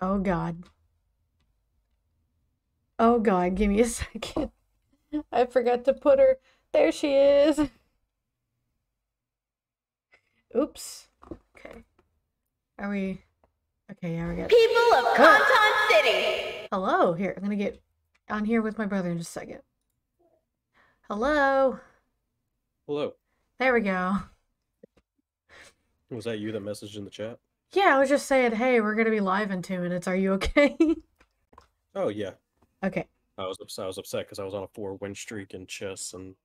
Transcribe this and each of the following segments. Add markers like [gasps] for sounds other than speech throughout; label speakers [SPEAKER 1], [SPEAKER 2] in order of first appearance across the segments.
[SPEAKER 1] Oh god. Oh god, give me a [laughs] second. I forgot to put her. There she is. Oops. Okay. Are we Okay, yeah, we got
[SPEAKER 2] People of oh. Conton City.
[SPEAKER 1] Hello. Here, I'm gonna get on here with my brother in just a second. Hello.
[SPEAKER 3] Hello.
[SPEAKER 1] There we go.
[SPEAKER 3] Was that you that messaged in the chat?
[SPEAKER 1] Yeah, I was just saying, hey, we're gonna be live in two minutes. Are you okay? [laughs]
[SPEAKER 3] Oh yeah.
[SPEAKER 1] okay.
[SPEAKER 3] I was upset. I was upset because I was on a four win streak in chess, and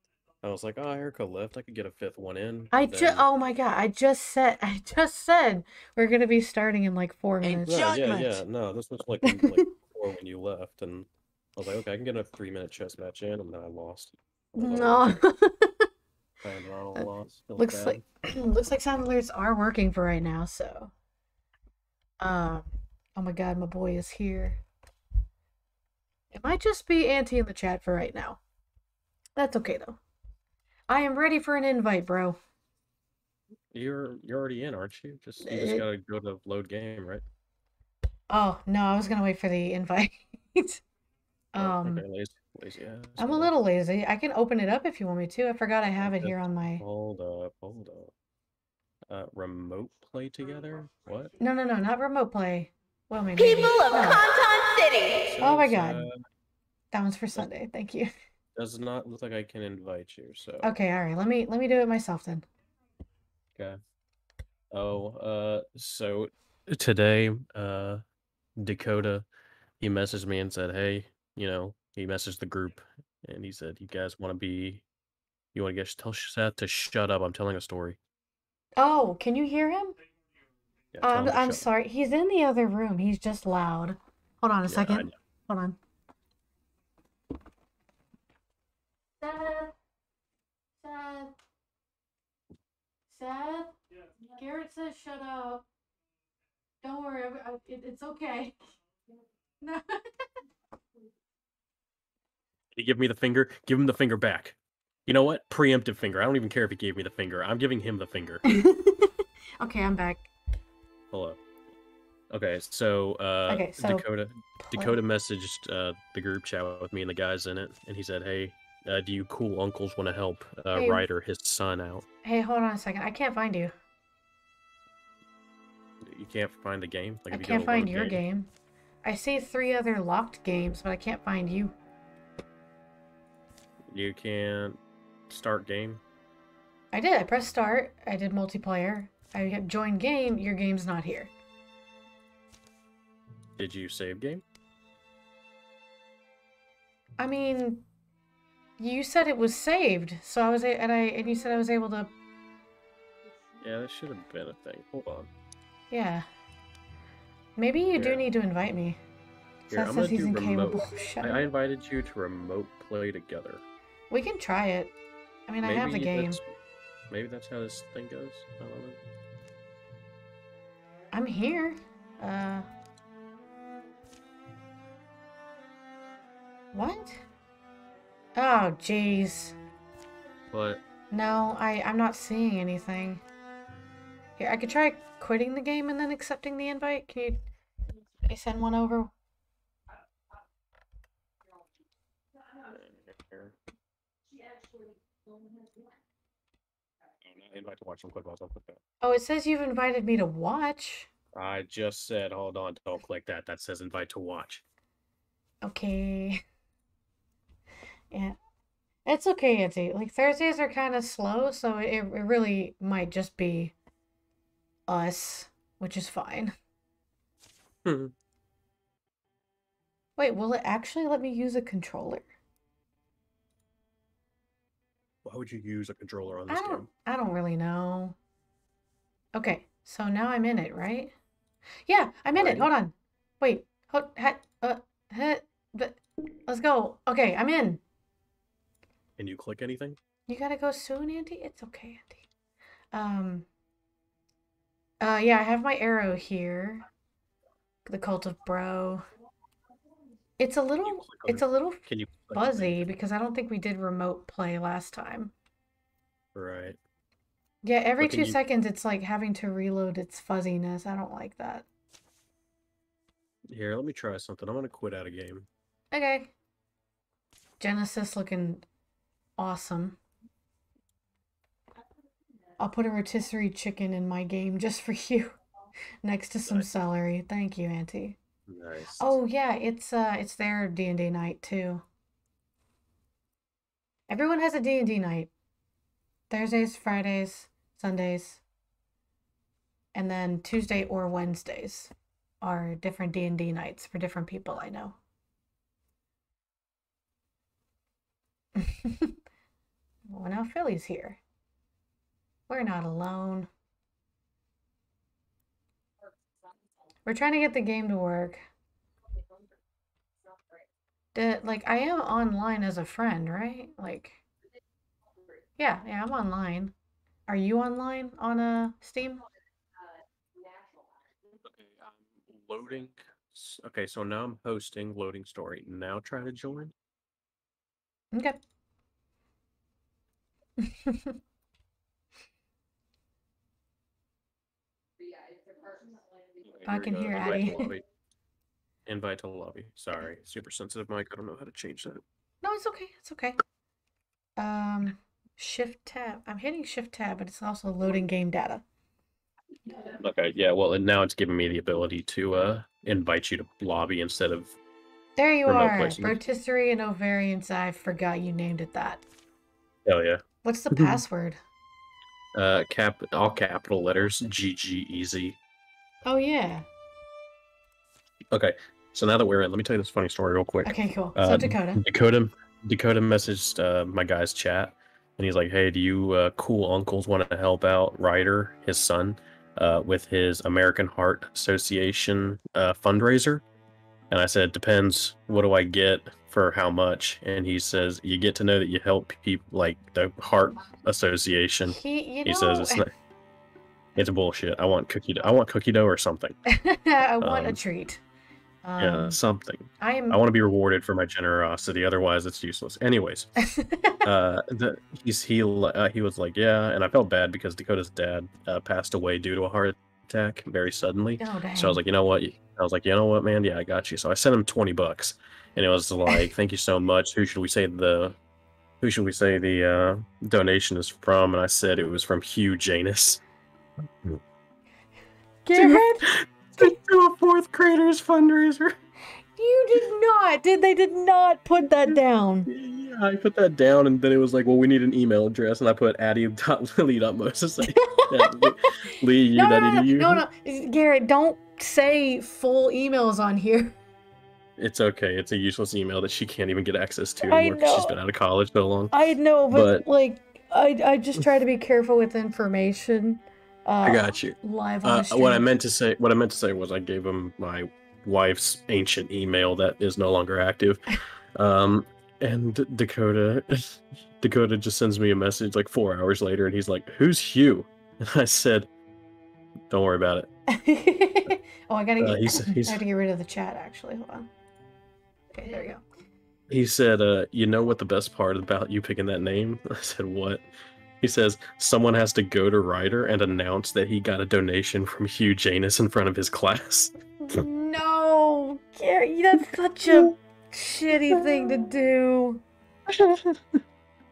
[SPEAKER 3] I was like, "Oh, Erica left. I could get a fifth one in."
[SPEAKER 1] I
[SPEAKER 3] but
[SPEAKER 1] just
[SPEAKER 3] then-
[SPEAKER 1] oh my god, I just said [laughs] I just said we're gonna be starting in like four minutes.
[SPEAKER 3] No, yeah, yeah. No, this was like, like [laughs] four when you left, and I was like, "Okay, I can get a three minute chess match in," and then I lost. I was all-
[SPEAKER 1] No.
[SPEAKER 3] I had all
[SPEAKER 1] Uh,
[SPEAKER 3] lost.
[SPEAKER 1] Looks
[SPEAKER 3] bad.
[SPEAKER 1] like [clears throat] looks like sound alerts are working for right now, so um oh my god, my boy is here. It might just be Auntie in the chat for right now. That's okay though. I am ready for an invite, bro.
[SPEAKER 3] you're you're already in, aren't you? Just you just gotta go to load game, right?
[SPEAKER 1] Oh no, I was gonna wait for the invite. [laughs]
[SPEAKER 3] Oh,
[SPEAKER 1] um
[SPEAKER 3] okay, lazy, lazy.
[SPEAKER 1] I'm a little lazy. I can open it up if you want me to. I forgot I have it here on my
[SPEAKER 3] Hold up, hold up. Uh, remote play together? What?
[SPEAKER 1] No, no, no, not remote play. Well, maybe.
[SPEAKER 2] People of
[SPEAKER 1] no.
[SPEAKER 2] Conton City.
[SPEAKER 1] Oh my God.
[SPEAKER 3] uh,
[SPEAKER 1] That one's for Sunday. Thank you.
[SPEAKER 3] does not look like I can invite you, so.
[SPEAKER 1] Okay, all right. Let me let me do it myself then.
[SPEAKER 3] Okay. Oh, uh, so today, uh, Dakota, he messaged me and said, "Hey, you know," he messaged the group, and he said, "You guys want to be, you want to get tell Seth to shut up. I'm telling a story."
[SPEAKER 1] Oh, can you hear him?
[SPEAKER 3] Yeah, tell him
[SPEAKER 1] Um, I'm
[SPEAKER 3] shut up.
[SPEAKER 1] sorry. He's in the other room. He's just loud. Hold on a
[SPEAKER 3] Yeah,
[SPEAKER 1] second. Hold on. Seth. Seth. Seth. Garrett says shut up. Don't worry. I, I- it, it's okay. [laughs] No.
[SPEAKER 3] He give me the finger. Give him the finger back. You know what? Preemptive finger. I don't even care if he gave me the finger. I'm giving him the finger. [laughs]
[SPEAKER 1] okay, I'm back.
[SPEAKER 3] Hello. Okay, so uh
[SPEAKER 1] Okay, so
[SPEAKER 3] Dakota
[SPEAKER 1] play.
[SPEAKER 3] Dakota messaged uh the group chat with me and the guys in it, and he said, "Hey, uh, do you cool uncles want to help uh,
[SPEAKER 1] Hey.
[SPEAKER 3] Ryder his son out?
[SPEAKER 1] Hey, hold on a second. I can't find you.
[SPEAKER 3] You can't find the game. Like
[SPEAKER 1] I
[SPEAKER 3] you
[SPEAKER 1] can't
[SPEAKER 3] to
[SPEAKER 1] find your game. I see three other locked games, but I can't find you.
[SPEAKER 3] You can't start game.
[SPEAKER 1] I did. I pressed start. I did multiplayer. I hit join game. Your game's not here.
[SPEAKER 3] Did you save game?
[SPEAKER 1] I mean, you said it was saved, so I was a- and I and you said I was able to.
[SPEAKER 3] Yeah, that should have been a thing. Hold on.
[SPEAKER 1] Yeah. Maybe you do need to invite me.
[SPEAKER 3] Here, I'm
[SPEAKER 1] says
[SPEAKER 3] gonna do remote. I. I invited you to remote play together.
[SPEAKER 1] We can try it. I mean, I have the game.
[SPEAKER 3] That's, maybe that's how this thing goes. I don't know.
[SPEAKER 1] I'm here. Uh. What? Oh, jeez.
[SPEAKER 3] But
[SPEAKER 1] No, I I'm not seeing anything. Here, I could try quitting the game and then accepting the invite. Can you, can you send one over?
[SPEAKER 3] Invite to watch some quick I'll put that.
[SPEAKER 1] Oh, it says you've invited me to watch.
[SPEAKER 3] I just said, hold on, don't click that. That says invite to watch.
[SPEAKER 1] Okay. [laughs] Yeah. It's okay, Auntie. Like Thursdays are kind of slow, so it, it really might just be us, which is fine. [laughs]
[SPEAKER 3] Hmm.
[SPEAKER 1] Wait, will it actually let me use a controller?
[SPEAKER 3] Why would you use a controller on
[SPEAKER 1] I
[SPEAKER 3] this
[SPEAKER 1] don't
[SPEAKER 3] game?
[SPEAKER 1] I don't really know. Okay, so now I'm in it, right? Yeah, I'm in it. Hold on. Wait. Hold, ha, uh, ha, but, let's go. Okay, I'm in.
[SPEAKER 3] Can you click anything?
[SPEAKER 1] You gotta go soon, Andy. It's okay, Andy. Um. Uh, yeah, I have my arrow here. The Cult of Bro. It's a little,
[SPEAKER 3] on
[SPEAKER 1] it's a little
[SPEAKER 3] Can you
[SPEAKER 1] fuzzy because I don't think we did remote play last time.
[SPEAKER 3] Right.
[SPEAKER 1] Yeah, every two
[SPEAKER 3] you-
[SPEAKER 1] seconds it's like having to reload its fuzziness. I don't like that.
[SPEAKER 3] Here, let me try something. I'm gonna quit out a game.
[SPEAKER 1] Okay. Genesis looking awesome. I'll put a rotisserie chicken in my game just for [laughs] you. Next to some
[SPEAKER 3] Nice.
[SPEAKER 1] celery. Thank you, Auntie.
[SPEAKER 3] Nice.
[SPEAKER 1] Oh yeah, it's uh it's their D&D night too. Everyone has a D&D night. Thursdays, Fridays, Sundays. And then Tuesday or Wednesdays are different D&D nights for different people I know. [laughs] well, now Philly's here. We're not alone. We're trying to get the game to work. Did, like I am online as a friend, right? Like Yeah, yeah, I'm online. Are you online on uh Steam?
[SPEAKER 3] Okay, I'm loading. Okay, so now I'm hosting loading story. Now try to join.
[SPEAKER 1] Okay. [laughs] I can
[SPEAKER 3] go.
[SPEAKER 1] hear
[SPEAKER 3] Invite to
[SPEAKER 1] Addie. [laughs]
[SPEAKER 3] lobby. Invite to lobby. Sorry, super sensitive mic. I don't know how to change that.
[SPEAKER 1] No, it's okay. It's okay. Um shift tab. I'm hitting shift tab, but it's also loading game data.
[SPEAKER 3] Okay, yeah. Well, and now it's giving me the ability to uh invite you to lobby instead of
[SPEAKER 1] There you are.
[SPEAKER 3] placement.
[SPEAKER 1] Rotisserie and ovarians. I forgot you named it that.
[SPEAKER 3] hell yeah.
[SPEAKER 1] What's the [laughs] password?
[SPEAKER 3] Uh, cap all capital letters. GG easy.
[SPEAKER 1] Oh yeah.
[SPEAKER 3] Okay, so now that we're in, let me tell you this funny story real quick.
[SPEAKER 1] Okay, cool. So
[SPEAKER 3] Uh,
[SPEAKER 1] Dakota.
[SPEAKER 3] Dakota Dakota messaged uh, my guy's chat, and he's like, "Hey, do you uh, cool uncles want to help out Ryder, his son, uh, with his American Heart Association uh, fundraiser?" And I said, "Depends. What do I get for how much?" And he says, "You get to know that you help people like the Heart Association."
[SPEAKER 1] He, you
[SPEAKER 3] He
[SPEAKER 1] know,
[SPEAKER 3] says it's not. It's a bullshit. I want cookie. Dough. I want cookie dough or something. [laughs]
[SPEAKER 1] I want a
[SPEAKER 3] um,
[SPEAKER 1] treat. Um,
[SPEAKER 3] yeah, something.
[SPEAKER 1] I am.
[SPEAKER 3] I want to be rewarded for my generosity. Otherwise, it's useless. Anyways, [laughs] uh the, he's he uh, he was like yeah and i felt bad because dakota's dad uh, passed away due to a heart attack very suddenly
[SPEAKER 1] oh
[SPEAKER 3] so i was like you know what i was like you know what man yeah i got you so i sent him 20 bucks and it was like thank you so much who should we say the who should we say the uh donation is from and i said it was from hugh janus
[SPEAKER 1] Garrett,
[SPEAKER 3] to [laughs] a fourth graders fundraiser
[SPEAKER 1] you did not. Did they did not put that down?
[SPEAKER 3] yeah i put that down and then it was like well we need an email address and i put addy.lily.moses [laughs] [laughs] lee,
[SPEAKER 1] No, no, no, no, no, no. Garrett, don't say full emails on here.
[SPEAKER 3] It's okay. It's a useless email that she can't even get access to
[SPEAKER 1] I
[SPEAKER 3] anymore she's been out of college so long.
[SPEAKER 1] I know, but,
[SPEAKER 3] But-
[SPEAKER 1] like, I I just try to be careful with information. Uh,
[SPEAKER 3] I got you.
[SPEAKER 1] Live on
[SPEAKER 3] Uh,
[SPEAKER 1] the stream.
[SPEAKER 3] what I meant to say, what I meant to say was, I gave him my wife's ancient email that is no longer active. [laughs] Um, and Dakota, [laughs] Dakota just sends me a message like four hours later, and he's like, "Who's Hugh?" [laughs] And I said, "Don't worry about it."
[SPEAKER 1] oh, I gotta
[SPEAKER 3] Uh,
[SPEAKER 1] get.
[SPEAKER 3] he's- he's-
[SPEAKER 1] I have to get rid of the chat. Actually, hold on. Okay, there we go.
[SPEAKER 3] He said, uh, "You know what the best part about you picking that name?" I said, "What?" He says, "Someone has to go to Ryder and announce that he got a donation from Hugh Janus in front of his class." [laughs]
[SPEAKER 1] no, Gary, that's such a shitty thing to do.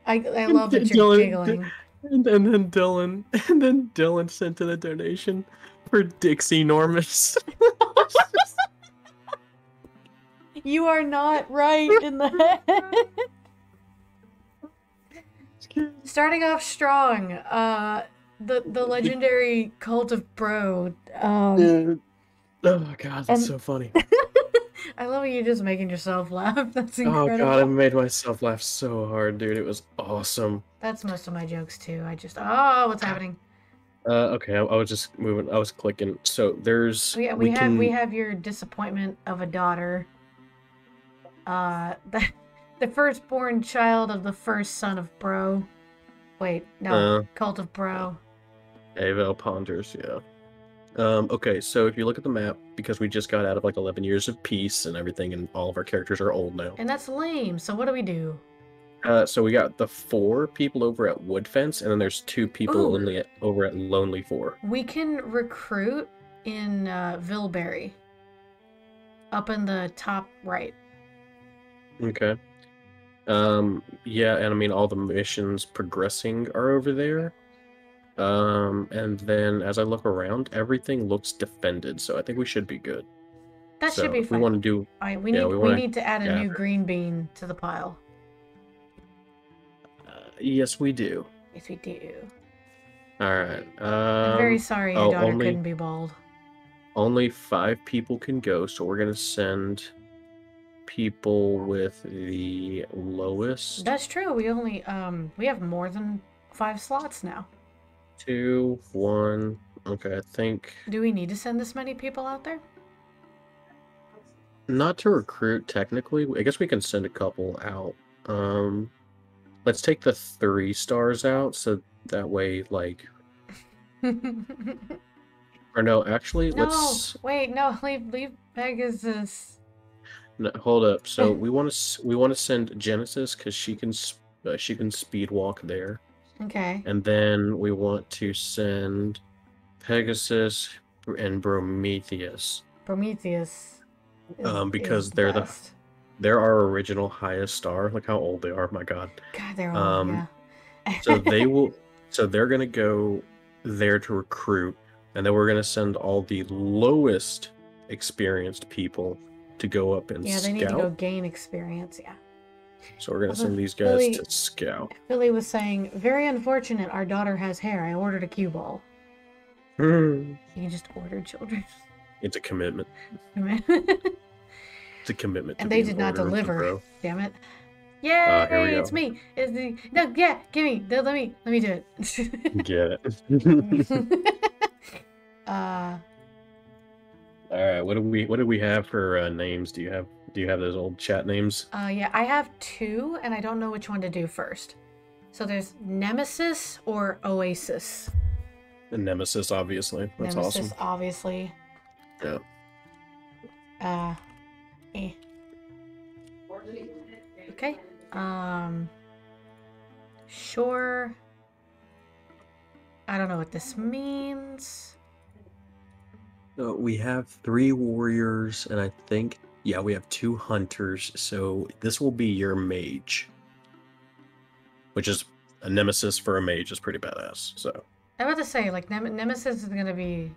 [SPEAKER 1] I I love that you're
[SPEAKER 3] Dylan-
[SPEAKER 1] giggling.
[SPEAKER 3] And, and then Dylan, [laughs] and then Dylan sent in a donation for Dixie Normus. [laughs]
[SPEAKER 1] You are not right in the head. Starting off strong, uh, the the [laughs] legendary cult of bro. Um,
[SPEAKER 3] oh god, that's
[SPEAKER 1] And-
[SPEAKER 3] so funny. [laughs]
[SPEAKER 1] I love you just making yourself laugh. [laughs] That's incredible.
[SPEAKER 3] Oh god, I made myself laugh so hard, dude. It was awesome.
[SPEAKER 1] That's most of my jokes too. I just oh, what's happening?
[SPEAKER 3] Uh, okay, I, I was just moving. I was clicking. So there's
[SPEAKER 1] We we, have
[SPEAKER 3] can,
[SPEAKER 1] we have your disappointment of a daughter. Uh, the the firstborn child of the first son of Bro. Wait, no,
[SPEAKER 3] Uh.
[SPEAKER 1] cult of Bro.
[SPEAKER 3] Avel Ponders, yeah. Um, okay, so if you look at the map, because we just got out of like 11 years of peace and everything, and all of our characters are old now.
[SPEAKER 1] And that's lame. So what do we do?
[SPEAKER 3] Uh, so we got the four people over at Woodfence, and then there's two people
[SPEAKER 1] Ooh.
[SPEAKER 3] only at, over at Lonely Four.
[SPEAKER 1] We can recruit in uh, Vilberry. up in the top right.
[SPEAKER 3] Okay. Um, yeah, and I mean all the missions progressing are over there. Um, and then as I look around, everything looks defended, so I think we should be good.
[SPEAKER 1] That
[SPEAKER 3] so
[SPEAKER 1] should be
[SPEAKER 3] if we want to do
[SPEAKER 1] All right, we
[SPEAKER 3] yeah,
[SPEAKER 1] need
[SPEAKER 3] we
[SPEAKER 1] we, need to add a new green bean to the pile.
[SPEAKER 3] uh, yes, we do.
[SPEAKER 1] Yes, we do.
[SPEAKER 3] All right.
[SPEAKER 1] I'm very
[SPEAKER 3] Um,
[SPEAKER 1] sorry your
[SPEAKER 3] oh,
[SPEAKER 1] daughter
[SPEAKER 3] only-
[SPEAKER 1] couldn't be bald.
[SPEAKER 3] only five people can go, so we're gonna send people with the lowest.
[SPEAKER 1] That's true. We only um we have more than five slots now.
[SPEAKER 3] Two, one. Okay, I think
[SPEAKER 1] Do we need to send this many people out there?
[SPEAKER 3] not to recruit technically. I guess we can send a couple out. Um, let's take the three stars out, so that way, like, [laughs] or no, actually,
[SPEAKER 1] no,
[SPEAKER 3] let's
[SPEAKER 1] wait, no, [laughs] leave leave Pegasus.
[SPEAKER 3] No, hold up. So we want to we want to send Genesis because she can uh, she can speed walk there.
[SPEAKER 1] Okay.
[SPEAKER 3] And then we want to send Pegasus and Prometheus.
[SPEAKER 1] Prometheus. is-
[SPEAKER 3] Um, because they're the-. They're our original highest star. Look how old they are. My God.
[SPEAKER 1] God, they're all
[SPEAKER 3] um,
[SPEAKER 1] yeah.
[SPEAKER 3] So they [laughs] will. So they're gonna go there to recruit, and then we're gonna send all the lowest experienced people to go up and
[SPEAKER 1] yeah, they
[SPEAKER 3] scout.
[SPEAKER 1] need to go gain experience. Yeah.
[SPEAKER 3] So we're gonna
[SPEAKER 1] Although
[SPEAKER 3] send these guys
[SPEAKER 1] Billy-
[SPEAKER 3] to scout.
[SPEAKER 1] Billy was saying, very unfortunate. Our daughter has hair. I ordered a cue ball.
[SPEAKER 3] Hmm.
[SPEAKER 1] You can just order children.
[SPEAKER 3] It's a commitment. [laughs] It's a commitment. to
[SPEAKER 1] and they did not
[SPEAKER 3] ordered with the
[SPEAKER 1] deliver.
[SPEAKER 3] Damn
[SPEAKER 1] it!
[SPEAKER 3] Ah, we
[SPEAKER 1] Yay! it's me. It's the no. Yeah, give me. Let me. Let me do it.
[SPEAKER 3] Get it. [laughs] [laughs]
[SPEAKER 1] uh,
[SPEAKER 3] All right. What do we What do we have for uh, names? Do you have Do you have those old chat names?
[SPEAKER 1] uh, yeah. I have two, and I don't know which one to do first. So there's Nemesis or Oasis.
[SPEAKER 3] Nemesis, obviously. That's awesome.
[SPEAKER 1] Nemesis,
[SPEAKER 3] awesome.
[SPEAKER 1] obviously.
[SPEAKER 3] Yeah.
[SPEAKER 1] Uh, eh. Okay. Um. Sure. I don't know what this means.
[SPEAKER 3] Uh, we have three warriors, and I think yeah, we have two hunters. So this will be your mage, which is a nemesis for a mage is pretty badass. So
[SPEAKER 1] I was about to say, like, Nem- Nemesis is gonna be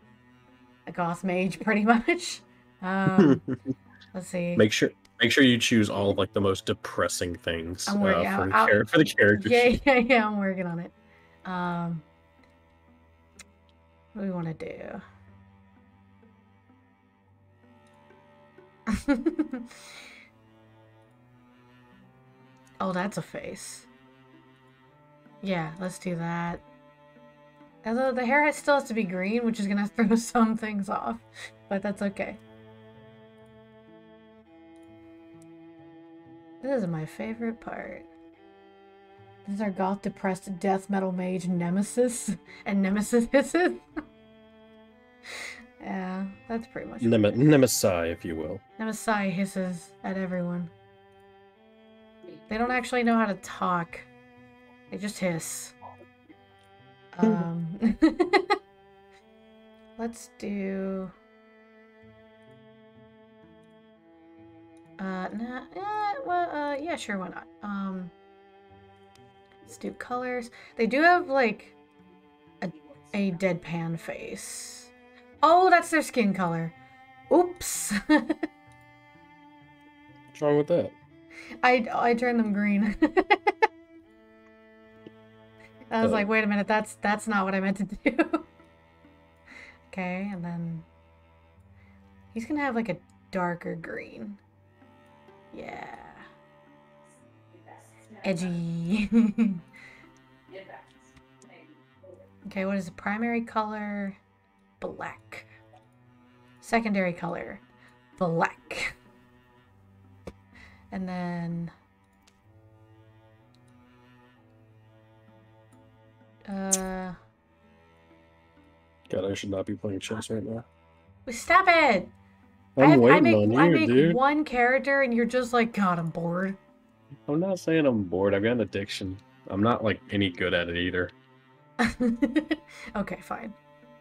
[SPEAKER 1] a goth mage, [laughs] pretty much. Um, [laughs] let's see.
[SPEAKER 3] make sure make sure you choose all of like the most depressing things
[SPEAKER 1] I'm
[SPEAKER 3] uh,
[SPEAKER 1] working-
[SPEAKER 3] for,
[SPEAKER 1] I'll-
[SPEAKER 3] char- for the characters.
[SPEAKER 1] Yeah, [laughs] yeah, yeah. I'm working on it. Um, what do we want to do? [laughs] oh, that's a face. Yeah, let's do that. Although the hair still has to be green, which is gonna [laughs] throw some things off, but that's okay. This is my favorite part. This is our goth depressed death metal mage Nemesis [laughs] and Nemesis hisses. Yeah, that's pretty much
[SPEAKER 3] Nem-
[SPEAKER 1] what it is.
[SPEAKER 3] Nemesi, if you will.
[SPEAKER 1] Nemesis hisses at everyone. They don't actually know how to talk. They just hiss. [laughs] Um, [laughs] let's do. Uh, nah, eh, well, uh, yeah, sure, why not? Um, let's do colors. They do have like a a deadpan face. Oh, that's their skin color. Oops.
[SPEAKER 3] What's wrong with that? [laughs]
[SPEAKER 1] I I turned them green. [laughs] I was
[SPEAKER 3] Oh.
[SPEAKER 1] like, wait a minute, that's that's not what I meant to do. [laughs] okay, and then he's gonna have like a darker green. Yeah. Edgy. okay, what is the primary color? Black. Secondary color? Black. And then uh
[SPEAKER 3] God, I should not be playing chess right now.
[SPEAKER 1] stop it.
[SPEAKER 3] I'm
[SPEAKER 1] I, have, I make
[SPEAKER 3] on you,
[SPEAKER 1] I make
[SPEAKER 3] dude.
[SPEAKER 1] one character and you're just like god I'm bored.
[SPEAKER 3] I'm not saying I'm bored. I've got an addiction. I'm not like any good at it either. [laughs]
[SPEAKER 1] okay, fine.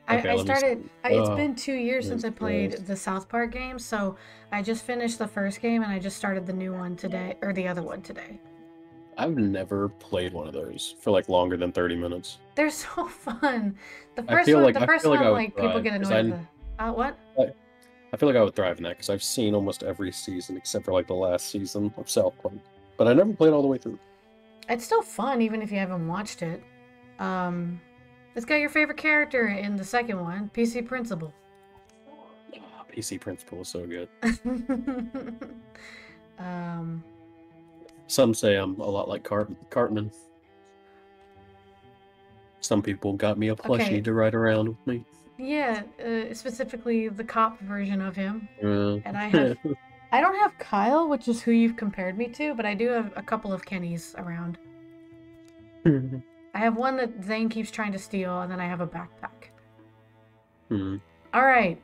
[SPEAKER 1] I,
[SPEAKER 3] Okay,
[SPEAKER 1] I
[SPEAKER 3] let me s-
[SPEAKER 1] started. I, it's
[SPEAKER 3] Oh,
[SPEAKER 1] been two years since I played the South Park game, so I just finished the first game and I just started the new one today, or the other one today.
[SPEAKER 3] I've never played one of those for like longer than 30 minutes.
[SPEAKER 1] They're so [laughs] fun. The
[SPEAKER 3] I
[SPEAKER 1] first one,
[SPEAKER 3] like-
[SPEAKER 1] the
[SPEAKER 3] I
[SPEAKER 1] first
[SPEAKER 3] feel like
[SPEAKER 1] one,
[SPEAKER 3] I would
[SPEAKER 1] like people get annoyed
[SPEAKER 3] I-
[SPEAKER 1] with the. Uh, what?
[SPEAKER 3] I feel like I would thrive in that because I've seen almost every season except for like the last season of South Park, but I never played all the way through.
[SPEAKER 1] It's still fun even if you haven't watched it. Um, it's got your favorite character in the second one, PC Principal.
[SPEAKER 3] Ah, PC Principal is so good. [laughs]
[SPEAKER 1] um,
[SPEAKER 3] Some say I'm a lot like Cart- Cartman. Some people got me a plushie
[SPEAKER 1] Okay.
[SPEAKER 3] to ride around with me.
[SPEAKER 1] yeah, uh, specifically the cop version of him.
[SPEAKER 3] Uh,
[SPEAKER 1] And I have, [laughs] I don't have Kyle, which is who you've compared me to, but I do have a couple of Kennys around. [laughs] I have one that Zane keeps trying to steal, and then I have a backpack.
[SPEAKER 3] Hmm.
[SPEAKER 1] All right.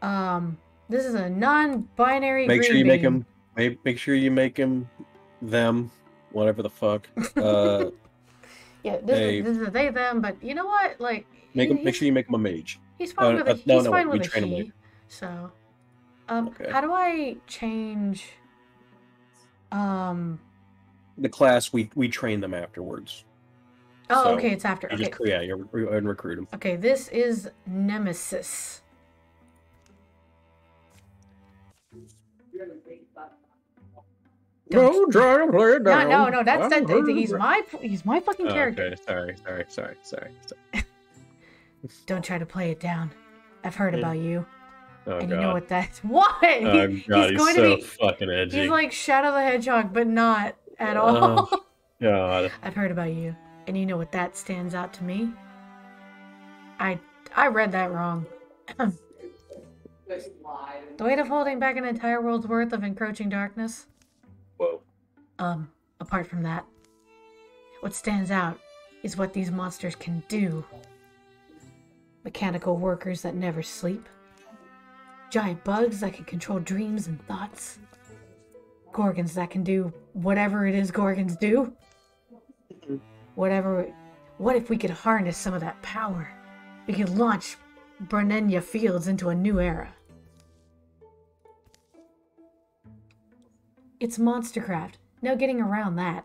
[SPEAKER 1] Um, this is a non-binary.
[SPEAKER 3] Make sure you make
[SPEAKER 1] bean.
[SPEAKER 3] them. Make, make sure you make them them, whatever the fuck. Uh, [laughs]
[SPEAKER 1] Yeah, this,
[SPEAKER 3] Hey.
[SPEAKER 1] is, this is a they them, but you know what? Like,
[SPEAKER 3] make 'em- make sure you make them a mage.
[SPEAKER 1] He's fine
[SPEAKER 3] Uh,
[SPEAKER 1] with a,
[SPEAKER 3] uh, no,
[SPEAKER 1] he's
[SPEAKER 3] no,
[SPEAKER 1] fine
[SPEAKER 3] we
[SPEAKER 1] with a
[SPEAKER 3] him
[SPEAKER 1] he. So, um,
[SPEAKER 3] Okay.
[SPEAKER 1] how do I change? Um.
[SPEAKER 3] The class we we train them afterwards.
[SPEAKER 1] Oh,
[SPEAKER 3] So,
[SPEAKER 1] okay, it's after.
[SPEAKER 3] You
[SPEAKER 1] Okay,
[SPEAKER 3] just create you re- and recruit them.
[SPEAKER 1] okay. This is Nemesis. Don't-
[SPEAKER 3] try to play it down.
[SPEAKER 1] No, no, no. That's that. He's my he's my fucking
[SPEAKER 3] Oh,
[SPEAKER 1] character.
[SPEAKER 3] okay, sorry, sorry, sorry, sorry. sorry. [laughs]
[SPEAKER 1] Don't try to play it down. I've heard
[SPEAKER 3] Yeah.
[SPEAKER 1] about you,
[SPEAKER 3] Oh
[SPEAKER 1] and
[SPEAKER 3] god.
[SPEAKER 1] you know what that's. [laughs] What?
[SPEAKER 3] Oh god,
[SPEAKER 1] he's
[SPEAKER 3] he's,
[SPEAKER 1] going
[SPEAKER 3] so
[SPEAKER 1] to be.
[SPEAKER 3] fucking edgy.
[SPEAKER 1] He's like Shadow the Hedgehog, but not at
[SPEAKER 3] Oh.
[SPEAKER 1] all. [laughs]
[SPEAKER 3] God.
[SPEAKER 1] I've heard about you, and you know what that stands out to me. I I read that wrong. the weight of holding back an entire world's worth of encroaching darkness.
[SPEAKER 3] Whoa.
[SPEAKER 1] Um, apart from that, what stands out is what these monsters can do. Mechanical workers that never sleep. Giant bugs that can control dreams and thoughts. Gorgons that can do whatever it is Gorgons do. Whatever. What if we could harness some of that power? We could launch Brenenia Fields into a new era. It's Monstercraft. No getting around that.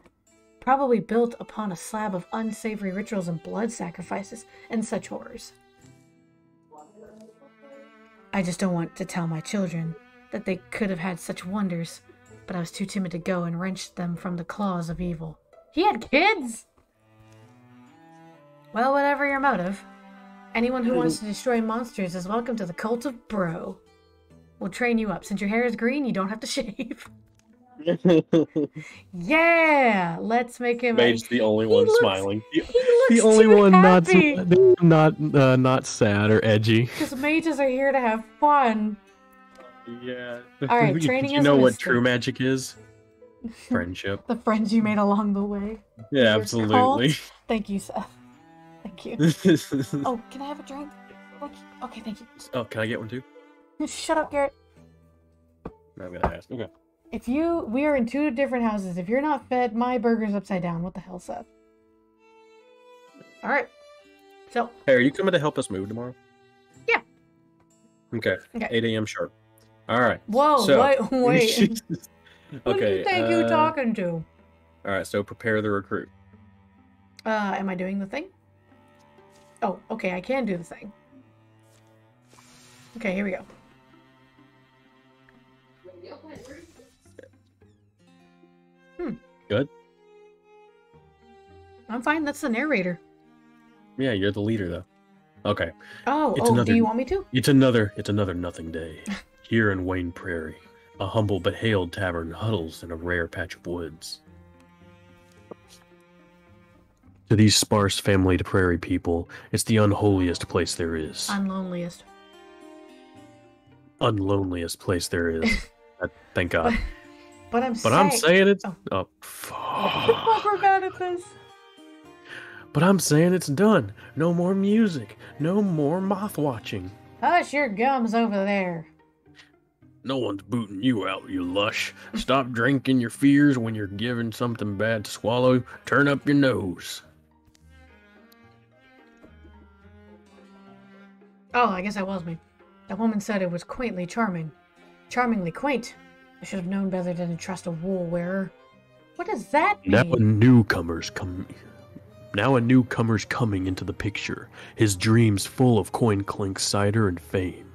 [SPEAKER 1] Probably built upon a slab of unsavory rituals and blood sacrifices and such horrors. I just don't want to tell my children that they could have had such wonders, but I was too timid to go and wrench them from the claws of evil. He had kids! Well, whatever your motive, anyone who wants to destroy monsters is welcome to the cult of Bro. We'll train you up. Since your hair is green, you don't have to [laughs] shave. [laughs] Yeah! Let's make him.
[SPEAKER 3] Mage's the only
[SPEAKER 1] He
[SPEAKER 3] one
[SPEAKER 1] looks-
[SPEAKER 3] smiling.
[SPEAKER 1] He looks
[SPEAKER 4] the only
[SPEAKER 1] too
[SPEAKER 4] one not
[SPEAKER 1] happy.
[SPEAKER 4] not uh, not sad or edgy. [laughs]
[SPEAKER 1] Because mages are here to have fun.
[SPEAKER 3] Yeah.
[SPEAKER 1] All right,
[SPEAKER 3] You-
[SPEAKER 1] training
[SPEAKER 3] you
[SPEAKER 1] is
[SPEAKER 3] know
[SPEAKER 1] an
[SPEAKER 3] what
[SPEAKER 1] instinct.
[SPEAKER 3] true magic is? Friendship.
[SPEAKER 1] The friends you made along the way.
[SPEAKER 3] Yeah,
[SPEAKER 1] Your
[SPEAKER 3] absolutely.
[SPEAKER 1] Thank you, Seth. Thank you. [laughs]
[SPEAKER 3] oh,
[SPEAKER 1] can I have a drink? Thank you. Okay, thank you.
[SPEAKER 3] Oh, can I get one too? [laughs]
[SPEAKER 1] Shut up, Garrett.
[SPEAKER 3] No, I'm gonna ask. Okay.
[SPEAKER 1] If you, we are in two different houses. If you're not fed, my burger's upside down. What the hell, Seth? All right. So,
[SPEAKER 3] Hey, are you coming to help us move tomorrow?
[SPEAKER 1] Yeah.
[SPEAKER 3] Okay.
[SPEAKER 1] Okay.
[SPEAKER 3] 8 a.m. sharp. All right.
[SPEAKER 1] whoa,
[SPEAKER 3] So-
[SPEAKER 1] wait, [laughs] wait. Who do
[SPEAKER 3] okay.
[SPEAKER 1] you think you
[SPEAKER 3] uh,
[SPEAKER 1] talking to?
[SPEAKER 3] All right. So prepare the recruit.
[SPEAKER 1] Uh, am I doing the thing? Oh, okay, I can do the thing. Okay, here we go. Hmm.
[SPEAKER 3] Good.
[SPEAKER 1] I'm fine. That's the narrator.
[SPEAKER 3] Yeah, you're the leader though. Okay.
[SPEAKER 1] Oh,
[SPEAKER 3] It's
[SPEAKER 1] oh, do you want me to?
[SPEAKER 3] It's another. It's another nothing day. [laughs] Here in Wayne Prairie, a humble but hailed tavern huddles in a rare patch of woods. To these sparse family to prairie people, it's the unholiest place there is.
[SPEAKER 1] I'm.
[SPEAKER 3] Unloneliest place there is. [laughs] Thank God.
[SPEAKER 1] But I'm
[SPEAKER 3] But I'm saying it's
[SPEAKER 1] Oh.
[SPEAKER 3] oh,
[SPEAKER 1] Fuck,
[SPEAKER 3] fuck.
[SPEAKER 1] we're bad at this.
[SPEAKER 3] But I'm saying it's done. No more music. No more moth watching.
[SPEAKER 1] Hush your gums over there.
[SPEAKER 3] No one's booting you out, you lush. Stop drinking your fears when you're given something bad to swallow. Turn up your nose.
[SPEAKER 1] Oh, I guess that was me. That woman said it was quaintly charming. Charmingly quaint. I should have known better than to trust a wool wearer. What does that mean?
[SPEAKER 3] Now a newcomer's come. Now a newcomer's coming into the picture. His dreams full of coin clink cider and fame.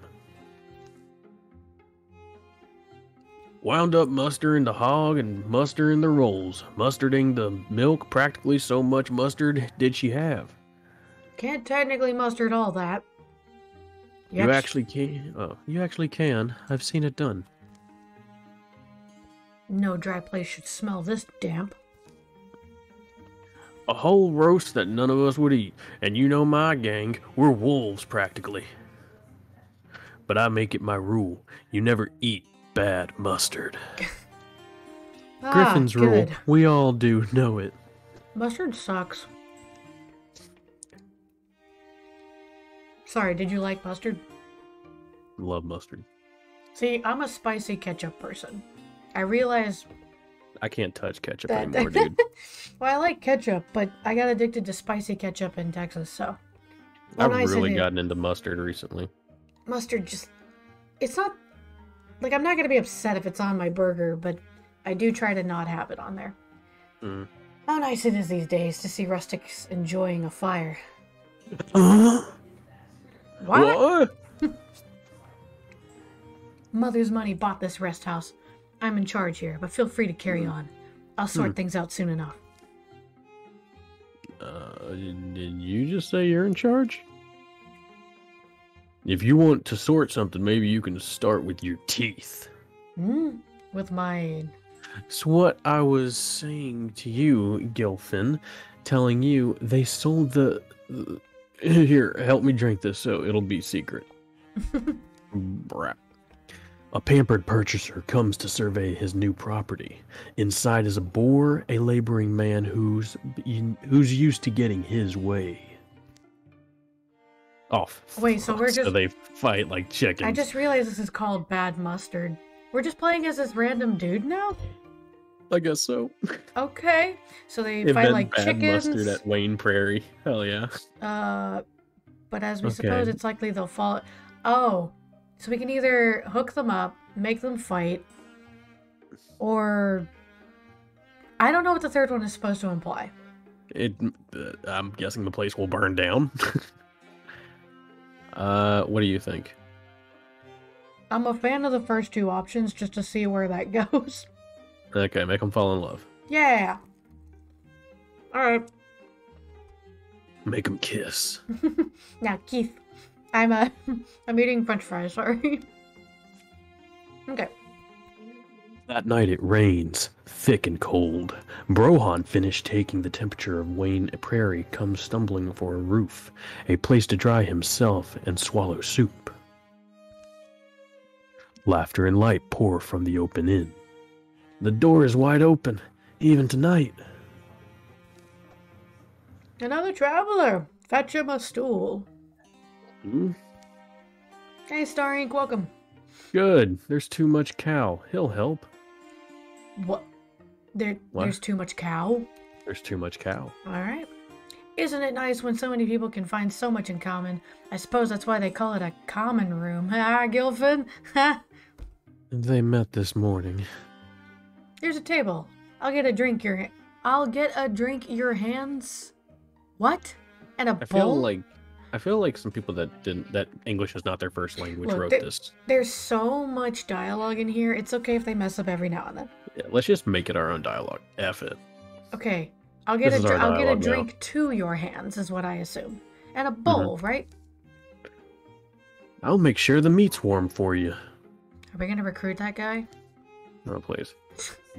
[SPEAKER 3] Wound up mustering the hog and mustering the rolls. Mustarding the milk, practically so much mustard did she have.
[SPEAKER 1] Can't technically mustard all that.
[SPEAKER 3] You
[SPEAKER 1] Yep.
[SPEAKER 3] actually can. Oh, you actually can. I've seen it done.
[SPEAKER 1] No dry place should smell this damp.
[SPEAKER 3] A whole roast that none of us would eat. And you know my gang, we're wolves practically. But I make it my rule you never eat bad mustard. [laughs]
[SPEAKER 1] Ah,
[SPEAKER 3] Griffin's rule.
[SPEAKER 1] good.
[SPEAKER 3] We all do know it.
[SPEAKER 1] Mustard sucks. Sorry, did you like mustard?
[SPEAKER 3] Love mustard.
[SPEAKER 1] See, I'm a spicy ketchup person. I realize
[SPEAKER 3] I can't touch ketchup
[SPEAKER 1] that.
[SPEAKER 3] anymore, [laughs] dude.
[SPEAKER 1] well, I like ketchup, but I got addicted to spicy ketchup in Texas, so.
[SPEAKER 3] I've
[SPEAKER 1] When I say
[SPEAKER 3] really gotten into mustard recently.
[SPEAKER 1] Mustard just. It's not. Like, I'm not gonna be upset if it's on my burger, but I do try to not have it on there.
[SPEAKER 3] Mm.
[SPEAKER 1] How nice it is these days to see rustics enjoying a fire. [laughs] What? [laughs] Mother's money bought this rest house. I'm in charge here, but feel free to carry
[SPEAKER 3] Hmm.
[SPEAKER 1] on. I'll sort things out soon enough.
[SPEAKER 3] Uh, did you just say you're in charge? If you want to sort something, maybe you can start with your teeth.
[SPEAKER 1] Hmm? With my.
[SPEAKER 3] It's what I was saying to you, Gilfin, telling you they sold the. [laughs] Here, help me drink this so it'll be secret. [laughs] Brap. A pampered purchaser comes to survey his new property. Inside is a boor, a laboring man who's who's used to getting his way. Off.
[SPEAKER 1] Wait, so we're [laughs] just so
[SPEAKER 3] they fight like chickens.
[SPEAKER 1] I just realized this is called Bad Mustard. We're just playing as this random dude now?
[SPEAKER 3] I guess so.
[SPEAKER 1] Okay. So they
[SPEAKER 3] Invent
[SPEAKER 1] fight like
[SPEAKER 3] bad
[SPEAKER 1] chickens.
[SPEAKER 3] mustard at Wayne Prairie. Hell yeah.
[SPEAKER 1] Uh, but as we
[SPEAKER 3] Okay.
[SPEAKER 1] suppose, it's likely they'll fall. Oh, so we can either hook them up, make them fight, or I don't know what the third one is supposed to imply.
[SPEAKER 3] It. Uh, I'm guessing the place will burn down. [laughs] uh, what do you think?
[SPEAKER 1] I'm a fan of the first two options just to see where that [laughs] goes.
[SPEAKER 3] Okay, make them fall in love.
[SPEAKER 1] yeah. All right.
[SPEAKER 3] Make them kiss. [laughs]
[SPEAKER 1] Now, Keith, I'm uh, [laughs] I'm eating French fries. Sorry. [laughs] okay.
[SPEAKER 3] That night it rains, thick and cold. Brohan, finished taking the temperature of Wayne Prairie, comes stumbling for a roof, a place to dry himself and swallow soup. Laughter and light pour from the open inn. The door is wide open, even tonight.
[SPEAKER 1] Another traveler. Fetch him a stool.
[SPEAKER 3] Hmm?
[SPEAKER 1] Hey, Star Ink, welcome.
[SPEAKER 3] Good, there's too much cow. He'll help.
[SPEAKER 1] What? There,
[SPEAKER 3] What?
[SPEAKER 1] there's too much cow.
[SPEAKER 3] There's too much cow.
[SPEAKER 1] All right. Isn't it nice when so many people can find so much in common? I suppose that's why they call it a common room. [laughs] Ah, Gilfin. [laughs]
[SPEAKER 3] They met this morning.
[SPEAKER 1] Here's a table. I'll get a drink. Your, I'll get a drink. Your hands. What? And a
[SPEAKER 5] I
[SPEAKER 1] bowl.
[SPEAKER 5] feel like I feel like some people that didn't that English is not their first language
[SPEAKER 1] Look,
[SPEAKER 5] wrote
[SPEAKER 1] there-
[SPEAKER 5] this.
[SPEAKER 1] There's so much dialogue in here. It's okay if they mess up every now and then.
[SPEAKER 5] Yeah, let's just make it our own dialogue. F it.
[SPEAKER 1] Okay. I'll get
[SPEAKER 5] This
[SPEAKER 1] a
[SPEAKER 5] is our
[SPEAKER 1] dr- I'll get a
[SPEAKER 5] dialogue now.
[SPEAKER 1] drink to your hands is what I assume. And a
[SPEAKER 5] Mm-hmm.
[SPEAKER 1] bowl, right?
[SPEAKER 3] I'll make sure the meat's warm for you.
[SPEAKER 1] Are we gonna recruit that guy?
[SPEAKER 5] No, please.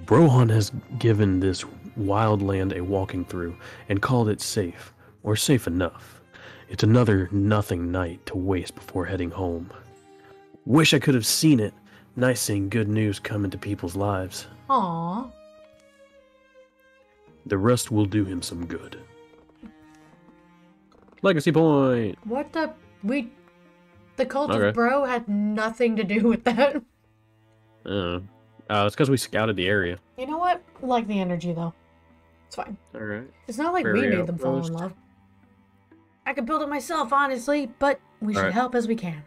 [SPEAKER 3] Brohan has given this wild land a walking through and called it safe, or safe enough. It's another nothing night to waste before heading home. Wish I could have seen it. Nice seeing good news come into people's lives.
[SPEAKER 1] Aww.
[SPEAKER 3] The rest will do him some good.
[SPEAKER 5] Legacy point.
[SPEAKER 1] What the we the cult
[SPEAKER 5] Okay.
[SPEAKER 1] of bro had nothing to do with that.
[SPEAKER 5] Uh, uh it's because we scouted the area.
[SPEAKER 1] You know what? I like the energy though. It's fine.
[SPEAKER 5] All right.
[SPEAKER 1] It's not like we made them fall in love. I could build it myself, honestly, but we should
[SPEAKER 3] Alright.
[SPEAKER 1] help as we can.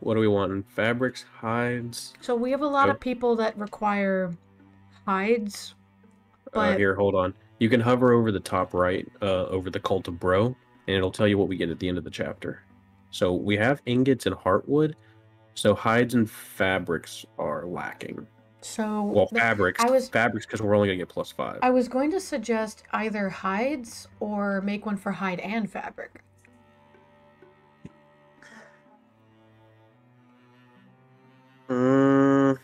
[SPEAKER 3] What do we want? Fabrics, hides.
[SPEAKER 1] So we have a lot of people that require hides,
[SPEAKER 3] Uh,
[SPEAKER 1] but
[SPEAKER 3] here, hold on. You can hover over the top right, uh, over the cult of bro, and it'll tell you what we get at the end of the chapter. So we have ingots and heartwood. So hides and fabrics are lacking.
[SPEAKER 1] So
[SPEAKER 3] Well, fabrics,
[SPEAKER 1] I was-
[SPEAKER 3] fabrics, because we're only gonna get plus five.
[SPEAKER 1] I was going to suggest either hides or make one for hide and fabric.
[SPEAKER 3] Mm.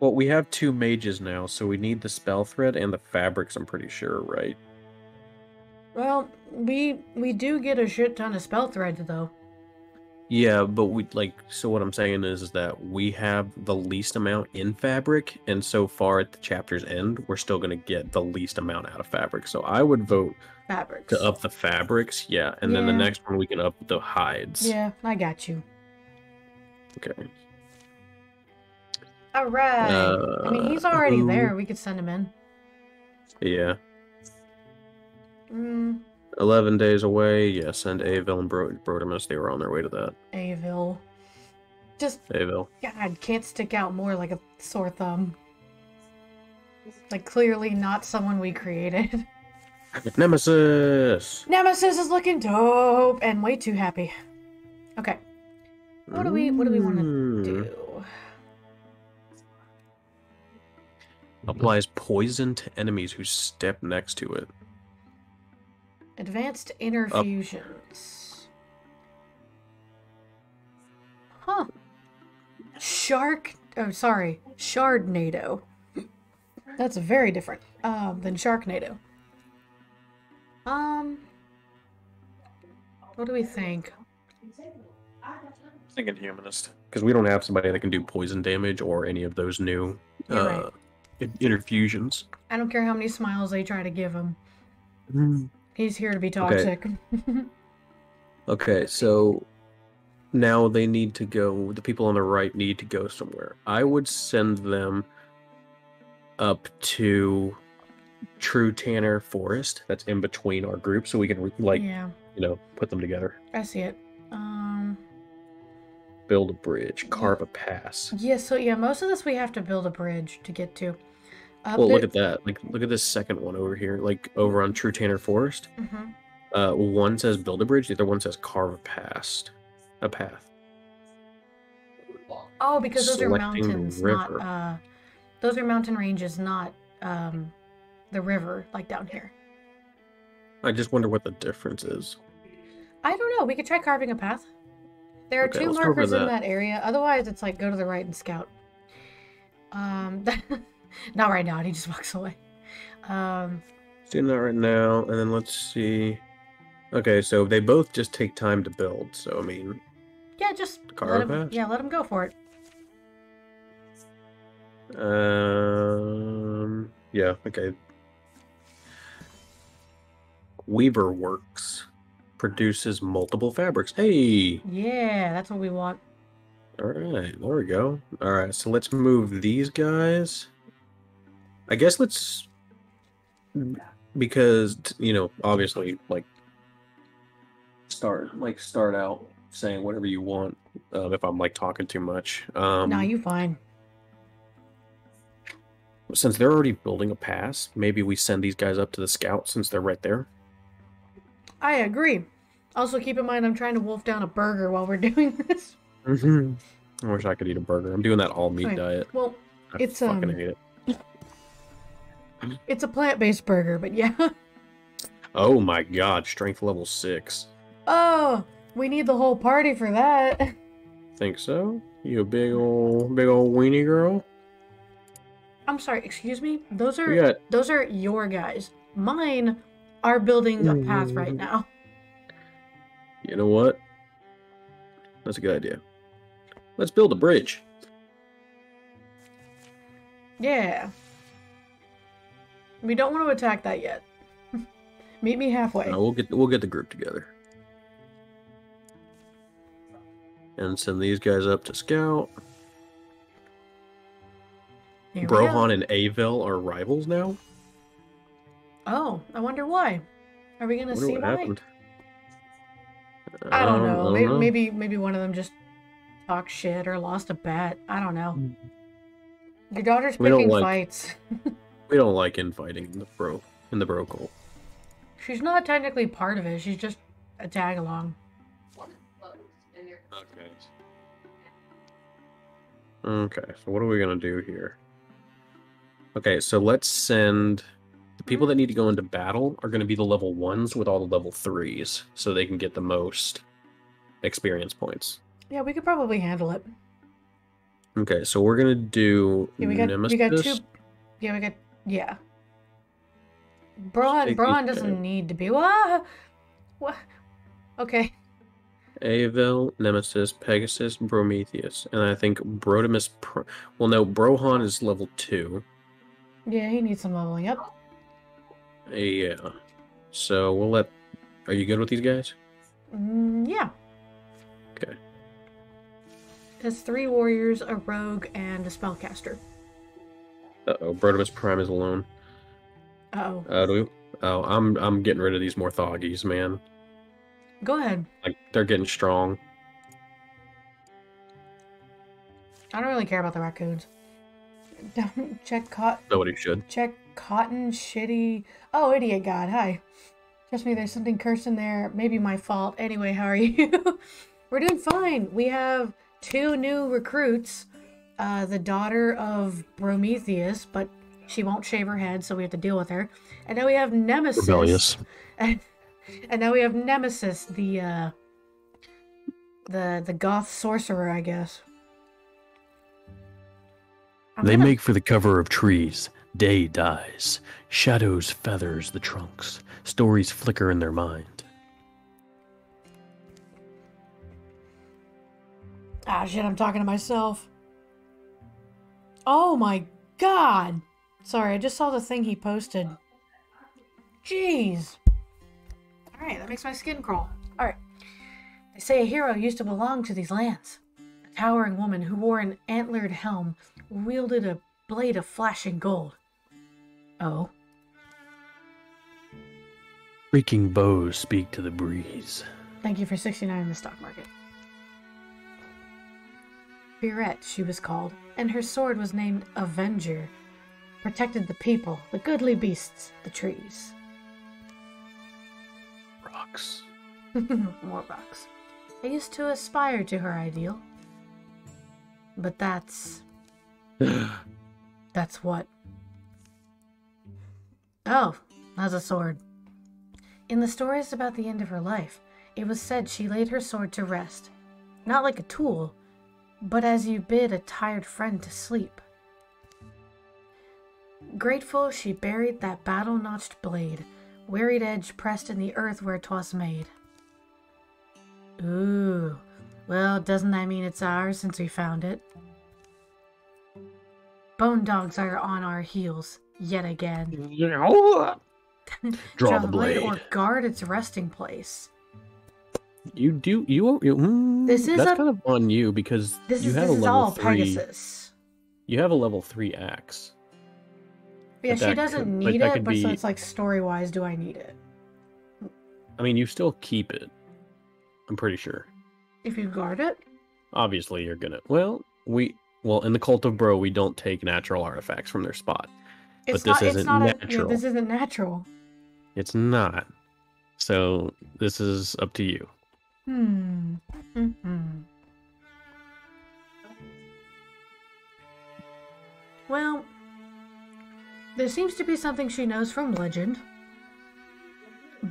[SPEAKER 3] Well, we have two mages now, so we need the spell thread and the fabrics. I'm pretty sure, right?
[SPEAKER 1] Well, we we do get a shit ton of spell threads though.
[SPEAKER 3] Yeah, but we like. So what I'm saying is, is that we have the least amount in fabric, and so far at the chapter's end, we're still gonna get the least amount out of fabric. So I would vote
[SPEAKER 1] Fabrics.
[SPEAKER 3] to up the fabrics, yeah, and then the next one we can up the hides.
[SPEAKER 1] Yeah, I got you.
[SPEAKER 3] Okay.
[SPEAKER 1] All right. I mean, he's
[SPEAKER 3] Uh,
[SPEAKER 1] already
[SPEAKER 3] who-
[SPEAKER 1] there. We could send him in.
[SPEAKER 3] Yeah.
[SPEAKER 1] Mm,
[SPEAKER 3] 11 days away. Yes, and Avil and Bro- Brotimus. They were on their way to that.
[SPEAKER 1] Avil. Just
[SPEAKER 3] Avil.
[SPEAKER 1] God, can't stick out more like a sore thumb. Like clearly not someone we created. [laughs]
[SPEAKER 3] Nemesis!
[SPEAKER 1] Nemesis is looking dope and way too happy. Okay. What do we what do we want to
[SPEAKER 3] Mm.
[SPEAKER 1] do?
[SPEAKER 3] Applies poison to enemies who step next to it.
[SPEAKER 1] Advanced interfusions. Huh. Shark oh sorry, Shardnado. That's very different um than Sharknado. Um what do we think?
[SPEAKER 3] Thinking humanist. Because we don't have somebody that can do poison damage or any of those new uh,
[SPEAKER 1] right.
[SPEAKER 3] in- interfusions.
[SPEAKER 1] I don't care how many smiles they try to give him. He's here to be toxic. [laughs]
[SPEAKER 3] Okay, so now they need to go. The people on the right need to go somewhere. I would send them up to True Tanner Forest. That's in between our group, so we can like
[SPEAKER 1] yeah,
[SPEAKER 3] you know put them together,
[SPEAKER 1] I see it. Um
[SPEAKER 3] build a bridge, carve a pass.
[SPEAKER 1] yeah, so yeah, most of this we have to build a bridge to get to. Uh,
[SPEAKER 3] Well, look at that. Like, look at this second one over here. Like over on True Tanner Forest.
[SPEAKER 1] Mhm.
[SPEAKER 3] Uh, one says build a bridge. The other one says carve a path. A path.
[SPEAKER 1] Oh, because those are
[SPEAKER 3] Selecting the
[SPEAKER 1] mountains, not uh those are mountain ranges, not um the river like down here.
[SPEAKER 3] I just wonder what the difference is.
[SPEAKER 1] I don't know. We could try carving a path. There are
[SPEAKER 3] Okay,
[SPEAKER 1] two markers in
[SPEAKER 3] that.
[SPEAKER 1] that area. Otherwise, it's like go to the right and scout. Um, [laughs] [laughs] [laughs] not right now. And He just [laughs] walks away. Um,
[SPEAKER 3] Doing that right now, and then let's see. Okay, so they both just take time to build. So I mean,
[SPEAKER 1] yeah, just let him. Yeah, let him go for it.
[SPEAKER 3] um, yeah, okay. Weaver Works produces multiple fabrics. Hey,
[SPEAKER 1] Yeah, that's what we want.
[SPEAKER 3] all right, there we go. All right, so let's move these guys. I guess let's because you know obviously like start like start out saying whatever you want um, if i'm like talking too much um
[SPEAKER 1] nah, you fine.
[SPEAKER 3] since they're already building a pass maybe we send these guys up to the scout since they're right there
[SPEAKER 1] I agree. Also, keep in mind I'm trying to wolf down a burger while we're [laughs] doing this.
[SPEAKER 3] i wish i could eat a burger i'm doing that all meat diet
[SPEAKER 1] Well,
[SPEAKER 3] I
[SPEAKER 1] It's,
[SPEAKER 3] fucking
[SPEAKER 1] um,
[SPEAKER 3] hate it
[SPEAKER 1] it's a plant-based burger, but yeah. [laughs]
[SPEAKER 3] oh my god strength level six
[SPEAKER 1] oh, we need the whole party for that.
[SPEAKER 3] think so you a big old big old weenie girl
[SPEAKER 1] I'm sorry, excuse me. Those are
[SPEAKER 3] got
[SPEAKER 1] those are your guys. Mine are building a path right mm. now. [laughs]
[SPEAKER 3] You know what? That's a good idea. Let's build a bridge.
[SPEAKER 1] Yeah. We don't want to attack that yet. [laughs] Meet me halfway.
[SPEAKER 3] Uh, we'll get we'll get the group together. And send these guys up to scout.
[SPEAKER 1] Here.
[SPEAKER 3] Brohan and Avil are rivals now.
[SPEAKER 1] Oh, I wonder why. Are we gonna see
[SPEAKER 3] what
[SPEAKER 1] why?
[SPEAKER 3] happened.
[SPEAKER 1] I don't know.
[SPEAKER 3] I
[SPEAKER 1] Maybe,
[SPEAKER 3] know.
[SPEAKER 1] maybe maybe one of them just talked shit or lost a bet. I don't know. Your daughter's
[SPEAKER 3] We don't
[SPEAKER 1] picking
[SPEAKER 3] like-
[SPEAKER 1] fights. [laughs]
[SPEAKER 3] We don't like infighting in the bro in the bro cult.
[SPEAKER 1] She's not technically part of it. She's just a tag along.
[SPEAKER 3] Okay. Okay, so what are we gonna do here? Okay, so let's send the people that need to go into battle are gonna be the level ones with all the level threes, so they can get the most experience points.
[SPEAKER 1] Yeah, we could probably handle it.
[SPEAKER 3] Okay, so we're gonna do
[SPEAKER 1] Yeah, we got
[SPEAKER 3] Nemesis.
[SPEAKER 1] we got two. Yeah, we got yeah. Braun
[SPEAKER 3] take
[SPEAKER 1] Braun doesn't
[SPEAKER 3] down.
[SPEAKER 1] need to be. What? What? Okay.
[SPEAKER 3] Avel, Nemesis, Pegasus, Prometheus, and I think Brotimus. Pro- well, no, Brohan is level two.
[SPEAKER 1] Yeah, he needs some leveling up.
[SPEAKER 3] Yeah. So we'll let. Are you good with these guys?
[SPEAKER 1] Mm, yeah.
[SPEAKER 3] Okay.
[SPEAKER 1] It's three warriors, a rogue, and a spellcaster.
[SPEAKER 3] Oh, Brotimus Prime is alone.
[SPEAKER 1] Uh-oh.
[SPEAKER 3] Uh, do we? Oh, I'm I'm getting rid of these Morthoggies, man.
[SPEAKER 1] Go ahead.
[SPEAKER 3] Like they're getting strong.
[SPEAKER 1] I don't really care about the raccoons. Don't check cot
[SPEAKER 3] Nobody should.
[SPEAKER 1] check cotton shitty. Oh, idiot god. Hi. Trust me, there's something cursed in there. Maybe my fault. Anyway, how are you? [laughs] We're doing fine. We have two new recruits. Uh, the daughter of Prometheus, but she won't shave her head, so we have to deal with her. And now we have Nemesis.
[SPEAKER 3] Rebellious.
[SPEAKER 1] And, [laughs] and now we have Nemesis, the uh the the goth sorcerer, I guess. I'm
[SPEAKER 4] They
[SPEAKER 1] gonna-
[SPEAKER 4] make for the cover of trees. Day dies. Shadows feathers the trunks. Stories flicker in their mind.
[SPEAKER 1] Ah shit, I'm talking to myself. Oh my god. Sorry, I just saw the thing he posted. Jeez. Alright, that makes my skin crawl. Alright. They say a hero used to belong to these lands. A towering woman who wore an antlered helm wielded a blade of flashing gold. Oh.
[SPEAKER 4] Creaking bows speak to the breeze.
[SPEAKER 1] Thank you for 69 in the stock market. Birette, she was called, and her sword was named Avenger. Protected the people, the goodly beasts, the trees.
[SPEAKER 4] Rocks. [laughs]
[SPEAKER 1] More rocks. I used to aspire to her ideal. But that's. [gasps] That's what? Oh, that's a sword. In the stories about the end of her life, it was said she laid her sword to rest. Not like a tool, but as you bid a tired friend to sleep. Grateful, she buried that battle notched blade, wearied edge pressed in the earth where 'twas made. Ooh, well, doesn't that mean it's ours since we found it? Bone dogs are on our heels, yet again. [laughs]
[SPEAKER 4] Draw the blade.
[SPEAKER 1] or guard its resting place.
[SPEAKER 3] You do you, you mm,
[SPEAKER 1] This is
[SPEAKER 3] that's
[SPEAKER 1] a-
[SPEAKER 3] kind of on you because
[SPEAKER 1] This
[SPEAKER 3] you
[SPEAKER 1] is
[SPEAKER 3] have
[SPEAKER 1] this
[SPEAKER 3] a
[SPEAKER 1] is
[SPEAKER 3] level
[SPEAKER 1] all
[SPEAKER 3] three.
[SPEAKER 1] Pegasus.
[SPEAKER 3] You have a level three axe.
[SPEAKER 1] Yeah,
[SPEAKER 3] But
[SPEAKER 1] she doesn't
[SPEAKER 3] could-
[SPEAKER 1] need it, but so it's like story wise, do I need it?
[SPEAKER 3] I mean, you still keep it. I'm pretty sure.
[SPEAKER 1] If you guard it?
[SPEAKER 3] Obviously, you're gonna. Well, we well in the cult of bro, we don't take natural artifacts from their spot. But
[SPEAKER 1] It's
[SPEAKER 3] this
[SPEAKER 1] not, it's
[SPEAKER 3] isn't
[SPEAKER 1] not A, yeah,
[SPEAKER 3] natural.
[SPEAKER 1] this isn't natural.
[SPEAKER 3] It's not. So this is up to you.
[SPEAKER 1] Hmm. hmm Well, there seems to be something she knows from legend,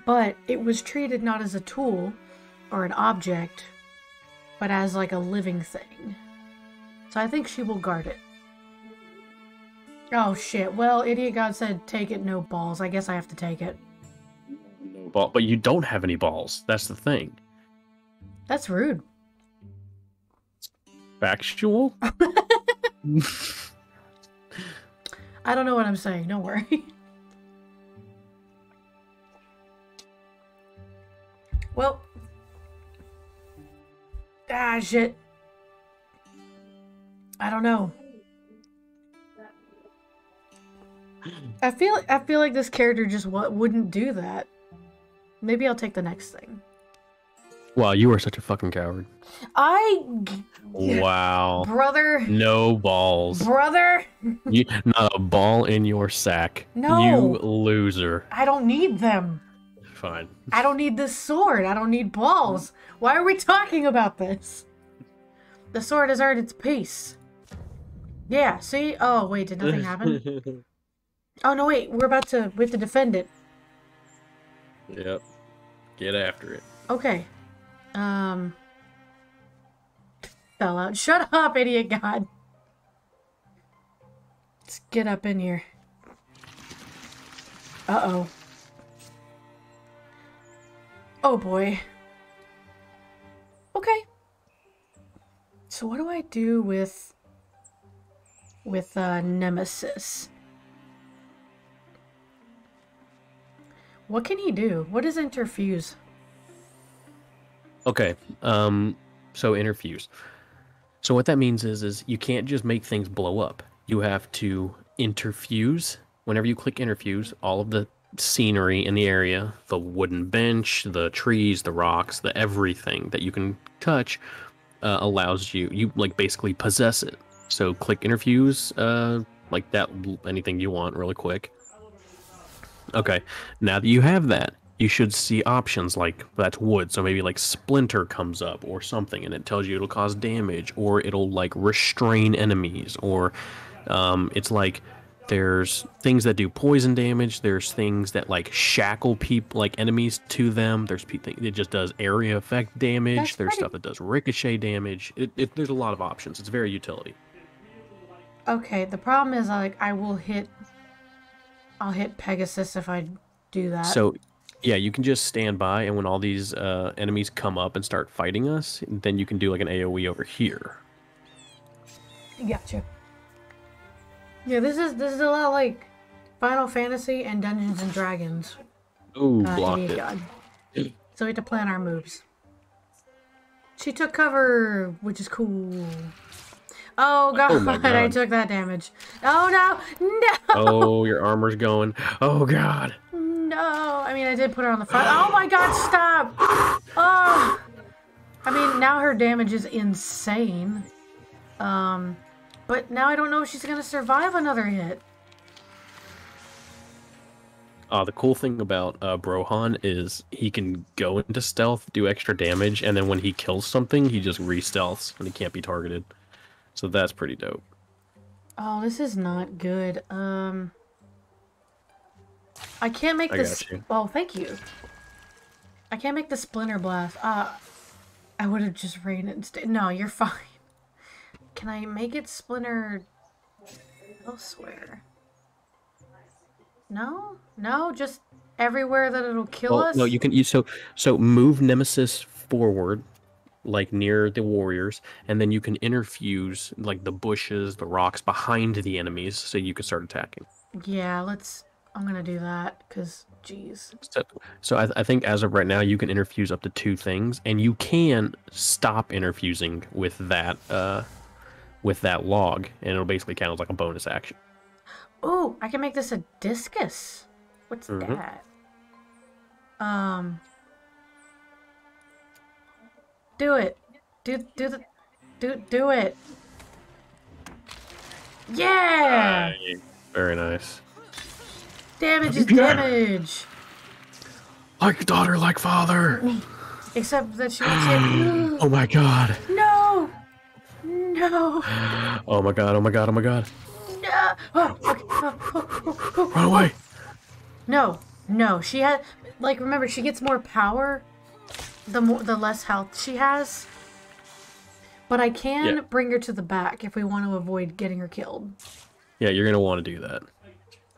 [SPEAKER 1] but it was treated not as a tool or an object, but as like a living thing. So I think she will guard it. Oh shit. Well, Idiot God said take it, no balls. I guess I have to take it.
[SPEAKER 3] Ball, but you don't have any balls. That's the thing.
[SPEAKER 1] That's rude.
[SPEAKER 3] Factual. [laughs] [laughs]
[SPEAKER 1] I don't know what I'm saying. Don't worry. well. Ah, shit. I don't know. I feel I feel like this character just wouldn't do that. Maybe I'll take the next thing.
[SPEAKER 3] Wow, you are such a fucking coward.
[SPEAKER 1] I
[SPEAKER 3] Wow.
[SPEAKER 1] brother
[SPEAKER 3] No balls.
[SPEAKER 1] brother
[SPEAKER 3] You, not a ball in your sack.
[SPEAKER 1] No.
[SPEAKER 3] You loser.
[SPEAKER 1] I don't need them.
[SPEAKER 3] Fine.
[SPEAKER 1] I don't need this sword. I don't need balls. Why are we talking about this? The sword has earned its peace. Yeah, see? Oh, wait, did nothing [laughs] happen? Oh, no, wait, we're about to, we have to defend it.
[SPEAKER 3] yep. Get after it.
[SPEAKER 1] Okay. Um. Fell out. [laughs] Shut up, idiot god. Let's get up in here. Uh oh. Oh boy. Okay. So what do I do with with uh Nemesis? What can he do? What is interfuse?
[SPEAKER 3] Okay. Um. So interfuse. So what that means is, is you can't just make things blow up. You have to interfuse. Whenever you click interfuse, all of the scenery in the area, the wooden bench, the trees, the rocks, the everything that you can touch, uh, allows you. You like basically possess it. So click interfuse. Uh, like that. Anything you want, really quick. Okay. Now that you have that, you should see options like that's wood. So maybe like splinter comes up or something and it tells you it'll cause damage or it'll like restrain enemies or um, it's like there's things that do poison damage. There's things that like shackle people like enemies to them. There's pe- it just does area effect damage.
[SPEAKER 1] That's
[SPEAKER 3] there's stuff that does ricochet damage. It, it, there's a lot of options. It's very utility.
[SPEAKER 1] Okay, the problem is like I will hit I'll hit Pegasus if I do that.
[SPEAKER 3] So, yeah, you can just stand by, and when all these uh, enemies come up and start fighting us, then you can do like an AOE over here.
[SPEAKER 1] gotcha. Yeah, this is this is a lot like Final Fantasy and Dungeons and Dragons.
[SPEAKER 3] Ooh,
[SPEAKER 1] Uh,
[SPEAKER 3] blocked it.
[SPEAKER 1] god. So we have to plan our moves. She took cover, which is cool. Oh god,
[SPEAKER 3] Oh my [laughs]
[SPEAKER 1] I took that damage. Oh no, [laughs] no,
[SPEAKER 3] Oh, your armor's going. Oh god.
[SPEAKER 1] No. I mean, I did put her on the front. Oh my god, stop! Oh, I mean, now her damage is insane. Um, but now I don't know if she's gonna survive another hit.
[SPEAKER 3] Uh, the cool thing about uh, Brohan is he can go into stealth, do extra damage, and then when he kills something, he just re-stealths and he can't be targeted. So that's pretty dope.
[SPEAKER 1] Oh, this is not good. Um, I can't make
[SPEAKER 3] I
[SPEAKER 1] this. Oh, thank you. I can't make the splinter blast. Uh, I would have just rained it instead. No, you're [laughs] fine. Can I make it splinter elsewhere? No, no, just everywhere that it'll kill
[SPEAKER 3] Well,
[SPEAKER 1] us.
[SPEAKER 3] no, you can. You so so move Nemesis forward, like near the warriors, and then you can interfuse like the bushes, the rocks behind the enemies, so you can start attacking.
[SPEAKER 1] Yeah, let's. I'm gonna do that because, jeez.
[SPEAKER 3] So, so I, I think as of right now, you can interfuse up to two things, and you can stop interfusing with that uh, with that log, and it'll basically count as like a bonus action.
[SPEAKER 1] Oh, I can make this a discus. What's
[SPEAKER 3] Mhm.
[SPEAKER 1] that? Um. Do it. Do do the do do it. Yeah.
[SPEAKER 3] Very nice.
[SPEAKER 1] Damage is damage.
[SPEAKER 3] Like daughter, like father.
[SPEAKER 1] Except that she say [gasps]
[SPEAKER 3] Oh my god.
[SPEAKER 1] no. No.
[SPEAKER 3] Oh my god. Oh my god. Oh my god.
[SPEAKER 1] No. Oh, okay. Oh, oh, oh, oh, oh
[SPEAKER 3] Run away. Oh.
[SPEAKER 1] No, no. She had like remember she gets more power the more the less health she has. But I can
[SPEAKER 3] Yeah.
[SPEAKER 1] bring her to the back if we want to avoid getting her killed.
[SPEAKER 3] Yeah, you're gonna want to do that.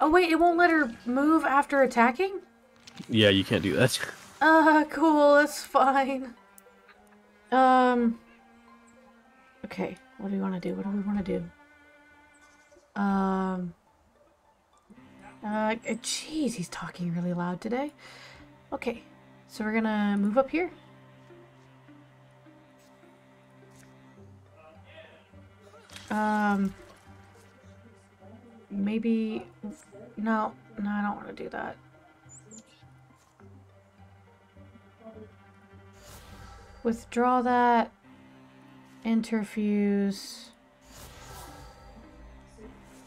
[SPEAKER 1] Oh wait, it won't let her move after attacking?
[SPEAKER 3] Yeah, you can't do that.
[SPEAKER 1] Uh [laughs] cool, that's fine. Um Okay, what do we want to do? What do we want to do? Um uh jeez, he's talking really loud today. Okay. So we're going to move up here. Um maybe No, no, I don't want to do that. Withdraw that. Interfuse.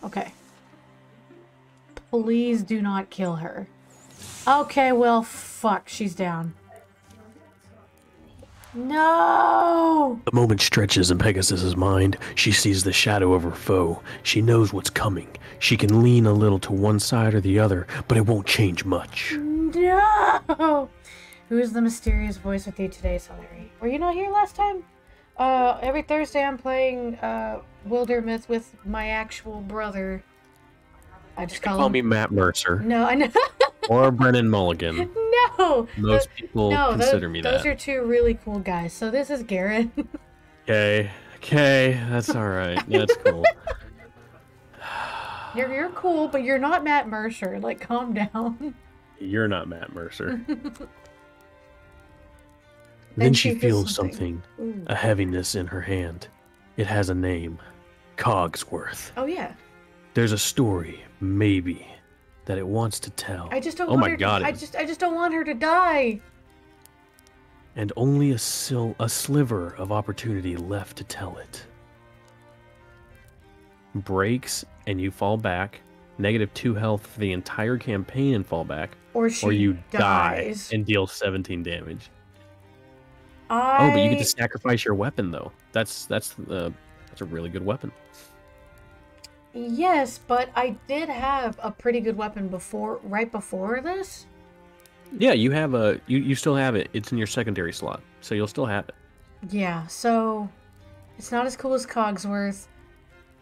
[SPEAKER 1] Okay. Please do not kill her. Okay, well, fuck, she's down. No!
[SPEAKER 4] The moment stretches in Pegasus's mind, she sees the shadow of her foe. She knows what's coming. She can lean a little to one side or the other, but it won't change much.
[SPEAKER 1] No! Who is the mysterious voice with you today, Celery? Were you not here last time? Uh, every Thursday I'm playing, uh, Wildermyth with my actual brother. I just call,
[SPEAKER 3] Call
[SPEAKER 1] him...
[SPEAKER 3] me Matt Mercer
[SPEAKER 1] No, I know. [laughs]
[SPEAKER 3] or Brennan Mulligan. [laughs]
[SPEAKER 1] no!
[SPEAKER 3] Most people
[SPEAKER 1] no,
[SPEAKER 3] consider me
[SPEAKER 1] those
[SPEAKER 3] that.
[SPEAKER 1] are two really cool guys. So this is Garrett.
[SPEAKER 3] Okay, okay, that's all right. That's cool. [laughs]
[SPEAKER 1] you're, you're cool, but you're not Matt Mercer. Like, calm down.
[SPEAKER 3] You're not Matt Mercer. [laughs]
[SPEAKER 4] Then she
[SPEAKER 1] she feels
[SPEAKER 4] feels
[SPEAKER 1] something.
[SPEAKER 4] something, a heaviness in her hand. It has a name Cogsworth.
[SPEAKER 1] Oh, yeah.
[SPEAKER 4] There's a story, maybe, that it wants to tell.
[SPEAKER 1] I just don't
[SPEAKER 3] Oh
[SPEAKER 1] want
[SPEAKER 3] my
[SPEAKER 1] her
[SPEAKER 3] God,
[SPEAKER 1] To, I just, I just don't want her to die.
[SPEAKER 4] and only a, sil- a sliver of opportunity left to tell it.
[SPEAKER 3] Breaks and you fall back. Negative two health for the entire campaign and fall back,
[SPEAKER 1] Or she
[SPEAKER 3] or you
[SPEAKER 1] dies.
[SPEAKER 3] die and deal 17 damage.
[SPEAKER 1] I...
[SPEAKER 3] Oh, but you get to sacrifice your weapon though. That's that's uh, that's a really good weapon.
[SPEAKER 1] Yes, but I did have a pretty good weapon before, right before this.
[SPEAKER 3] Yeah, you have a you you still have it. It's in your secondary slot, so you'll still have it.
[SPEAKER 1] Yeah, so it's not as cool as Cogsworth.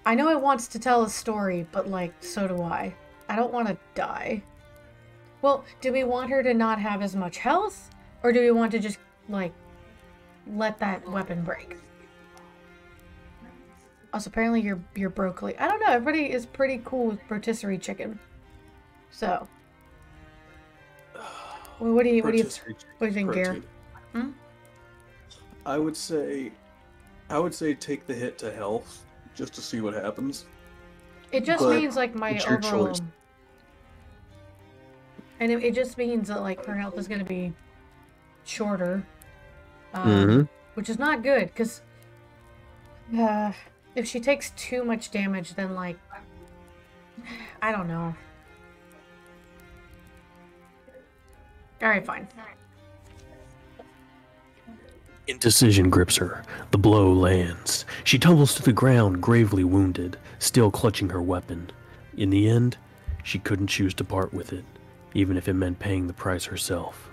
[SPEAKER 1] I know it wants to tell a story, but like, so do I. I don't want to die. Well, do we want her to not have as much health, or do we want to just like let that weapon break? Also, apparently you're you're broccoli. I don't know. Everybody is pretty cool with rotisserie chicken. So, well, what do you what do you
[SPEAKER 6] Rotisserie
[SPEAKER 1] what do you think, Gare? Hmm?
[SPEAKER 6] I would say, I would say take the hit to health just to see what happens.
[SPEAKER 1] It just
[SPEAKER 6] But
[SPEAKER 1] means like my overall,
[SPEAKER 6] choice.
[SPEAKER 1] and it, it just means that like her health is gonna be shorter, um,
[SPEAKER 3] Mhm.
[SPEAKER 1] which is not good because uh, if she takes too much damage, then like I don't know. All right, fine.
[SPEAKER 4] Indecision grips her. The blow lands. She tumbles to the ground, gravely wounded, still clutching her weapon. In the end, she couldn't choose to part with it, even if it meant paying the price herself.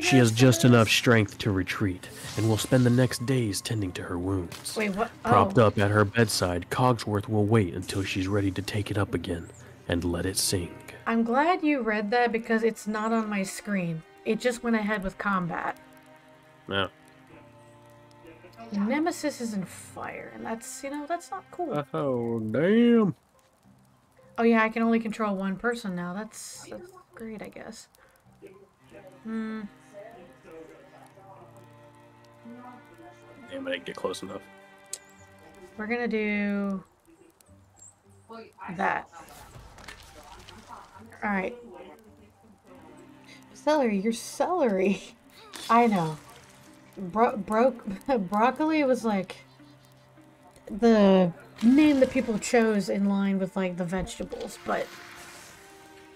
[SPEAKER 4] She has just enough strength to retreat, and will spend the next days tending to her wounds.
[SPEAKER 1] Wait, what?
[SPEAKER 4] Propped
[SPEAKER 1] oh.
[SPEAKER 4] up at her bedside, Cogsworth will wait until she's ready to take it up again and let it sing.
[SPEAKER 1] I'm glad you read that because it's not on my screen. It just went ahead with combat.
[SPEAKER 3] Yeah.
[SPEAKER 1] Nemesis is in fire, and that's you know that's not cool.
[SPEAKER 3] Oh damn.
[SPEAKER 1] Oh yeah, I can only control one person now. That's, that's great, I guess. Hmm.
[SPEAKER 3] Damn, I didn't get close enough.
[SPEAKER 1] We're gonna do that. All right. Celery, you're celery. [laughs] I know. Bro- broke [laughs] broccoli was like the name that people chose in line with like the vegetables, but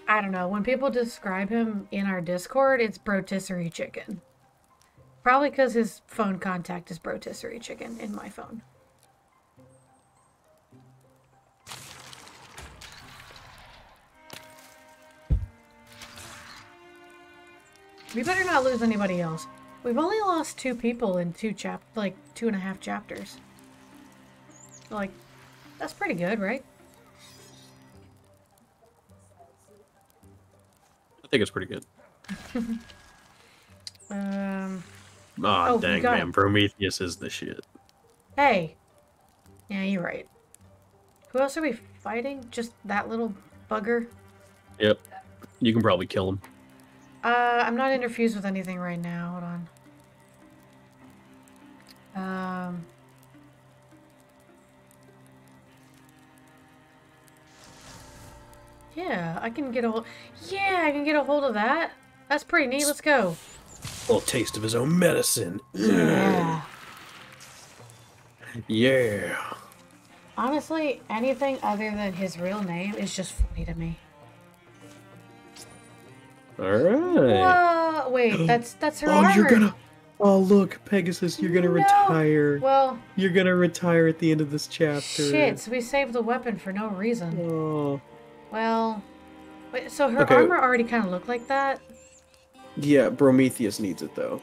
[SPEAKER 1] I don't know. When people describe him in our Discord, it's rotisserie chicken. Probably because his phone contact is rotisserie chicken in my phone. We better not lose anybody else. We've only lost two people in two chap like two and a half chapters. Like, that's pretty good, right?
[SPEAKER 3] I think it's pretty good. [laughs]
[SPEAKER 1] Um, Oh,
[SPEAKER 3] dang, man.
[SPEAKER 1] It.
[SPEAKER 3] Prometheus is the shit.
[SPEAKER 1] Hey. Yeah, you're right. Who else are we fighting? Just that little bugger?
[SPEAKER 3] Yep. You can probably kill him.
[SPEAKER 1] Uh, I'm not interfused with anything right now. Hold on. Um... Yeah, I can get a hold. Yeah, I can get a hold of that. That's pretty neat. Let's go.
[SPEAKER 3] A little taste of his own medicine.
[SPEAKER 1] Yeah.
[SPEAKER 3] Yeah.
[SPEAKER 1] Honestly, anything other than his real name is just funny to me.
[SPEAKER 3] All right.
[SPEAKER 1] Whoa! Wait, that's that's her
[SPEAKER 3] Oh,
[SPEAKER 1] armor.
[SPEAKER 3] you're gonna. Oh, look, Pegasus, you're gonna
[SPEAKER 1] No.
[SPEAKER 3] retire.
[SPEAKER 1] Well,
[SPEAKER 3] You're gonna retire at the end of this chapter.
[SPEAKER 1] shit. So we saved the weapon for no reason.
[SPEAKER 3] Oh.
[SPEAKER 1] Well, wait. So her
[SPEAKER 3] Okay.
[SPEAKER 1] armor already kind of looked like that.
[SPEAKER 3] Yeah, Prometheus needs it though.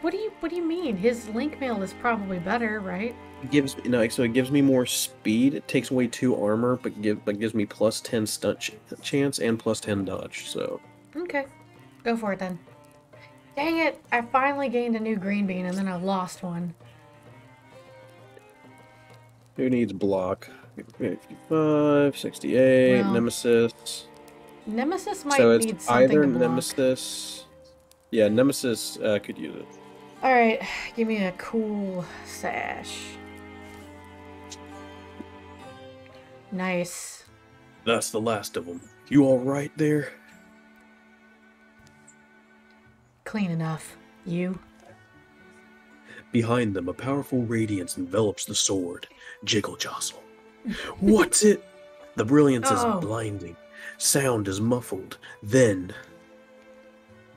[SPEAKER 1] What do you What do you mean? His link mail is probably better, right?
[SPEAKER 3] It gives no, so it gives me more speed. It takes away two armor, but give but gives me plus ten stunt ch- chance and plus ten dodge. So
[SPEAKER 1] Okay, go for it then. Dang it! I finally gained a new green bean and then I lost one.
[SPEAKER 3] who needs block? 55, 68,
[SPEAKER 1] Well,
[SPEAKER 3] Nemesis.
[SPEAKER 1] Nemesis might
[SPEAKER 3] so
[SPEAKER 1] need
[SPEAKER 3] it's
[SPEAKER 1] something
[SPEAKER 3] either
[SPEAKER 1] to block.
[SPEAKER 3] Nemesis. Yeah, Nemesis uh, could use it.
[SPEAKER 1] All right, give me a cool sash. Nice.
[SPEAKER 3] That's the last of them. You all right there?
[SPEAKER 1] Clean enough. You?
[SPEAKER 3] Behind them, a powerful radiance envelops the sword. Jiggle jostle. What's it? The brilliance
[SPEAKER 1] Oh.
[SPEAKER 3] is blinding. Sound is muffled. Then,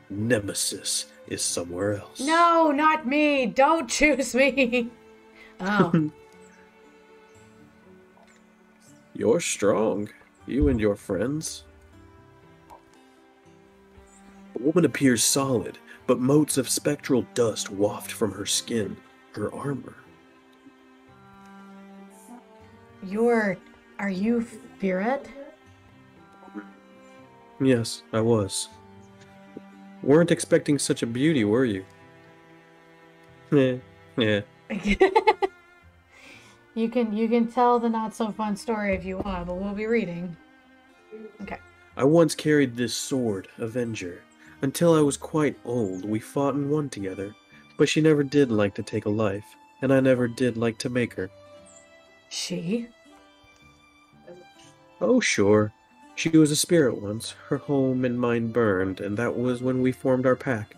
[SPEAKER 3] Nemesis is somewhere else.
[SPEAKER 1] No, not me. Don't choose me. [laughs] Oh, [laughs]
[SPEAKER 3] You're strong. You and your friends. The woman appears solid, but motes of spectral dust waft from her skin, her armor.
[SPEAKER 1] you're. Are you Firet?
[SPEAKER 3] Yes, I was. Weren't expecting such a beauty, were you? Eh, yeah, yeah. [laughs]
[SPEAKER 1] you can you can tell the not so fun story if you want, but we'll be reading. Okay.
[SPEAKER 3] I once carried this sword, Avenger. Until I was quite old, we fought and won together. But she never did like to take a life, and I never did like to make her.
[SPEAKER 1] She?
[SPEAKER 3] Oh, sure. She was a spirit once. Her home and mine burned, and that was when we formed our pact.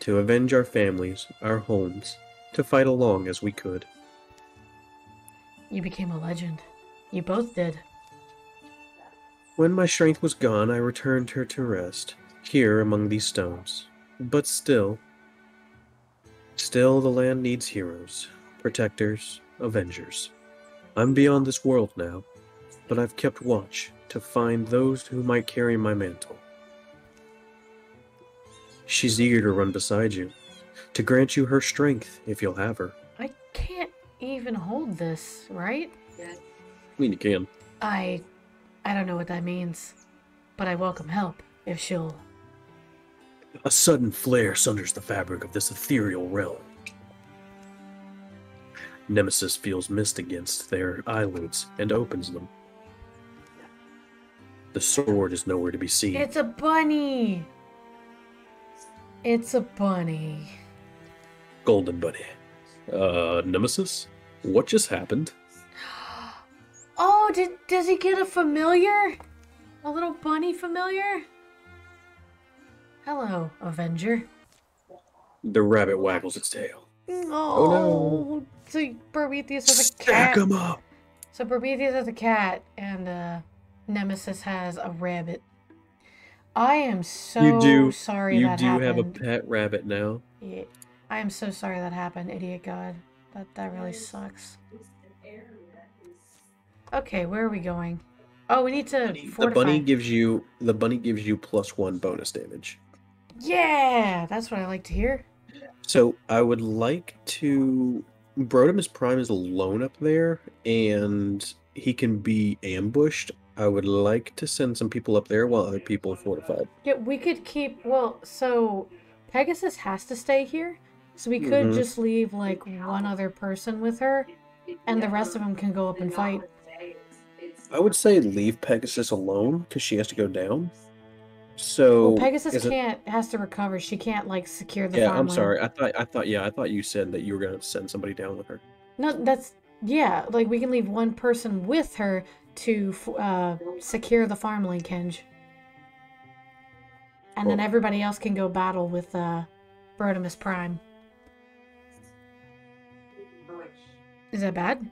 [SPEAKER 3] To avenge our families, our homes, to fight along as we could.
[SPEAKER 1] You became a legend. You both did.
[SPEAKER 3] When my strength was gone, I returned her to rest, here among these stones. But still, still the land needs heroes, protectors, avengers. I'm beyond this world now, but I've kept watch to find those who might carry my mantle. She's eager to run beside you, to grant you her strength if you'll have her.
[SPEAKER 1] I can't even hold this, right?
[SPEAKER 3] I mean, you can.
[SPEAKER 1] I I don't know what that means, but I welcome help if she'll
[SPEAKER 3] A sudden flare sunders the fabric of this ethereal realm. Nemesis feels mist against their eyelids and opens them. The sword is nowhere to be seen.
[SPEAKER 1] It's a bunny. It's a bunny.
[SPEAKER 3] Golden Bunny. Uh, Nemesis? What just happened? [gasps]
[SPEAKER 1] Oh, did does he get a familiar? A little bunny familiar? Hello, Avenger.
[SPEAKER 3] The rabbit waggles its tail.
[SPEAKER 1] Oh, no! So Prometheus has a cat. Stack.
[SPEAKER 3] 'em up!
[SPEAKER 1] So Prometheus has a cat, and uh, Nemesis has a rabbit. I am so
[SPEAKER 3] you do.
[SPEAKER 1] sorry
[SPEAKER 3] you
[SPEAKER 1] that
[SPEAKER 3] do
[SPEAKER 1] happened.
[SPEAKER 3] have a pet rabbit now.
[SPEAKER 1] Yeah, I am so sorry that happened, idiot god. That that really sucks. Okay, where are we going? Oh, we need to
[SPEAKER 3] The bunny gives you the bunny gives you plus one bonus damage.
[SPEAKER 1] Yeah, that's what I like to hear.
[SPEAKER 3] So I would like to. Brotimus Prime is alone up there, and he can be ambushed. I would like to send some people up there while other people are fortified.
[SPEAKER 1] Yeah, we could keep. Well, so Pegasus has to stay here, so we could
[SPEAKER 3] Mhm.
[SPEAKER 1] just leave like one other person with her, and the rest of them can go up and fight.
[SPEAKER 3] I would say leave Pegasus alone because she has to go down. So
[SPEAKER 1] Well, Pegasus can't has to recover. She can't like secure the.
[SPEAKER 3] Yeah, I'm sorry. I thought I thought yeah, I thought you said that you were gonna send somebody down with her.
[SPEAKER 1] No, that's yeah. Like we can leave one person with her to uh, secure the farm link hinge. And then everybody else can go battle with uh, Brotimus Prime. Is that bad?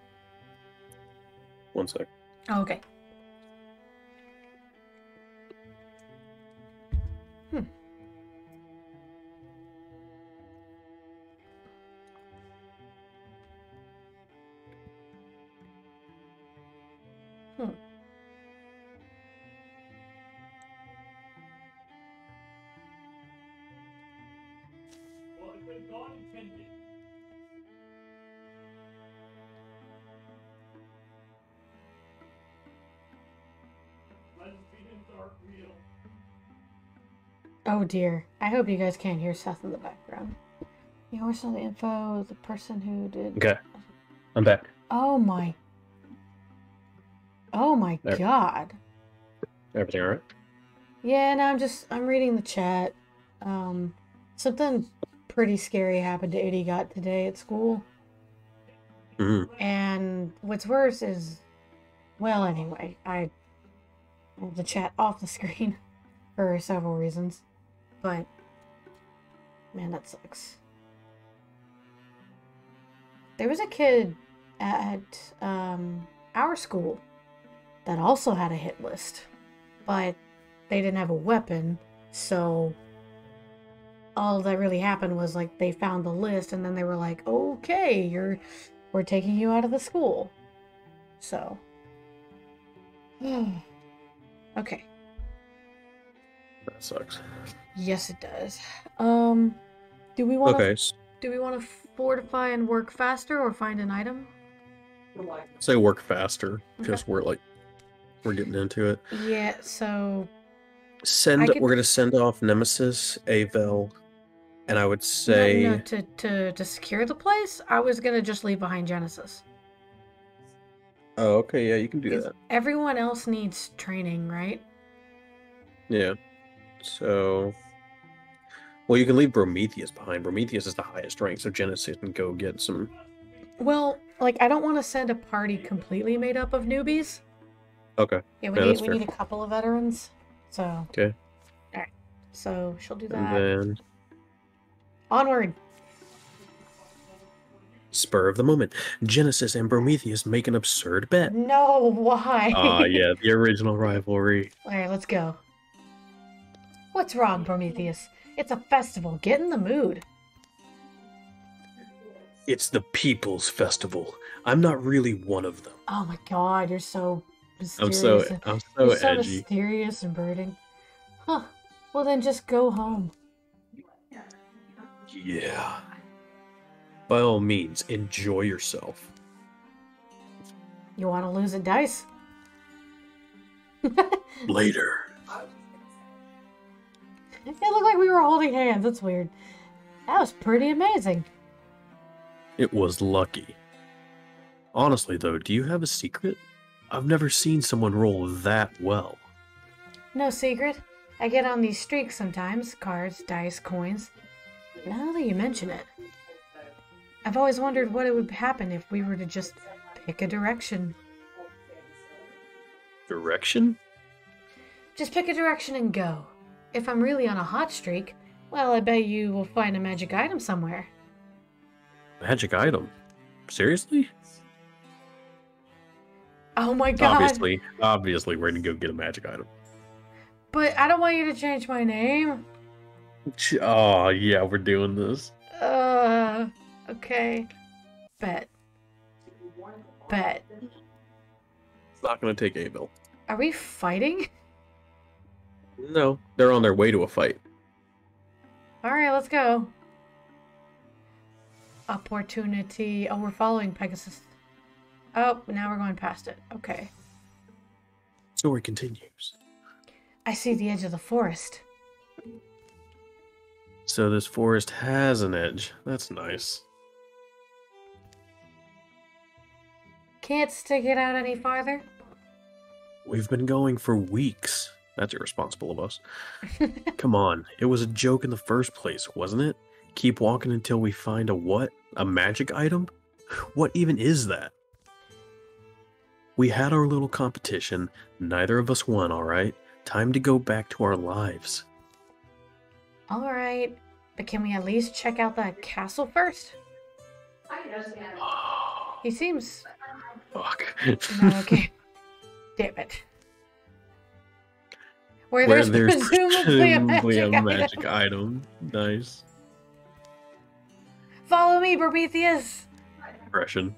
[SPEAKER 3] One sec.
[SPEAKER 1] Oh, okay. Oh dear. I hope you guys can't hear Seth in the background. You know, some of the info, the person who did.
[SPEAKER 3] Okay. I'm back.
[SPEAKER 1] Oh my. Oh my
[SPEAKER 3] There.
[SPEAKER 1] god.
[SPEAKER 3] Everything all right?
[SPEAKER 1] Yeah, no, I'm just I'm reading the chat. Um, something pretty scary happened to Idiot God today at school,
[SPEAKER 3] Mm-hmm.
[SPEAKER 1] and what's worse is, well, anyway, I I have the chat [laughs] off the screen for several reasons, but man, that sucks. There was a kid at um, our school that also had a hit list, but they didn't have a weapon, so all that really happened was like they found the list and then they were like, "Okay, you're we're taking you out of the school." So [sighs] Okay.
[SPEAKER 3] That sucks.
[SPEAKER 1] Yes, it does. Um do we want to
[SPEAKER 3] Okay.
[SPEAKER 1] do we want to fortify and work faster or find an item?
[SPEAKER 3] Say work faster because we're like we're getting into it.
[SPEAKER 1] Yeah, so
[SPEAKER 3] Send.
[SPEAKER 1] could-
[SPEAKER 3] We're gonna send off Nemesis, Avel, and I would say
[SPEAKER 1] no, to to to secure the place, I was going to just leave behind Genesis.
[SPEAKER 3] Oh, okay, yeah, you can do that.
[SPEAKER 1] Everyone else needs training, right?
[SPEAKER 3] Yeah. So, well, you can leave Prometheus behind. Prometheus is the highest rank, so Genesis can go get some.
[SPEAKER 1] Well, like I don't want to send a party completely made up of newbies.
[SPEAKER 3] Okay.
[SPEAKER 1] Yeah, we
[SPEAKER 3] Yeah,
[SPEAKER 1] need we
[SPEAKER 3] fair.
[SPEAKER 1] need a couple of veterans. So
[SPEAKER 3] Okay.
[SPEAKER 1] all right. So she'll do
[SPEAKER 3] And
[SPEAKER 1] that.
[SPEAKER 3] then
[SPEAKER 1] Onward.
[SPEAKER 3] spur of the moment, Genesis and Prometheus make an absurd bet.
[SPEAKER 1] No, why?
[SPEAKER 3] Ah, yeah, the original rivalry.
[SPEAKER 1] All right, let's go. What's wrong, Prometheus? It's a festival. Get in the mood.
[SPEAKER 3] It's the People's Festival. I'm not really one of them.
[SPEAKER 1] Oh my god, you're so mysterious.
[SPEAKER 3] I'm
[SPEAKER 1] so
[SPEAKER 3] I'm so
[SPEAKER 1] you're so
[SPEAKER 3] edgy.
[SPEAKER 1] mysterious and brooding. Huh. Well then just go home.
[SPEAKER 3] Yeah. By all means, enjoy yourself.
[SPEAKER 1] You want to lose a dice? [laughs]
[SPEAKER 3] Later.
[SPEAKER 1] It looked like we were holding hands. That's weird. That was pretty amazing.
[SPEAKER 3] It was lucky. Honestly, though, do you have a secret? I've never seen someone roll that well.
[SPEAKER 1] No secret. I get on these streaks sometimes cards, dice, coins. Now that you mention it, I've always wondered what it would happen if we were to just pick a direction.
[SPEAKER 3] Direction?
[SPEAKER 1] Just pick a direction and go. If I'm really on a hot streak, well, I bet you will find a magic item somewhere.
[SPEAKER 3] Magic item? Seriously?
[SPEAKER 1] Oh my god!
[SPEAKER 3] Obviously, obviously, we're gonna go get a magic item.
[SPEAKER 1] But I don't want you to change my name.
[SPEAKER 3] Ch- Oh yeah, we're doing this.
[SPEAKER 1] Uh, okay. Bet. Bet.
[SPEAKER 3] It's not gonna take Abel.
[SPEAKER 1] Are we fighting? [laughs]
[SPEAKER 3] No, they're on their way to a fight.
[SPEAKER 1] Alright, let's go. Opportunity. Oh, we're following Pegasus. Oh, now we're going past it. Okay.
[SPEAKER 3] Story continues.
[SPEAKER 1] I see the edge of the forest.
[SPEAKER 3] So this forest has an edge. That's nice.
[SPEAKER 1] Can't stick it out any farther.
[SPEAKER 3] We've been going for weeks. That's irresponsible of us. [laughs] Come on, it was a joke in the first place, wasn't it? Keep walking until we find a what? A magic item? [sighs] What even is that? We had our little competition. Neither of us won, alright? Time to go back to our lives.
[SPEAKER 1] All right, but can we at least check out the castle first? He seems
[SPEAKER 3] Fuck.
[SPEAKER 1] no, okay. [laughs] Damn it. Where,
[SPEAKER 3] Where
[SPEAKER 1] there's,
[SPEAKER 3] there's
[SPEAKER 1] presumably, a magic,
[SPEAKER 3] a
[SPEAKER 1] item.
[SPEAKER 3] magic item. Nice.
[SPEAKER 1] Follow me, Prometheus.
[SPEAKER 3] Impression.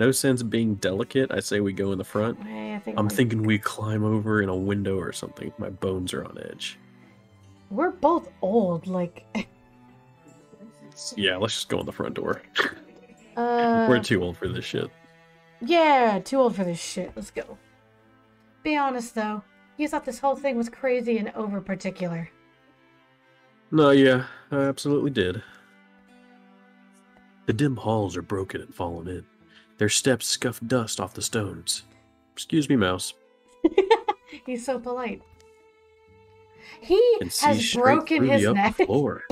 [SPEAKER 3] No sense being delicate. I say we go in the front.
[SPEAKER 1] I think
[SPEAKER 3] I'm thinking we climb over in a window or something. My bones are on edge.
[SPEAKER 1] we're both old. Like, [laughs]
[SPEAKER 3] Yeah, let's just go in the front door.
[SPEAKER 1] uh,
[SPEAKER 3] We're too old for this shit.
[SPEAKER 1] yeah, too old for this shit. Let's go. Be honest though, you thought this whole thing was crazy and over particular.
[SPEAKER 3] No, yeah, I absolutely did. The dim halls are broken and fallen in. Their steps scuff dust off the stones. Excuse me, mouse. [laughs]
[SPEAKER 1] He's so polite. He has broken his neck.
[SPEAKER 3] floor.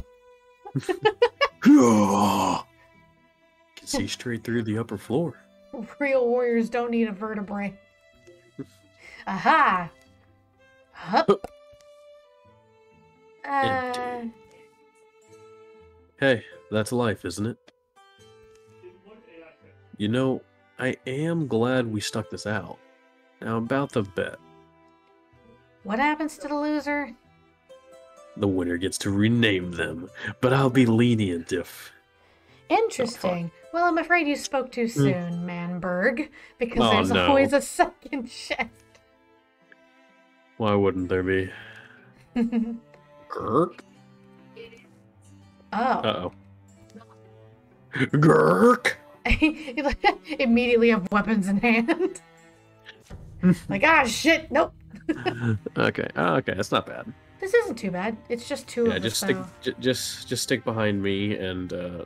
[SPEAKER 3] [laughs] [laughs] Can see straight through the upper floor.
[SPEAKER 1] Real warriors don't need a vertebrae. Aha! Hup. Uh.
[SPEAKER 3] Hey, that's life, isn't it? You know, I am glad we stuck this out. Now, about the bet.
[SPEAKER 1] what happens to the loser?
[SPEAKER 3] The winner gets to rename them, but I'll be lenient if.
[SPEAKER 1] Interesting. Well, I'm afraid you spoke too soon, Manberg, because
[SPEAKER 3] Oh,
[SPEAKER 1] there's
[SPEAKER 3] no.
[SPEAKER 1] always a second shift.
[SPEAKER 3] Why wouldn't there be? [laughs] Gurk?
[SPEAKER 1] oh.
[SPEAKER 3] Uh oh. Gurk! [laughs]
[SPEAKER 1] Immediately have weapons in hand. [laughs] like, ah, shit, nope. [laughs]
[SPEAKER 3] okay, oh, okay, that's not bad.
[SPEAKER 1] This isn't too bad. It's just two
[SPEAKER 3] Yeah, just
[SPEAKER 1] us,
[SPEAKER 3] stick, j- just, just stick behind me and uh,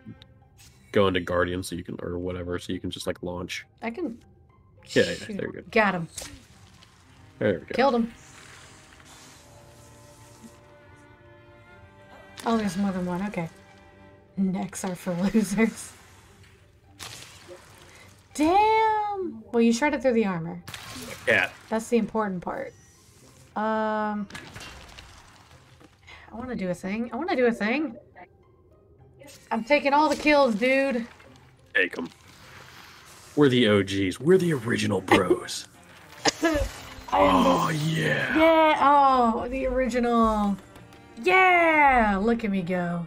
[SPEAKER 3] go into Guardian so you can, or whatever, so you can just like launch.
[SPEAKER 1] I can.
[SPEAKER 3] Yeah, yeah,
[SPEAKER 1] shoot.
[SPEAKER 3] there you go.
[SPEAKER 1] Got him.
[SPEAKER 3] There we go.
[SPEAKER 1] Killed him. Oh, there's more than one. Okay. Necks are for losers. Damn! Well, you shredded through the armor.
[SPEAKER 3] Cat.
[SPEAKER 1] That's the important part. Um. I want to do a thing. I want to do a thing. I'm taking all the kills, dude.
[SPEAKER 3] Take them. We're the OGs. We're the original bros. [laughs]
[SPEAKER 1] Am the
[SPEAKER 3] oh yeah.
[SPEAKER 1] Yeah, oh, the original. Yeah, look at me go.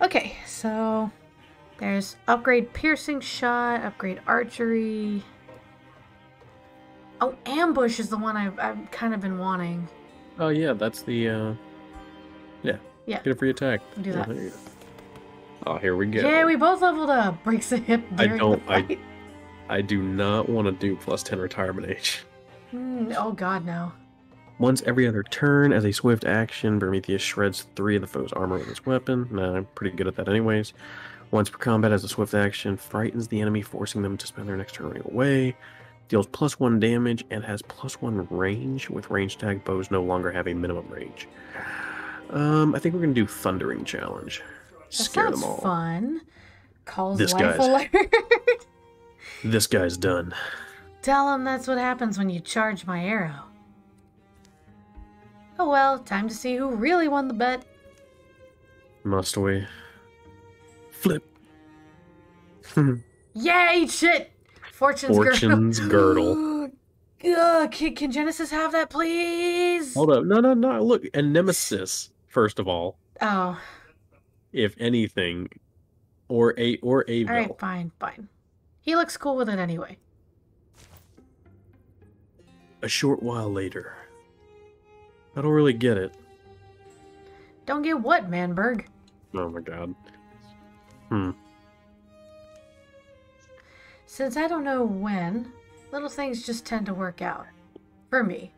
[SPEAKER 1] Okay, so there's upgrade piercing shot, upgrade archery. Oh, ambush is the one I've, I've kind of been wanting.
[SPEAKER 3] Oh yeah, that's the. uh Yeah.
[SPEAKER 1] Yeah.
[SPEAKER 3] Get a free attack.
[SPEAKER 1] Do that.
[SPEAKER 3] there. Oh, here we go.
[SPEAKER 1] Yeah, we both leveled up. Breaks a hip
[SPEAKER 3] I don't-
[SPEAKER 1] the
[SPEAKER 3] I-
[SPEAKER 1] fight.
[SPEAKER 3] I do not want to do plus ten retirement age.
[SPEAKER 1] Hmm, oh god, no.
[SPEAKER 3] Once every other turn, as a swift action, Prometheus shreds three of the foe's armor with his weapon. Nah, I'm pretty good at that anyways. Once per combat, as a swift action, frightens the enemy, forcing them to spend their next turn running away. Deals plus one damage and has plus one range. With range tag, bows no longer have a minimum range. Um, I think we're gonna do Thundering Challenge.
[SPEAKER 1] That
[SPEAKER 3] Scare
[SPEAKER 1] sounds
[SPEAKER 3] them all.
[SPEAKER 1] fun. Calls
[SPEAKER 3] This
[SPEAKER 1] life
[SPEAKER 3] guy's-
[SPEAKER 1] alert. [laughs]
[SPEAKER 3] This guy's done.
[SPEAKER 1] Tell him that's what happens when you charge my arrow. Oh well, time to see who really won the bet.
[SPEAKER 3] Must we? Flip. [laughs]
[SPEAKER 1] Eat shit! Fortune's,
[SPEAKER 3] Fortune's [laughs]
[SPEAKER 1] girdle. Ugh, can, can Genesis have that, please?
[SPEAKER 3] Hold up. No, no, no. Look, and Nemesis, first of all,
[SPEAKER 1] Oh,
[SPEAKER 3] if anything, or a or a
[SPEAKER 1] alright, fine, fine. He looks cool with it anyway.
[SPEAKER 3] A short while later. I don't really get it.
[SPEAKER 1] Don't get what, Manberg?
[SPEAKER 3] Oh my god. Hmm.
[SPEAKER 1] Since I don't know when, little things just tend to work out. For me.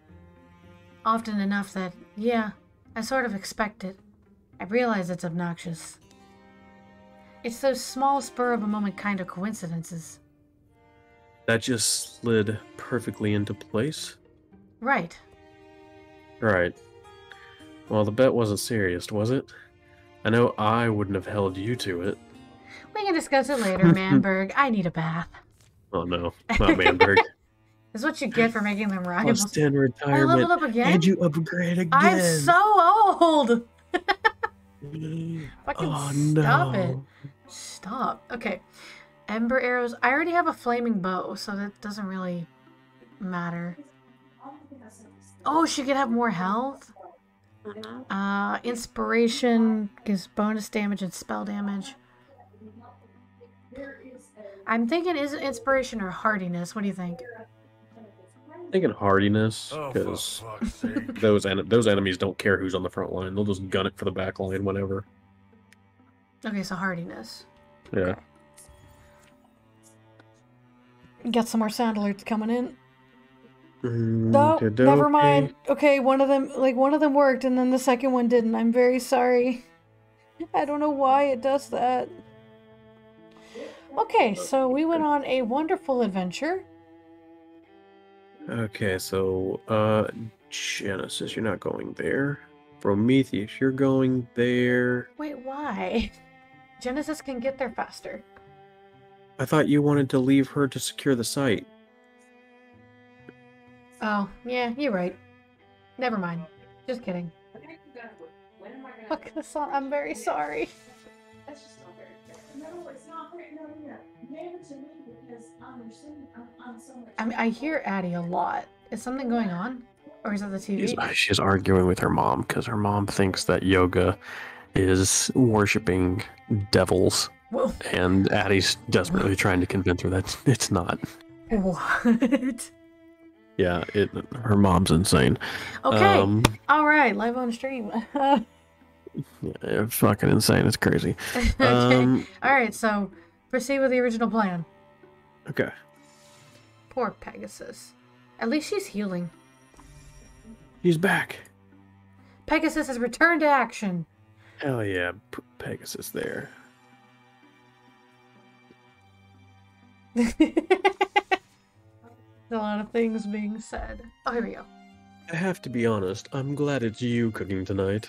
[SPEAKER 1] Often enough that, yeah, I sort of expect it. I realize it's obnoxious. It's those small spur of a moment kind of coincidences.
[SPEAKER 3] That just slid perfectly into place.
[SPEAKER 1] Right.
[SPEAKER 3] Right. Well, the bet wasn't serious, was it? I know I wouldn't have held you to it.
[SPEAKER 1] We can discuss it later, [laughs] Manberg. I need a bath.
[SPEAKER 3] Oh no, [laughs] not Manberg.
[SPEAKER 1] That's what you get for making them rivals.
[SPEAKER 3] Plus 10
[SPEAKER 1] I leveled up again.
[SPEAKER 3] And you upgrade again.
[SPEAKER 1] I'm so old. [laughs] Fucking
[SPEAKER 3] oh
[SPEAKER 1] stop
[SPEAKER 3] no.
[SPEAKER 1] it. Stop. Okay. Ember arrows. I already have a flaming bow, so that doesn't really matter. Oh, she could have more health. Uh, inspiration gives bonus damage and spell damage. I'm thinking is it inspiration or hardiness? What do you think?
[SPEAKER 3] thinking hardiness
[SPEAKER 7] Oh,
[SPEAKER 3] because
[SPEAKER 7] fuck's sake. [laughs]
[SPEAKER 3] those en- those enemies don't care who's on the front line. They'll just gun it for the back line whenever.
[SPEAKER 1] Okay, so hardiness.
[SPEAKER 3] Yeah.
[SPEAKER 1] Got some more sound alerts coming in.
[SPEAKER 3] Mm,
[SPEAKER 1] No, never
[SPEAKER 3] okey-dokey.
[SPEAKER 1] mind. Okay, one of them, like one of them worked, and then the second one didn't. I'm very sorry. [laughs] I don't know why it does that. Okay, so we went on a wonderful [laughs] adventure.
[SPEAKER 3] Okay, so uh Genesis, you're not going there. Prometheus, you're going there.
[SPEAKER 1] Wait, why? [laughs] Genesis can get there faster.
[SPEAKER 3] I thought you wanted to leave her to secure the site.
[SPEAKER 1] Oh, yeah, you're right. Never mind. Just kidding. Look, this [laughs] song, I'm very sorry. I mean, I hear Addie a lot. Is something going on? Or is it the TV?
[SPEAKER 3] She's, uh, she's arguing with her mom because her mom thinks that yoga is worshiping devils,
[SPEAKER 1] Whoa.
[SPEAKER 3] and Addie's desperately trying to convince her that it's not.
[SPEAKER 1] What? [laughs]
[SPEAKER 3] Yeah, it. Her mom's insane.
[SPEAKER 1] Okay.
[SPEAKER 3] Um,
[SPEAKER 1] All right. Live on stream. okay. [laughs]
[SPEAKER 3] yeah, fucking insane. It's crazy. [laughs] Um,
[SPEAKER 1] All right. So proceed with the original plan.
[SPEAKER 3] okay.
[SPEAKER 1] Poor Pegasus. At least she's healing.
[SPEAKER 3] He's back.
[SPEAKER 1] Pegasus has returned to action.
[SPEAKER 3] Hell yeah, P- Pegasus there. [laughs]
[SPEAKER 1] a lot of things being said. Oh, here we go.
[SPEAKER 3] I have to be honest, I'm glad it's you cooking tonight.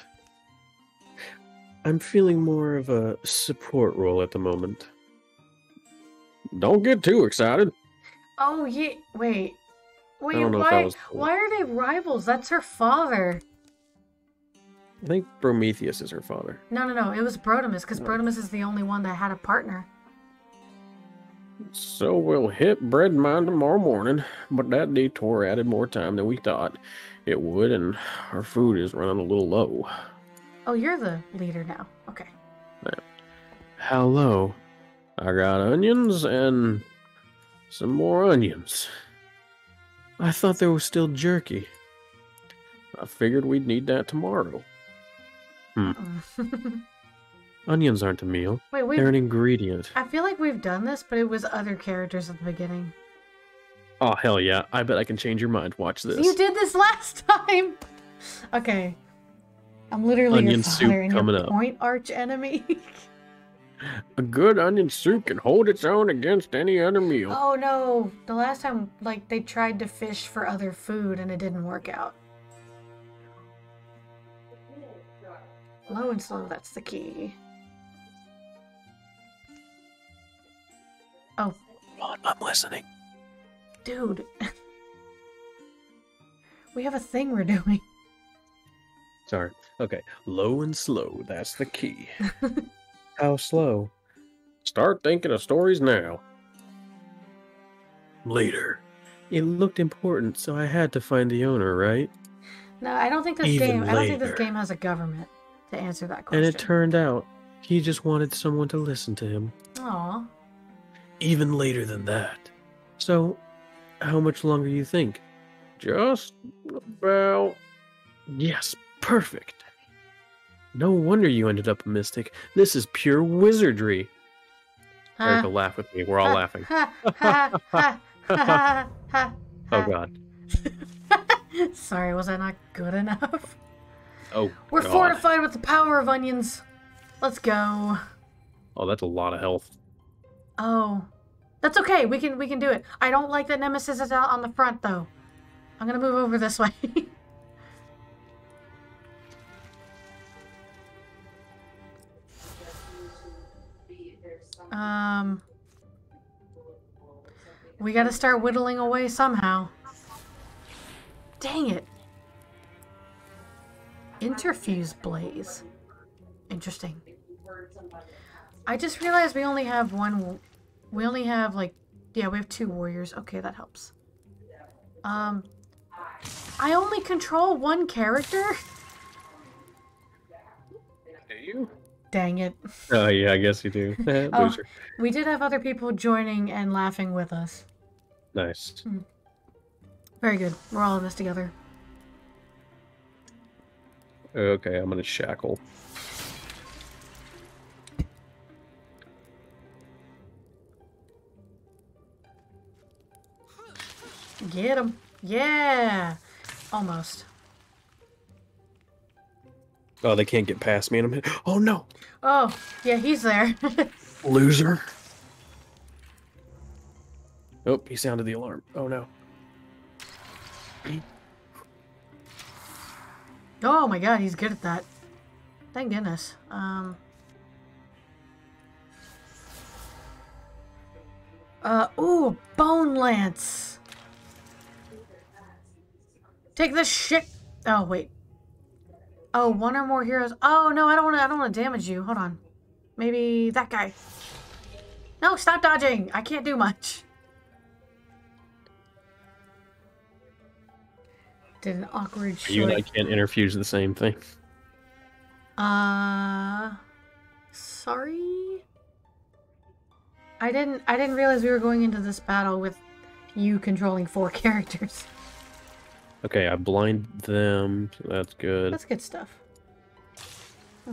[SPEAKER 3] I'm feeling more of a support role at the moment. Don't get too excited.
[SPEAKER 1] Oh, yeah. Wait. Wait,
[SPEAKER 3] don't know if that
[SPEAKER 1] why,
[SPEAKER 3] was
[SPEAKER 1] why are they rivals? That's her father.
[SPEAKER 3] I think Prometheus is her father.
[SPEAKER 1] No, no, no. It was Brotimus, because hmm. Brotimus is the only one that had a partner.
[SPEAKER 3] So we'll hit bread mine tomorrow morning, but that detour added more time than we thought it would, and our food is running a little low.
[SPEAKER 1] Oh, you're the leader now. Okay.
[SPEAKER 3] Hello. I got onions and some more onions. I thought there was still jerky. I figured we'd need that tomorrow.
[SPEAKER 1] Mm. [laughs]
[SPEAKER 3] Onions aren't a meal,
[SPEAKER 1] Wait,
[SPEAKER 3] they're an ingredient.
[SPEAKER 1] I feel like we've done this, but it was other characters at the beginning.
[SPEAKER 3] Oh, hell yeah. I bet I can change your mind. Watch this.
[SPEAKER 1] You did this [laughs] last time. Okay. I'm literally
[SPEAKER 3] Onion
[SPEAKER 1] your
[SPEAKER 3] soup
[SPEAKER 1] father and
[SPEAKER 3] coming
[SPEAKER 1] your
[SPEAKER 3] up.
[SPEAKER 1] point arch enemy. [laughs]
[SPEAKER 3] A good onion soup can hold its own against any other meal.
[SPEAKER 1] oh no! The last time, like they tried to fish for other food and it didn't work out. Low and slow. That's the key. Oh,
[SPEAKER 3] Ron, I'm listening.
[SPEAKER 1] dude. [laughs] we have a thing we're doing.
[SPEAKER 3] Sorry. Okay. Low and slow. That's the key. [laughs] How slow? Start thinking of stories now. Later. It looked important, so I had to find the owner, right?
[SPEAKER 1] No, I don't think this
[SPEAKER 3] Even
[SPEAKER 1] game. I don't think this
[SPEAKER 3] later.
[SPEAKER 1] game has a government to answer that question.
[SPEAKER 3] And it turned out he just wanted someone to listen to him.
[SPEAKER 1] Aw.
[SPEAKER 3] Even later than that. So, how much longer you think? Just about. Yes, perfect. No wonder you ended up a mystic. This is pure wizardry. Erica, laugh with me. We're all laughing. Oh god.
[SPEAKER 1] Sorry, was I not good enough?
[SPEAKER 3] Oh,
[SPEAKER 1] We're
[SPEAKER 3] God.
[SPEAKER 1] fortified with the power of onions. Let's go.
[SPEAKER 3] Oh, that's a lot of health.
[SPEAKER 1] Oh, that's okay. We can we can do it. I don't like that Nemesis is out on the front though. I'm gonna move over this way. [laughs] um. We gotta start whittling away somehow. Dang it. Interfuse blaze. Interesting. I just realized we only have one. We only have like, yeah, we have two warriors. Okay, that helps. Um, I only control one character.
[SPEAKER 3] Do you?
[SPEAKER 1] Dang it.
[SPEAKER 3] Oh yeah, I guess you do. [laughs]
[SPEAKER 1] Oh. We did have other people joining and laughing with us.
[SPEAKER 3] Nice. Hmm.
[SPEAKER 1] Very good. We're all in this together.
[SPEAKER 3] Okay, I'm gonna shackle.
[SPEAKER 1] Get him. Yeah. Almost.
[SPEAKER 3] Oh, they can't get past me, and I'm hit. [gasps] Oh no,
[SPEAKER 1] Oh, yeah, he's there. [laughs]
[SPEAKER 3] loser. Oh, he sounded the alarm. Oh no. [clears throat]
[SPEAKER 1] oh my god, he's good at that. Thank goodness. Um. Uh, ooh, Bone Lance. Take this shit. Oh, wait. Oh, one or more heroes. Oh, no, I don't want to, I don't want to damage you. Hold on. Maybe that guy. No, stop dodging. I can't do much. Did an awkward
[SPEAKER 3] You and I can't interfuse the same thing.
[SPEAKER 1] Uh, sorry. I didn't. I didn't realize we were going into this battle with you controlling four [laughs] characters.
[SPEAKER 3] Okay, I blind them. So that's good.
[SPEAKER 1] That's good stuff. [laughs] I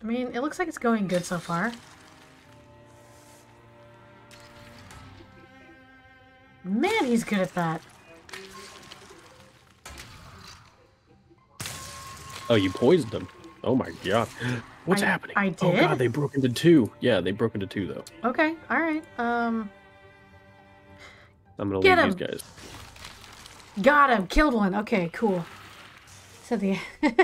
[SPEAKER 1] mean, it looks like it's going good so far. Man, he's good at that.
[SPEAKER 3] Oh, you poisoned them. Oh my god. What's
[SPEAKER 1] I-
[SPEAKER 3] happening?
[SPEAKER 1] I did.
[SPEAKER 3] Oh
[SPEAKER 1] did?
[SPEAKER 3] god, they broke into two. Yeah, they broke into two though.
[SPEAKER 1] Okay, alright. Um,
[SPEAKER 3] I'm gonna
[SPEAKER 1] Get
[SPEAKER 3] leave these guys.
[SPEAKER 1] got him! Killed one! Okay, cool. So the... [laughs]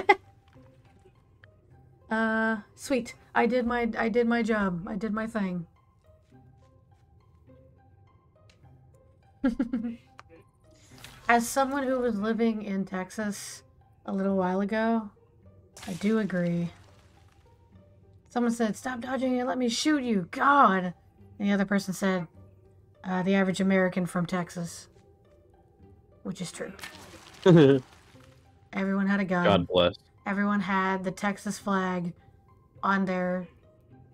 [SPEAKER 1] uh, sweet. I did my, I did my job. I did my thing. [laughs] As someone who was living in Texas a little while ago, I do agree. Someone said, Stop dodging and let me shoot you. God! And the other person said, uh, The average American from Texas. Which is true. [laughs] Everyone had a gun.
[SPEAKER 3] God bless.
[SPEAKER 1] Everyone had the Texas flag on their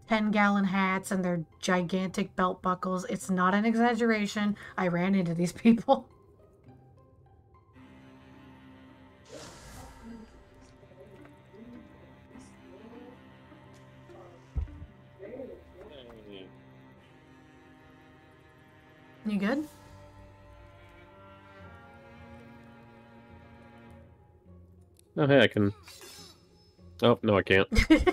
[SPEAKER 1] 10 gallon hats and their gigantic belt buckles. It's not an exaggeration. I ran into these [laughs] people. You good?
[SPEAKER 3] Oh hey, I can. Oh no, I can't. [laughs]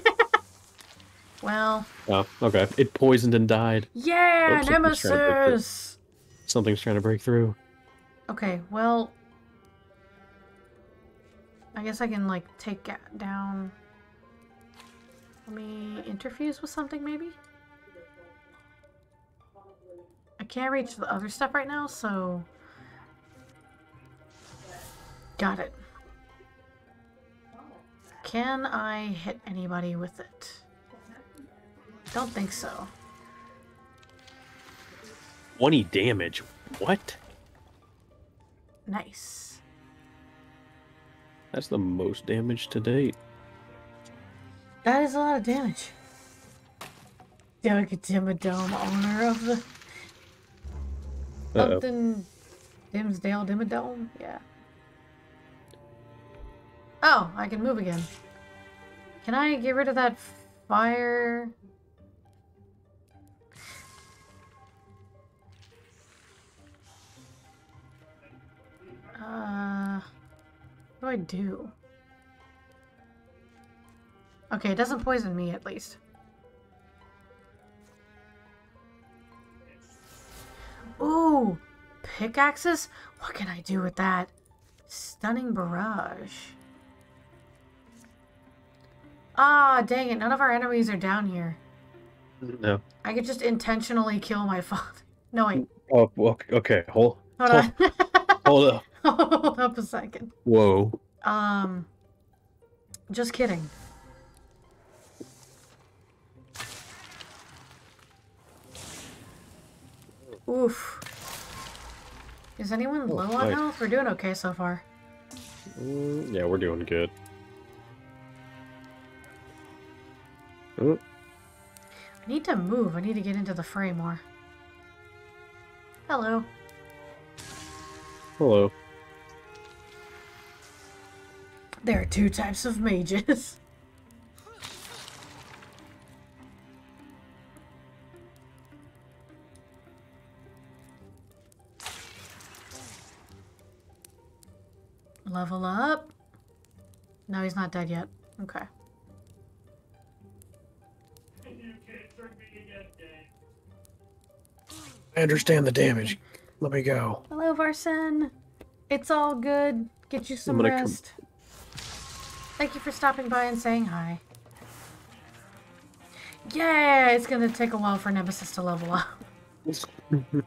[SPEAKER 1] Well,
[SPEAKER 3] Oh, okay. It poisoned and died.
[SPEAKER 1] yeah,
[SPEAKER 3] Oops, something's trying to break through.
[SPEAKER 1] Nemesis!
[SPEAKER 3] Something's trying to break through.
[SPEAKER 1] Okay, well, I guess I can like take down. Let me interfuse with something, maybe. Can't reach the other stuff right now, so got it. Can I hit anybody with it? Don't think so.
[SPEAKER 3] 20 damage. What?
[SPEAKER 1] Nice.
[SPEAKER 3] That's the most damage to date.
[SPEAKER 1] That is a lot of damage. Dimmadome, owner of the
[SPEAKER 3] Uh-oh.
[SPEAKER 1] something Dimmsdale Dimmadome? Yeah. Oh, I can move again. Can I get rid of that fire? Uh, what do I do? Okay, it doesn't poison me at least. Ooh, pickaxes? What can I do with that? Stunning barrage. Ah, dang it. None of our enemies are down here.
[SPEAKER 3] No.
[SPEAKER 1] I could just intentionally kill my [laughs] father. No, wait.
[SPEAKER 3] Oh, well, okay. Hold,
[SPEAKER 1] Hold on. [laughs]
[SPEAKER 3] hold up.
[SPEAKER 1] Hold up a second.
[SPEAKER 3] Whoa.
[SPEAKER 1] Um, just kidding. Oof. Is anyone
[SPEAKER 3] Oh,
[SPEAKER 1] low on
[SPEAKER 3] nice.
[SPEAKER 1] health? We're doing okay so far.
[SPEAKER 3] Mm, yeah, we're doing good. Oh,
[SPEAKER 1] I need to move. I need to get into the fray more. Hello.
[SPEAKER 3] hello.
[SPEAKER 1] There are two types of mages. [laughs] Level up. No, he's not dead yet. Okay.
[SPEAKER 4] I understand the damage. Let me go.
[SPEAKER 1] Hello, Varson. It's all good. Get you some
[SPEAKER 3] gonna come-
[SPEAKER 1] rest. Thank you for stopping by and saying hi. Yeah, it's gonna take a while for Nemesis to level up. [laughs]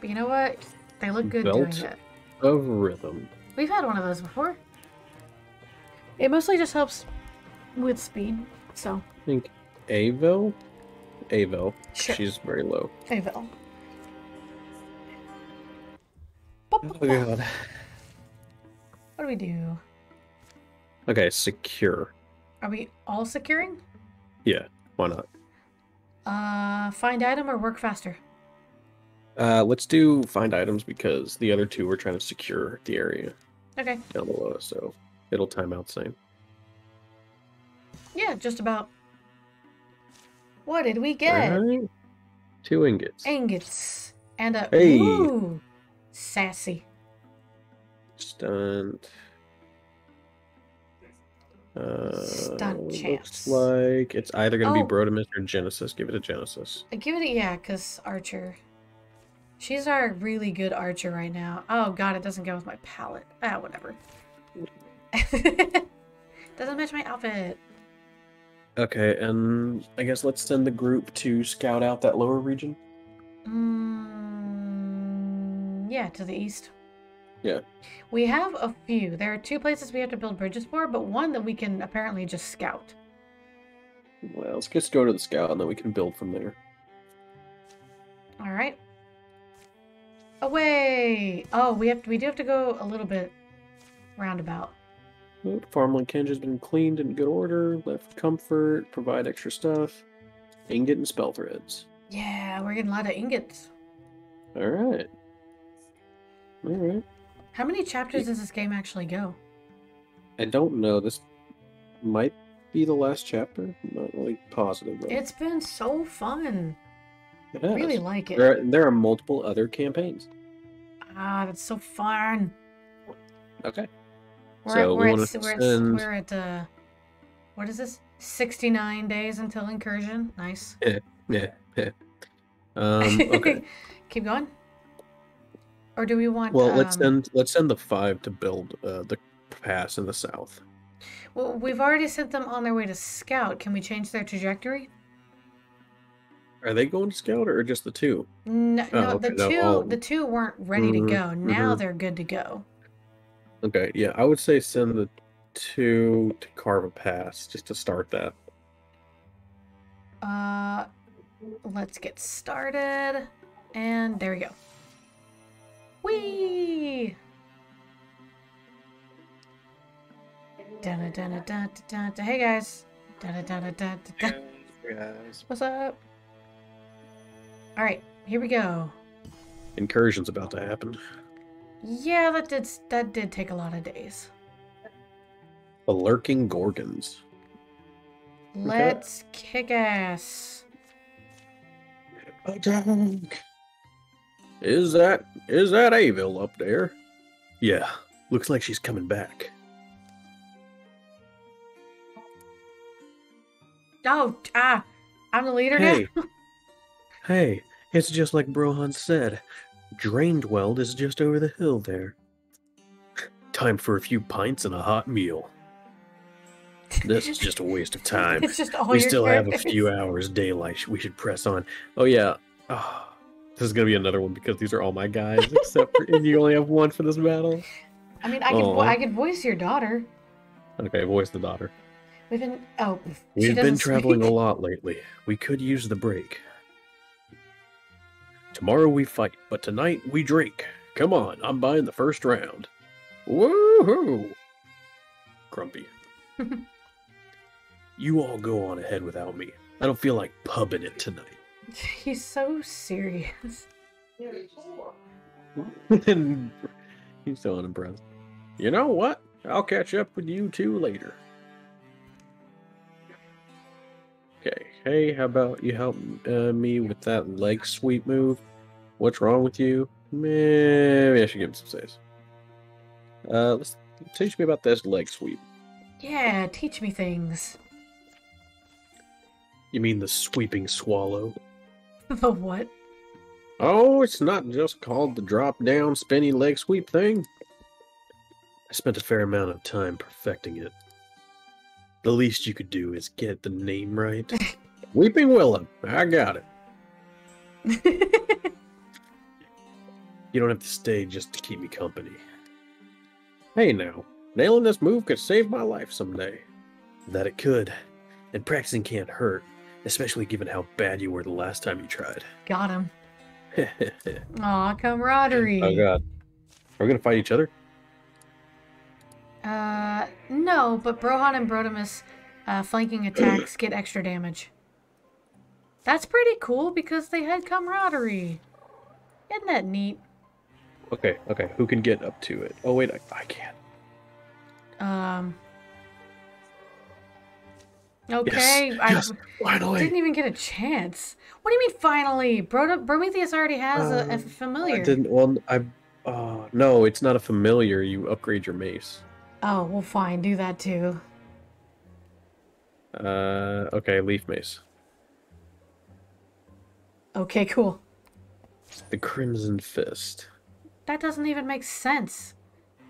[SPEAKER 1] But you know what? They look good
[SPEAKER 3] Belt?
[SPEAKER 1] doing it.
[SPEAKER 3] Of rhythm.
[SPEAKER 1] We've had one of those before. It mostly just helps with speed, so.
[SPEAKER 3] I think Avil? Avil.
[SPEAKER 1] Sure.
[SPEAKER 3] She's very low.
[SPEAKER 1] Avil.
[SPEAKER 3] Oh god.
[SPEAKER 1] What do we do?
[SPEAKER 3] Okay, secure.
[SPEAKER 1] Are we all securing?
[SPEAKER 3] Yeah, why not?
[SPEAKER 1] Uh, find item or work faster?
[SPEAKER 3] Uh, let's do find items because the other two were trying to secure the area
[SPEAKER 1] Okay.
[SPEAKER 3] down below, so it'll time out same.
[SPEAKER 1] Yeah, just about. What did we get?
[SPEAKER 3] Alright. Two ingots.
[SPEAKER 1] Ingots. And a.
[SPEAKER 3] Hey.
[SPEAKER 1] Ooh! Sassy.
[SPEAKER 3] Stunt. Uh,
[SPEAKER 1] Stunt
[SPEAKER 3] looks
[SPEAKER 1] chance.
[SPEAKER 3] like it's either gonna
[SPEAKER 1] Oh.
[SPEAKER 3] be Brotimus or Genesis. Give it a Genesis.
[SPEAKER 1] I give it a yeah, because Archer. She's our really good Archer right now. Oh god, it doesn't go with my palette. Ah, whatever. [laughs] doesn't match my outfit.
[SPEAKER 3] Okay, and I guess let's send the group to scout out that lower region.
[SPEAKER 1] Mm, yeah, to the east.
[SPEAKER 3] Yeah.
[SPEAKER 1] We have a few. There are two places we have to build bridges for, but one that we can apparently just scout.
[SPEAKER 3] Well, let's just go to the scout and then we can build from there.
[SPEAKER 1] All right. Oh, Away. Oh, we have we do have to go a little bit roundabout.
[SPEAKER 3] Farmland Kenja's been cleaned in good order, left comfort, provide extra stuff, ingot and spell threads.
[SPEAKER 1] Yeah, we're getting a lot of ingots.
[SPEAKER 3] Alright. Alright.
[SPEAKER 1] How many chapters does this game actually go?
[SPEAKER 3] I don't know, this might be the last chapter. I'm not really positive though.
[SPEAKER 1] It's been so fun.
[SPEAKER 3] Has.
[SPEAKER 1] Really like it.
[SPEAKER 3] There are, there are multiple other campaigns.
[SPEAKER 1] Ah, that's so fun.
[SPEAKER 3] Okay.
[SPEAKER 1] We're
[SPEAKER 3] So
[SPEAKER 1] at,
[SPEAKER 3] we
[SPEAKER 1] we're,
[SPEAKER 3] wanna
[SPEAKER 1] at, we're, at, we're at uh, what is this? 69 days until incursion. Nice.
[SPEAKER 3] Yeah. Yeah. Um okay. [laughs]
[SPEAKER 1] Keep going. Or do we want?
[SPEAKER 3] well let's
[SPEAKER 1] um,
[SPEAKER 3] send let's send the five to build uh, the pass in the south.
[SPEAKER 1] Well, we've already sent them on their way to scout. Can we change their trajectory?
[SPEAKER 3] Are they going to scout or just the two?
[SPEAKER 1] No,
[SPEAKER 3] Oh,
[SPEAKER 1] no
[SPEAKER 3] okay,
[SPEAKER 1] the
[SPEAKER 3] no,
[SPEAKER 1] two
[SPEAKER 3] all-
[SPEAKER 1] the two weren't ready
[SPEAKER 3] Mhm,
[SPEAKER 1] to go. Now
[SPEAKER 3] mhm.
[SPEAKER 1] they're good to go.
[SPEAKER 3] Okay, yeah, I would say send the two to carve a pass just to start that.
[SPEAKER 1] Uh, let's get started. And there we go. Whee! Hey guys. Dun dun. What's up? All right, here we go.
[SPEAKER 3] Incursion's about to happen.
[SPEAKER 1] Yeah, that did that did take a lot of days.
[SPEAKER 3] The lurking gorgons.
[SPEAKER 1] Let's kick ass.
[SPEAKER 3] Attack! Is that is that Avil up there? Yeah, looks like she's coming back.
[SPEAKER 1] Oh, ah, I'm the leader
[SPEAKER 3] Hey,
[SPEAKER 1] now. [laughs]
[SPEAKER 3] hey, it's just like Brohan said. Drained Weld is just over the hill there. [laughs] Time for a few pints and a hot meal. This is just a waste of time. [laughs]
[SPEAKER 1] It's just all
[SPEAKER 3] we
[SPEAKER 1] your
[SPEAKER 3] still have a few hours daylight. We should press on. Oh yeah. Oh, this is gonna be another one because these are all my guys, except for and you only have one for this battle.
[SPEAKER 1] I mean, I could vo- I could voice your daughter.
[SPEAKER 3] Okay, voice the daughter.
[SPEAKER 1] We've been oh.
[SPEAKER 3] We've been traveling
[SPEAKER 1] speak.
[SPEAKER 3] a lot lately. We could use the break. Tomorrow we fight, but tonight we drink. Come on, I'm buying the first round. Woohoo! Grumpy. [laughs] you all go on ahead without me. I don't feel like pubbing it tonight. [laughs]
[SPEAKER 1] He's so serious.
[SPEAKER 3] and [laughs] he's so unimpressed. You know what? I'll catch up with you two later. Hey, how about you help uh, me with that leg sweep move? What's wrong with you? Maybe I should give him some space. Uh, let's teach me about this leg sweep.
[SPEAKER 1] Yeah, teach me things.
[SPEAKER 3] You mean the sweeping swallow? [laughs]
[SPEAKER 1] The what?
[SPEAKER 3] Oh, it's not just called the drop down spinny leg sweep thing. I spent a fair amount of time perfecting it. The least you could do is get the name right. [laughs] Weeping Willow, I got it. [laughs] You don't have to stay just to keep me company. Hey now, nailing this move could save my life someday. That it could. And practicing can't hurt, especially given how bad you were the last time you tried.
[SPEAKER 1] Got him. [laughs] Aw, camaraderie.
[SPEAKER 3] Oh god. Are we gonna fight each other?
[SPEAKER 1] Uh, no, but Brohan and Brotimus uh, flanking attacks get extra damage. That's pretty cool because they had camaraderie. Isn't that neat?
[SPEAKER 3] Okay, okay. Who can get up to it? Oh wait, I, I can't.
[SPEAKER 1] Um. Okay, yes, I
[SPEAKER 3] yes, finally.
[SPEAKER 1] didn't even get a chance. What do you mean finally? Bro- Prometheus already has a, a
[SPEAKER 3] Um,
[SPEAKER 1] familiar.
[SPEAKER 3] I didn't. Well, I. Uh, no, it's not a familiar. You upgrade your mace.
[SPEAKER 1] Oh, well, fine. Do that too.
[SPEAKER 3] Uh, okay, leaf mace.
[SPEAKER 1] Okay, cool.
[SPEAKER 3] The crimson fist.
[SPEAKER 1] That doesn't even make sense.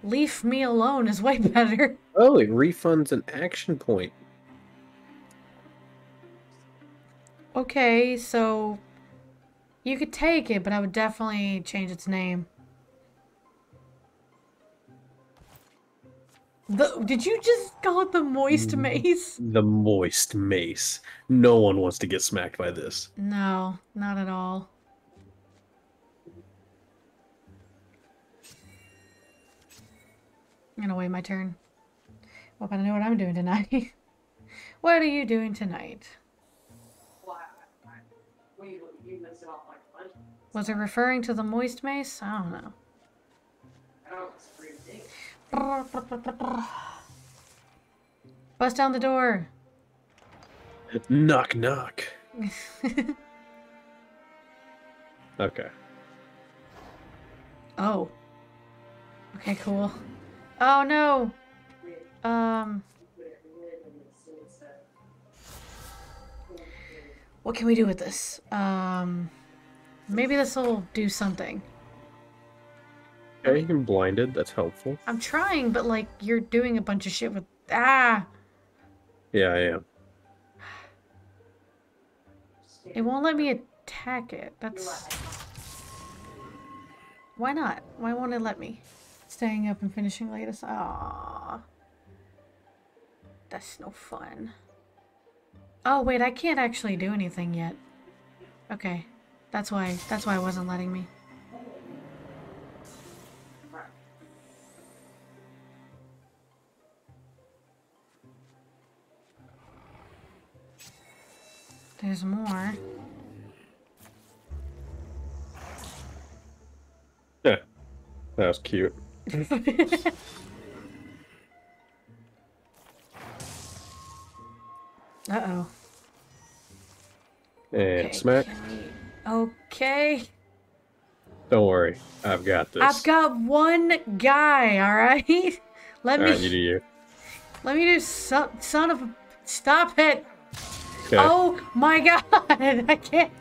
[SPEAKER 1] Leave me alone is way [laughs] better.
[SPEAKER 3] Oh, it refunds an action point.
[SPEAKER 1] Okay, so you could take it, but I would definitely change its name. The, did you just call it the moist mace?
[SPEAKER 3] The moist mace. No one wants to get smacked by this.
[SPEAKER 1] No, not at all. I'm gonna wait my turn. Well, but I know what I'm doing tonight. what are you doing tonight? Was it referring to the moist mace? I don't know. Bust down the door.
[SPEAKER 3] Knock knock. [laughs] Okay.
[SPEAKER 1] Oh. Okay, cool. Oh no. Um. What can we do with this? Um. Maybe this will do something.
[SPEAKER 3] Okay, you can blinded. That's helpful.
[SPEAKER 1] I'm trying, but like you're doing a bunch of shit with ah.
[SPEAKER 3] Yeah, I am.
[SPEAKER 1] It won't let me attack it. That's why not? Why won't it let me? Staying up and finishing latest. ah. That's no fun. Oh wait, I can't actually do anything yet. Okay, that's why. That's why it wasn't letting me. There's more.
[SPEAKER 3] Yeah, that was cute. [laughs]
[SPEAKER 1] Uh oh.
[SPEAKER 3] And smack.
[SPEAKER 1] Okay.
[SPEAKER 3] Don't worry, I've got this.
[SPEAKER 1] I've got one guy, alright? [laughs] Let
[SPEAKER 3] All
[SPEAKER 1] me
[SPEAKER 3] right, you do you.
[SPEAKER 1] let me do some son of a stop it.
[SPEAKER 3] Okay.
[SPEAKER 1] Oh my [laughs] god. I can't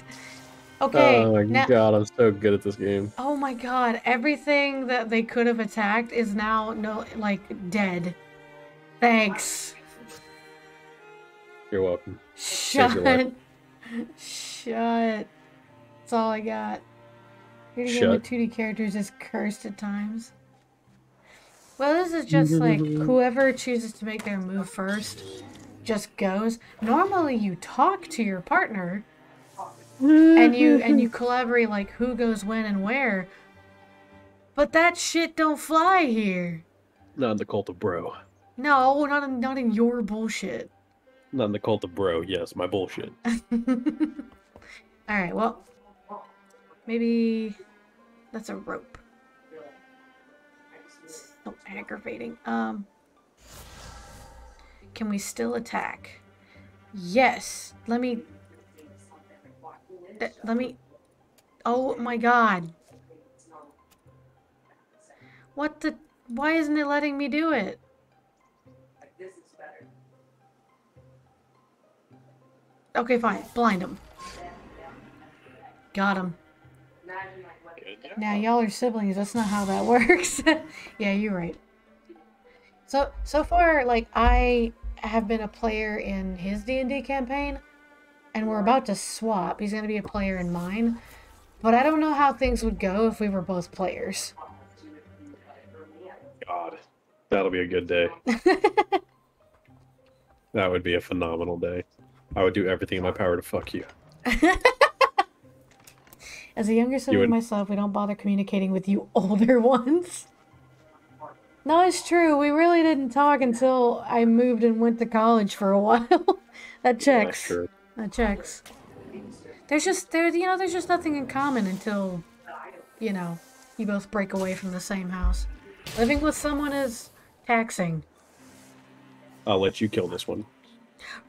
[SPEAKER 1] Okay.
[SPEAKER 3] oh my
[SPEAKER 1] now,
[SPEAKER 3] god, I'm so good at this game.
[SPEAKER 1] Oh my god, everything that they could have attacked is now no like dead. Thanks.
[SPEAKER 3] You're welcome. Your.
[SPEAKER 1] Shut. [laughs] Shut. That's all I got. Your game with
[SPEAKER 3] Shut.
[SPEAKER 1] 2D characters is cursed at times. Well, this is just like [laughs] whoever chooses to make their move first just goes. Normally, you talk to your partner and you and you [laughs] collaborate like who goes when and where. But that shit don't fly here.
[SPEAKER 3] Not in the cult of bro.
[SPEAKER 1] No, not in, not in your bullshit.
[SPEAKER 3] Not in the cult of bro. Yes, my bullshit. [laughs]
[SPEAKER 1] All right, well, maybe that's a rope. So aggravating. Um, can we still attack? Yes. Let me. Let me. Oh my god. What the? Why isn't it letting me do it? Okay, fine. Blind him. Got him. Now y'all are siblings. That's not how that [laughs] works. [laughs] yeah, you're right. So so far, like I have been a player in his D and D campaign, and we're about to swap. He's gonna be a player in mine, but I don't know how things would go if we were both players.
[SPEAKER 3] God, that'll be a good day. [laughs] that would be a phenomenal day. I would do everything in my power to fuck you. [laughs]
[SPEAKER 1] As a younger sibling
[SPEAKER 3] would-
[SPEAKER 1] myself, we don't bother communicating with you [laughs] older ones. No, it's true. We really didn't talk until I moved and went to college for a [laughs] while. that
[SPEAKER 3] Yeah,
[SPEAKER 1] checks.
[SPEAKER 3] sure.
[SPEAKER 1] That checks. There's just there, you know, there's just nothing in common until, you know, you both break away from the same house. Living with someone is taxing.
[SPEAKER 3] I'll let you kill this one.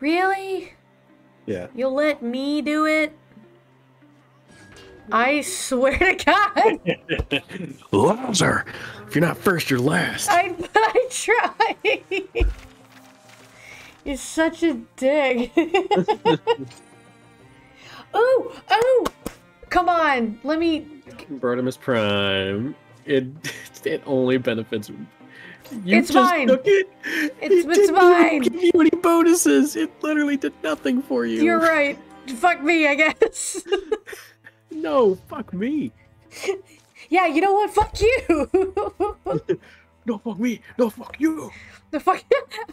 [SPEAKER 1] Really?
[SPEAKER 3] Yeah.
[SPEAKER 1] You'll let me do it? I swear to God. [laughs]
[SPEAKER 3] Loser! If you're not first, you're last.
[SPEAKER 1] I I try. You're such a dick. [laughs] oh, oh! Come on, let me.
[SPEAKER 3] Brotimus Prime. It [laughs] it only benefits. You
[SPEAKER 1] It's
[SPEAKER 3] just
[SPEAKER 1] mine.
[SPEAKER 3] Took it.
[SPEAKER 1] It's-
[SPEAKER 3] it
[SPEAKER 1] it's
[SPEAKER 3] didn't
[SPEAKER 1] mine.
[SPEAKER 3] Give you any bonuses? It literally did nothing for you.
[SPEAKER 1] You're right. Fuck me, I guess.
[SPEAKER 3] No, fuck me. [laughs]
[SPEAKER 1] yeah, you know what? Fuck you. [laughs]
[SPEAKER 3] No, fuck me. No, fuck you.
[SPEAKER 1] the fuck,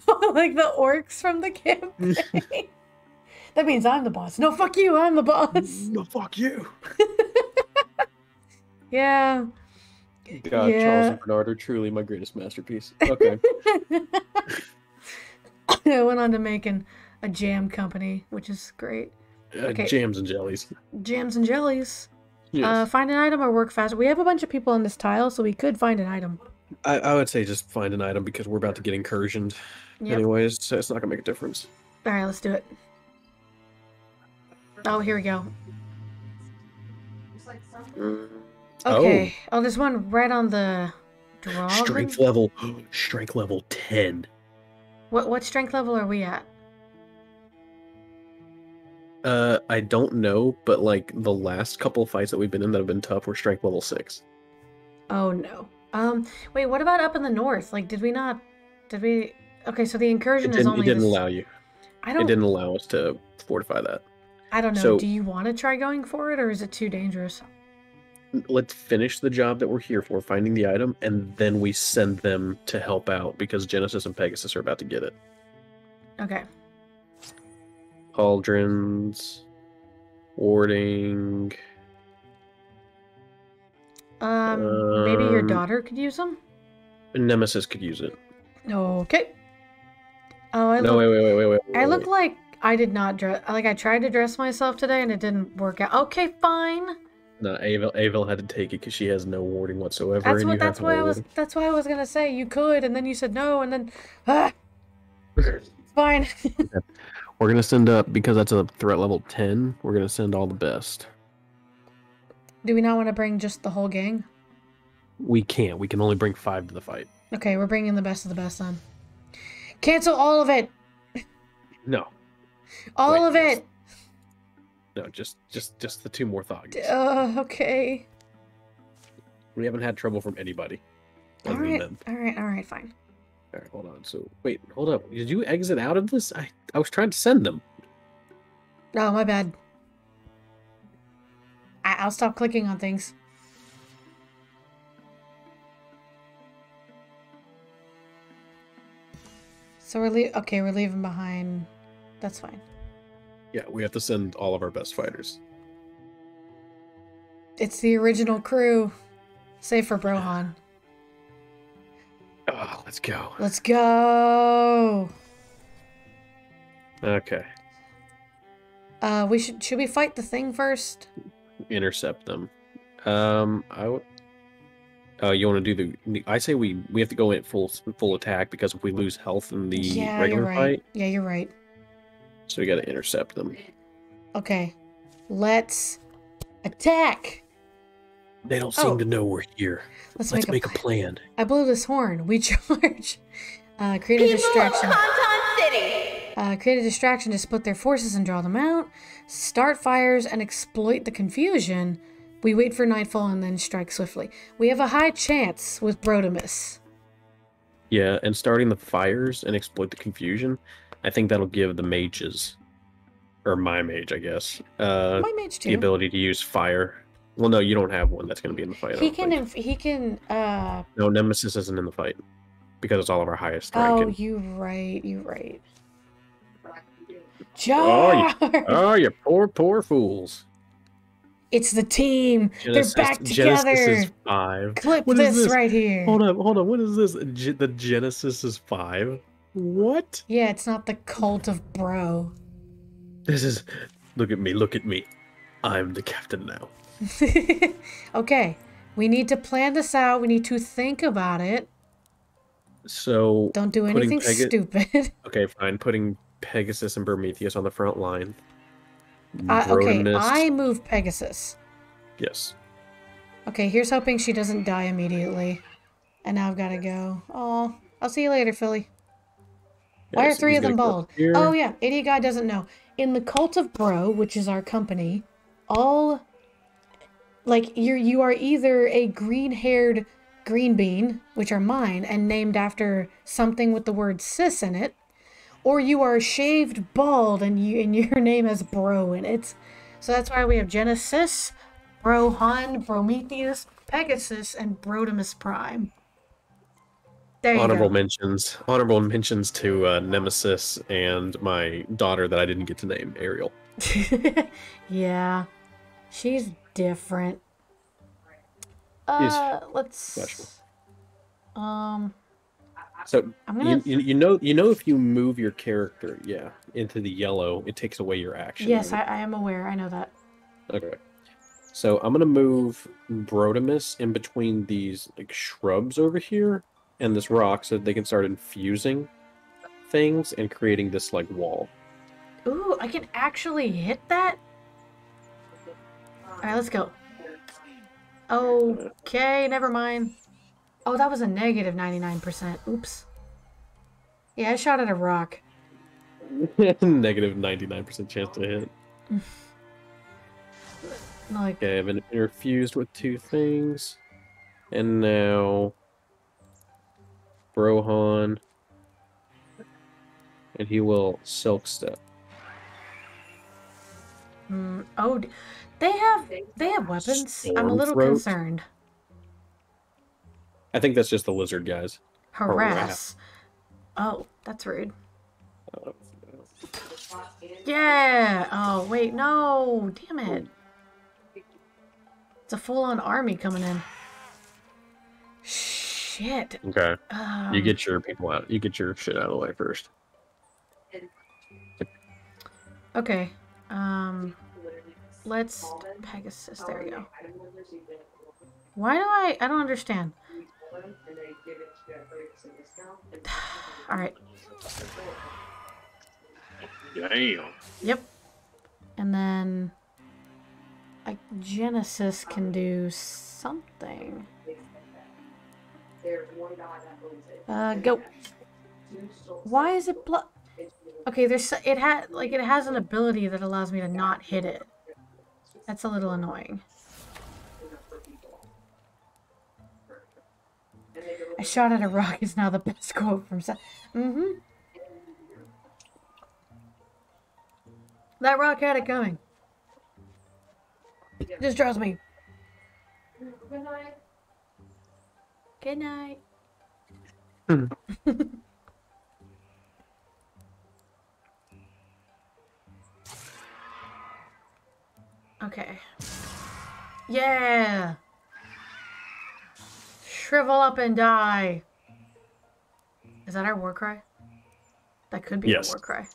[SPEAKER 1] [laughs] like the orcs from the campaign. that means I'm the boss. No, fuck you. I'm the boss.
[SPEAKER 3] No, fuck you.
[SPEAKER 1] Yeah.
[SPEAKER 3] God, Charles
[SPEAKER 1] Yeah.
[SPEAKER 3] and Bernard are truly my greatest masterpiece. Okay.
[SPEAKER 1] I went on to making a jam company, which is great.
[SPEAKER 3] Uh,
[SPEAKER 1] Okay.
[SPEAKER 3] Jams and jellies.
[SPEAKER 1] Jams and jellies.
[SPEAKER 3] Yes.
[SPEAKER 1] Uh, find an item or work fast. We have a bunch of people on this tile, so we could find an item.
[SPEAKER 3] I, I would say just find an item because we're about to get incursioned.
[SPEAKER 1] Yep.
[SPEAKER 3] Anyways, so it's not gonna make a difference.
[SPEAKER 1] All right, let's do it. Oh, here we go. Okay. Oh, there's one right on the draw.
[SPEAKER 3] Strength level, [gasps] strength level ten.
[SPEAKER 1] What what strength level are we at?
[SPEAKER 3] Uh, I don't know, but like the last couple fights that we've been in that have been tough were strength level six.
[SPEAKER 1] Oh no. Um. Wait. What about up in the north? Like, did we not? Did we? Okay. So the incursion is
[SPEAKER 3] didn't,
[SPEAKER 1] only.
[SPEAKER 3] it didn't
[SPEAKER 1] this-
[SPEAKER 3] allow you.
[SPEAKER 1] I don't.
[SPEAKER 3] It didn't allow us to fortify that.
[SPEAKER 1] I don't know.
[SPEAKER 3] so-
[SPEAKER 1] Do you want to try going for it, or is it too dangerous?
[SPEAKER 3] Let's finish the job that we're here for, finding the item, and then we send them to help out because Genesis and Pegasus are about to get it.
[SPEAKER 1] Okay.
[SPEAKER 3] Cauldrons, warding.
[SPEAKER 1] Um. maybe your
[SPEAKER 3] Um,
[SPEAKER 1] daughter could use them.
[SPEAKER 3] Nemesis could use it.
[SPEAKER 1] Okay. Oh, I
[SPEAKER 3] no,
[SPEAKER 1] look.
[SPEAKER 3] wait, wait, wait, wait, wait.
[SPEAKER 1] I look like I did not dress. Like I tried to dress myself today and it didn't work out. Okay, fine.
[SPEAKER 3] No, Avil, Avil had to take it because she has no warding whatsoever.
[SPEAKER 1] That's what. That's why I was. That's why I was gonna say you could, and then you said no, and then ah, fine. [laughs]
[SPEAKER 3] We're gonna send up because that's a threat level ten. We're gonna send all the best.
[SPEAKER 1] Do we not want to bring just the whole gang?
[SPEAKER 3] We can't. We can only bring five to the fight.
[SPEAKER 1] Okay, we're bringing the best of the best then. Cancel all of it.
[SPEAKER 3] No,
[SPEAKER 1] All
[SPEAKER 3] Wait,
[SPEAKER 1] of it.
[SPEAKER 3] no, just just just the two more thugs.
[SPEAKER 1] Uh, okay.
[SPEAKER 3] We haven't had trouble from anybody.
[SPEAKER 1] All right. All right. All right. Fine.
[SPEAKER 3] All right, hold on. So wait, hold up. Did you exit out of this? I I was trying to send them.
[SPEAKER 1] Oh, my bad. I- I'll stop clicking on things. So we're le- okay. We're leaving behind. That's fine.
[SPEAKER 3] Yeah, we have to send all of our best fighters.
[SPEAKER 1] It's the original crew, save for Brohan.
[SPEAKER 3] Oh, let's go.
[SPEAKER 1] Let's go.
[SPEAKER 3] Okay,
[SPEAKER 1] Uh, we should should we fight the thing first?
[SPEAKER 3] intercept them. Um, I would. Uh, you want to do the? I say we we have to go in full full attack because if we lose health in the
[SPEAKER 1] yeah,
[SPEAKER 3] regular
[SPEAKER 1] you're right.
[SPEAKER 3] fight,
[SPEAKER 1] Yeah, you're right.
[SPEAKER 3] so we got to intercept them.
[SPEAKER 1] Okay, let's attack.
[SPEAKER 3] They don't
[SPEAKER 1] Oh.
[SPEAKER 3] seem to know we're here.
[SPEAKER 1] Let's,
[SPEAKER 3] Let's
[SPEAKER 1] make,
[SPEAKER 3] make a plan.
[SPEAKER 1] I blew this horn. We [laughs] charge. Uh, create a
[SPEAKER 2] People of
[SPEAKER 1] distraction.
[SPEAKER 2] City.
[SPEAKER 1] Uh, create a distraction to split their forces and draw them out. Start fires and exploit the confusion. We wait for nightfall and then strike swiftly. We have a high chance with Brotimus.
[SPEAKER 3] Yeah, and starting the fires and exploit the confusion. I think that'll give the mages, or my mage, I guess, uh,
[SPEAKER 1] My mage
[SPEAKER 3] the ability to use fire. Well, no, you don't have one that's going to be in the fight.
[SPEAKER 1] He can. Inf- he can. Uh.
[SPEAKER 3] No, Nemesis isn't in the fight because it's all of our highest
[SPEAKER 1] Oh,
[SPEAKER 3] ranking.
[SPEAKER 1] you right. You right.
[SPEAKER 3] Oh,
[SPEAKER 1] Jar.
[SPEAKER 3] Oh, you poor, poor fools.
[SPEAKER 1] It's the team.
[SPEAKER 3] Genesis,
[SPEAKER 1] They're back
[SPEAKER 3] Genesis
[SPEAKER 1] together.
[SPEAKER 3] is five.
[SPEAKER 1] Clip
[SPEAKER 3] What is
[SPEAKER 1] this,
[SPEAKER 3] this?
[SPEAKER 1] right here.
[SPEAKER 3] Hold on, hold on. What is this? Ge- the Genesis is five. What?
[SPEAKER 1] Yeah, it's not the cult of bro.
[SPEAKER 3] This is. Look at me. Look at me. I'm the captain now. [laughs]
[SPEAKER 1] okay, we need to plan this out. We need to think about it.
[SPEAKER 3] So
[SPEAKER 1] Don't do anything stupid. [laughs]
[SPEAKER 3] okay, fine. Putting Pegasus and Prometheus on the front line.
[SPEAKER 1] Uh, okay, I move Pegasus.
[SPEAKER 3] Yes.
[SPEAKER 1] Okay, here's hoping she doesn't die immediately. And now I've got to go. Oh, I'll see you later, Philly. Why
[SPEAKER 3] Yeah,
[SPEAKER 1] are
[SPEAKER 3] so
[SPEAKER 1] three of them bald? Oh yeah, idiot guy doesn't know. In the cult of Bro, which is our company, all like you're you are either a green-haired green bean, which are mine, and named after something with the word cis in it, or you are shaved bald and you and [laughs] your name has Bro in it. So that's why we have Genesis, Brohan, Prometheus, Pegasus, and Brotimus Prime. There you
[SPEAKER 3] Honorable
[SPEAKER 1] go.
[SPEAKER 3] mentions. Honorable mentions to uh, Nemesis and my daughter that I didn't get to name, Ariel. [laughs]
[SPEAKER 1] yeah, she's different. Uh, let's.
[SPEAKER 3] special.
[SPEAKER 1] Um,
[SPEAKER 3] So
[SPEAKER 1] I'm gonna.
[SPEAKER 3] you, you, you know you know if you move your character, yeah, into the yellow, it takes away your action.
[SPEAKER 1] yes,
[SPEAKER 3] right?
[SPEAKER 1] I, I am aware. I know that.
[SPEAKER 3] Okay. So I'm gonna move Brotimus in between these like shrubs over here and this rock so that they can start infusing things and creating this like wall.
[SPEAKER 1] Ooh, I can actually hit that. All right, let's go. Okay, never mind. Oh, that was a negative 99%. Oops. Yeah, I shot at a rock. [laughs]
[SPEAKER 3] Negative 99% chance to hit. [laughs]
[SPEAKER 1] Like,
[SPEAKER 3] Okay, I've been infused with two things. And now Brohan. And he will silk step.
[SPEAKER 1] mm, oh, they have they have weapons. I'm a little
[SPEAKER 3] Stormthroat?
[SPEAKER 1] concerned.
[SPEAKER 3] I think that's just the lizard guys.
[SPEAKER 1] Harass. Oh, that's rude.
[SPEAKER 3] Uh,
[SPEAKER 1] Yeah. Oh, wait, no. Damn it. It's a full-on army coming in. Shit.
[SPEAKER 3] Okay.
[SPEAKER 1] Um,
[SPEAKER 3] You get your people out. You get your shit out of the way first.
[SPEAKER 1] Okay. Um. Let's Pegasus. There we go. Why do I? I don't understand. [sighs] All right.
[SPEAKER 3] Damn.
[SPEAKER 1] Yep. And then, like Genesis can do something. Uh, go. Why is it blo- Okay, there's it had like it has an ability that allows me to not hit it. That's a little annoying. A shot at a rock is now the best quote from. Sa- mm-hmm. That rock had it coming. Just trust me.
[SPEAKER 2] Good night.
[SPEAKER 1] Good night. [laughs] okay. Yeah. Shrivel up and die. Is that our war cry? That could be
[SPEAKER 3] Yes.
[SPEAKER 1] our war cry.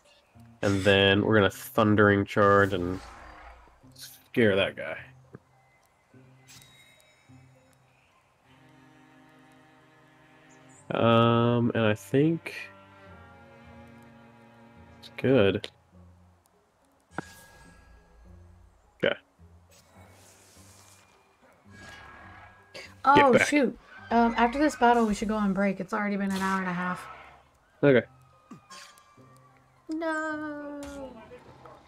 [SPEAKER 3] And then we're gonna thundering charge and scare that guy. Um, and I think it's good.
[SPEAKER 1] Oh
[SPEAKER 3] back.
[SPEAKER 1] shoot. Um, after this battle, we should go on break. It's already been an hour and a half.
[SPEAKER 3] Okay.
[SPEAKER 1] No.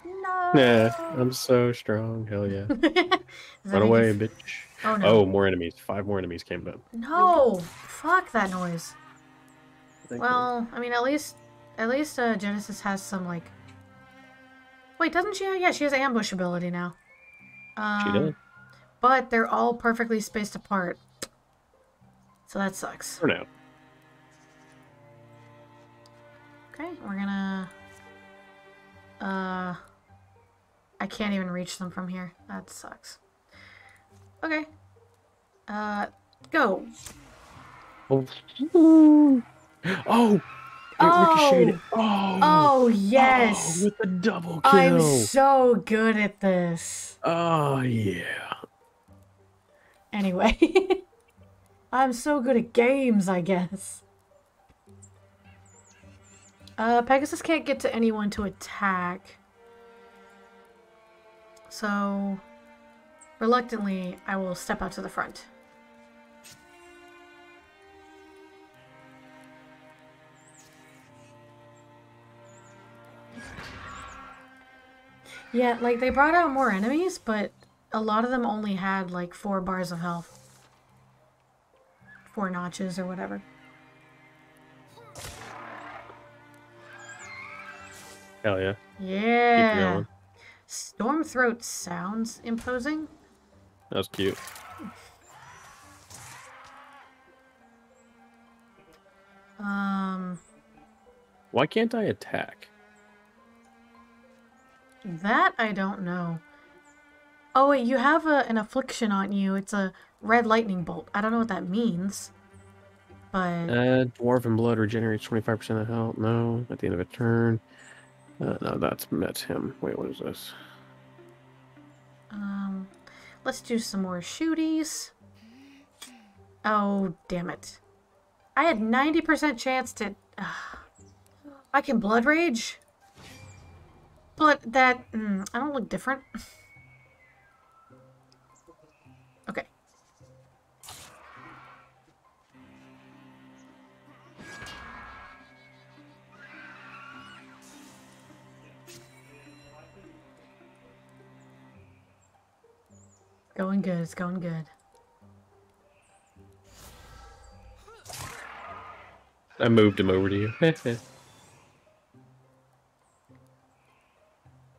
[SPEAKER 1] No.
[SPEAKER 3] Yeah, I'm so strong. Hell yeah. [laughs] Run away,
[SPEAKER 1] you
[SPEAKER 3] bitch.
[SPEAKER 1] Oh no.
[SPEAKER 3] Oh, more enemies. Five more enemies came up.
[SPEAKER 1] No. Fuck that noise.
[SPEAKER 3] Thank you.
[SPEAKER 1] Well, I mean, at least, at least uh, Genesis has some like. Wait, doesn't she? Yeah, she has ambush ability now. Um,
[SPEAKER 3] she did.
[SPEAKER 1] But they're all perfectly spaced apart. So that sucks.
[SPEAKER 3] For now.
[SPEAKER 1] Okay, we're gonna. Uh. I can't even reach them from here. That sucks. Okay. Uh, go.
[SPEAKER 3] Oh. Oh. It ricocheted. Oh.
[SPEAKER 1] Oh yes.
[SPEAKER 3] Oh, with the double kill.
[SPEAKER 1] I'm so good at this.
[SPEAKER 3] Oh yeah.
[SPEAKER 1] Anyway, [laughs] I'm so good at games, I guess. Uh, Pegasus can't get to anyone to attack. So, reluctantly, I will step out to the front. Yeah, like they brought out more enemies, but a lot of them only had like four bars of health. Four notches or whatever.
[SPEAKER 3] Hell yeah. Keep
[SPEAKER 1] Yeah.
[SPEAKER 3] going.
[SPEAKER 1] Stormthroat sounds imposing.
[SPEAKER 3] That was cute.
[SPEAKER 1] Um,
[SPEAKER 3] Why can't I attack?
[SPEAKER 1] that I don't know. Oh wait, you have a, an affliction on you. It's a red lightning bolt. I don't know what that means. But
[SPEAKER 3] Uh, Dwarven Blood regenerates 25% of health. No, at the end of a turn. Uh, no, that's that's him. Wait, what is this?
[SPEAKER 1] Um, let's do some more shooties. Oh, damn it. I had 90% chance to... I can Blood Rage? But that... Mm, I don't look different. [laughs] Going good, it's going good.
[SPEAKER 3] I moved him over to you. [laughs]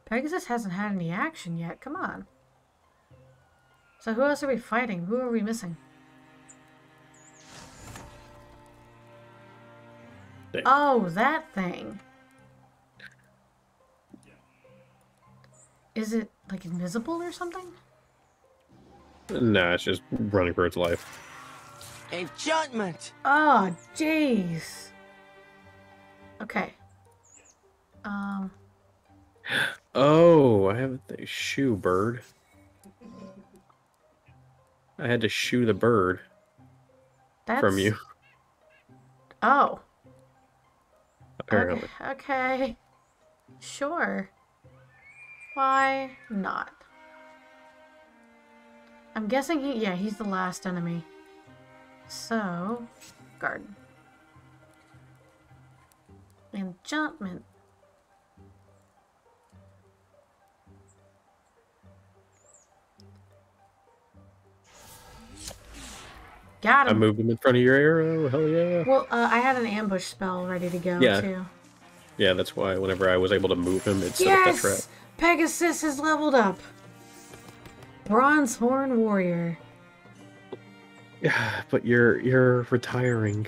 [SPEAKER 1] Pegasus hasn't had any action yet. Come on. So who else are we fighting? Who are we missing?
[SPEAKER 3] Thing.
[SPEAKER 1] Oh, that thing. Is it like invisible or something?
[SPEAKER 3] Nah, it's just running for its life.
[SPEAKER 8] Enchantment!
[SPEAKER 1] Oh, jeez. Okay. Um,
[SPEAKER 3] Oh, I have the shoe bird. I had to shoe the bird
[SPEAKER 1] that's
[SPEAKER 3] from you,
[SPEAKER 1] Oh,
[SPEAKER 3] apparently.
[SPEAKER 1] okay. okay. Sure. Why not? I'm guessing he, yeah, he's the last enemy. So, garden. Enchantment. Got him.
[SPEAKER 3] I moved him in front of your arrow. Hell yeah.
[SPEAKER 1] Well, uh, I had an ambush spell ready to go
[SPEAKER 3] Yeah.
[SPEAKER 1] too.
[SPEAKER 3] Yeah, that's why whenever I was able to move him, it set up that trap.
[SPEAKER 1] Yes, Pegasus is leveled up. Bronze Horn Warrior.
[SPEAKER 3] Yeah, but you're you're retiring.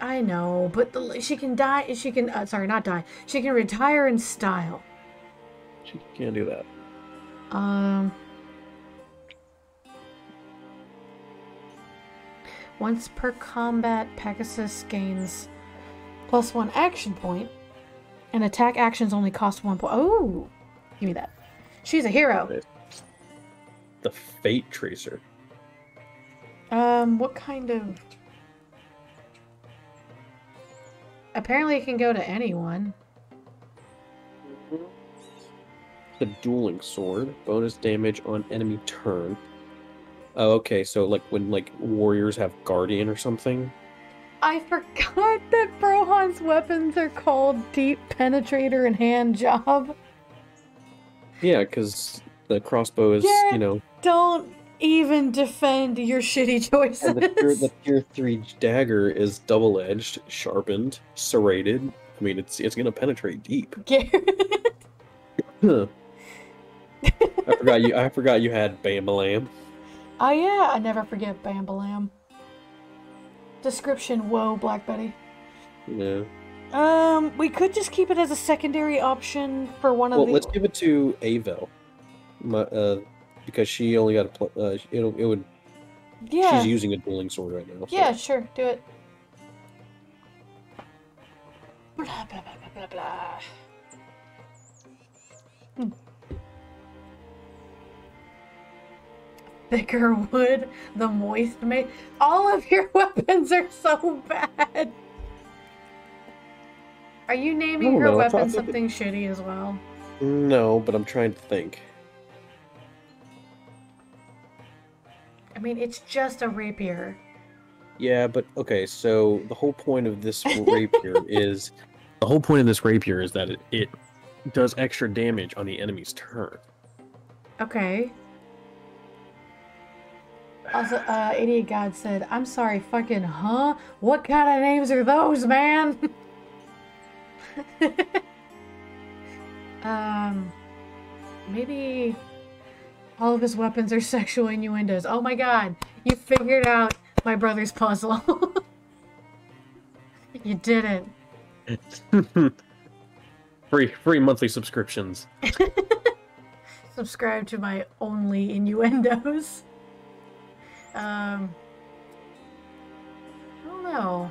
[SPEAKER 1] I know, but the, she can die. She can. Uh, sorry, not die. She can retire in style.
[SPEAKER 3] She can't do that.
[SPEAKER 1] Um. Once per combat, Pegasus gains plus one action point, and attack actions only cost one point. Oh, give me that. She's a hero.
[SPEAKER 3] The Fate Tracer.
[SPEAKER 1] Um, what kind of? Apparently, it can go to anyone.
[SPEAKER 3] The dueling sword. Bonus damage on enemy turn. Oh, okay. So like when like warriors have guardian or something.
[SPEAKER 1] I forgot [laughs] that Brohan's weapons are called Deep Penetrator and Hand Job.
[SPEAKER 3] Yeah, because the crossbow is
[SPEAKER 1] Yeah.
[SPEAKER 3] you know,
[SPEAKER 1] Don't even defend your shitty choices.
[SPEAKER 3] the tier, the tier three dagger is double edged, sharpened, serrated. I mean, it's it's gonna penetrate deep. [laughs] Huh. [laughs] I forgot you. I forgot you had Bamalam.
[SPEAKER 1] Oh yeah, I never forget Bambalam. Description: Whoa, Black Betty.
[SPEAKER 3] Yeah.
[SPEAKER 1] Um, we could just keep it as a secondary option for one of
[SPEAKER 3] Well,
[SPEAKER 1] the.
[SPEAKER 3] let's give it to Avel, My, uh, because she only got a. Pl- uh, it'll, it would.
[SPEAKER 1] yeah.
[SPEAKER 3] She's using a dueling sword right now. so-
[SPEAKER 1] Yeah, sure, do it. Blah blah blah blah blah blah. Hmm. Thicker wood, the moist made. All of your [laughs] weapons are so bad. Are you naming your
[SPEAKER 3] know,
[SPEAKER 1] weapon something shitty as well?
[SPEAKER 3] No, but I'm trying to think.
[SPEAKER 1] I mean, it's just a rapier.
[SPEAKER 3] Yeah, but okay. So the whole point of this [laughs] rapier is the whole point of this rapier is that it, it does extra damage on the enemy's turn.
[SPEAKER 1] Okay. Also, uh, Idiot God said, I'm sorry, fucking, huh? What kind of names are those, man? [laughs] um, maybe all of his weapons are [laughs] sexual innuendos. Oh my god, you figured out my brother's puzzle. [laughs] you didn't. [laughs]
[SPEAKER 3] free free monthly subscriptions.
[SPEAKER 1] subscribe to my only innuendos. Um, I don't know.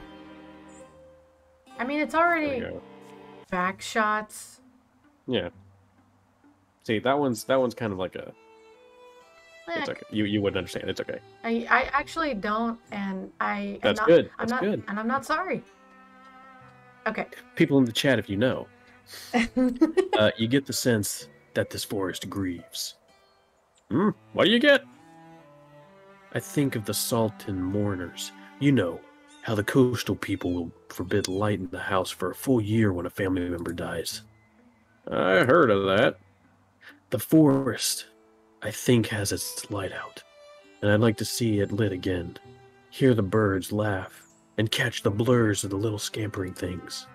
[SPEAKER 1] I mean, it's already back shots.
[SPEAKER 3] Yeah. See, that one's that one's kind of like a. It's okay. You you wouldn't understand. It's okay.
[SPEAKER 1] I, I actually don't, and I.
[SPEAKER 3] That's
[SPEAKER 1] not,
[SPEAKER 3] good.
[SPEAKER 1] I'm
[SPEAKER 3] That's
[SPEAKER 1] not,
[SPEAKER 3] good.
[SPEAKER 1] and I'm not sorry. Okay.
[SPEAKER 3] People in the chat, if you know, [laughs] uh, you get the sense that this forest grieves. Hmm. What do you get? I think of the Salton mourners. You know how the coastal people will forbid light in the house for a full year when a family member dies. I heard of that. The forest, I think, has its light out, and I'd like to see it lit again. Hear the birds laugh and catch the blurs of the little scampering things.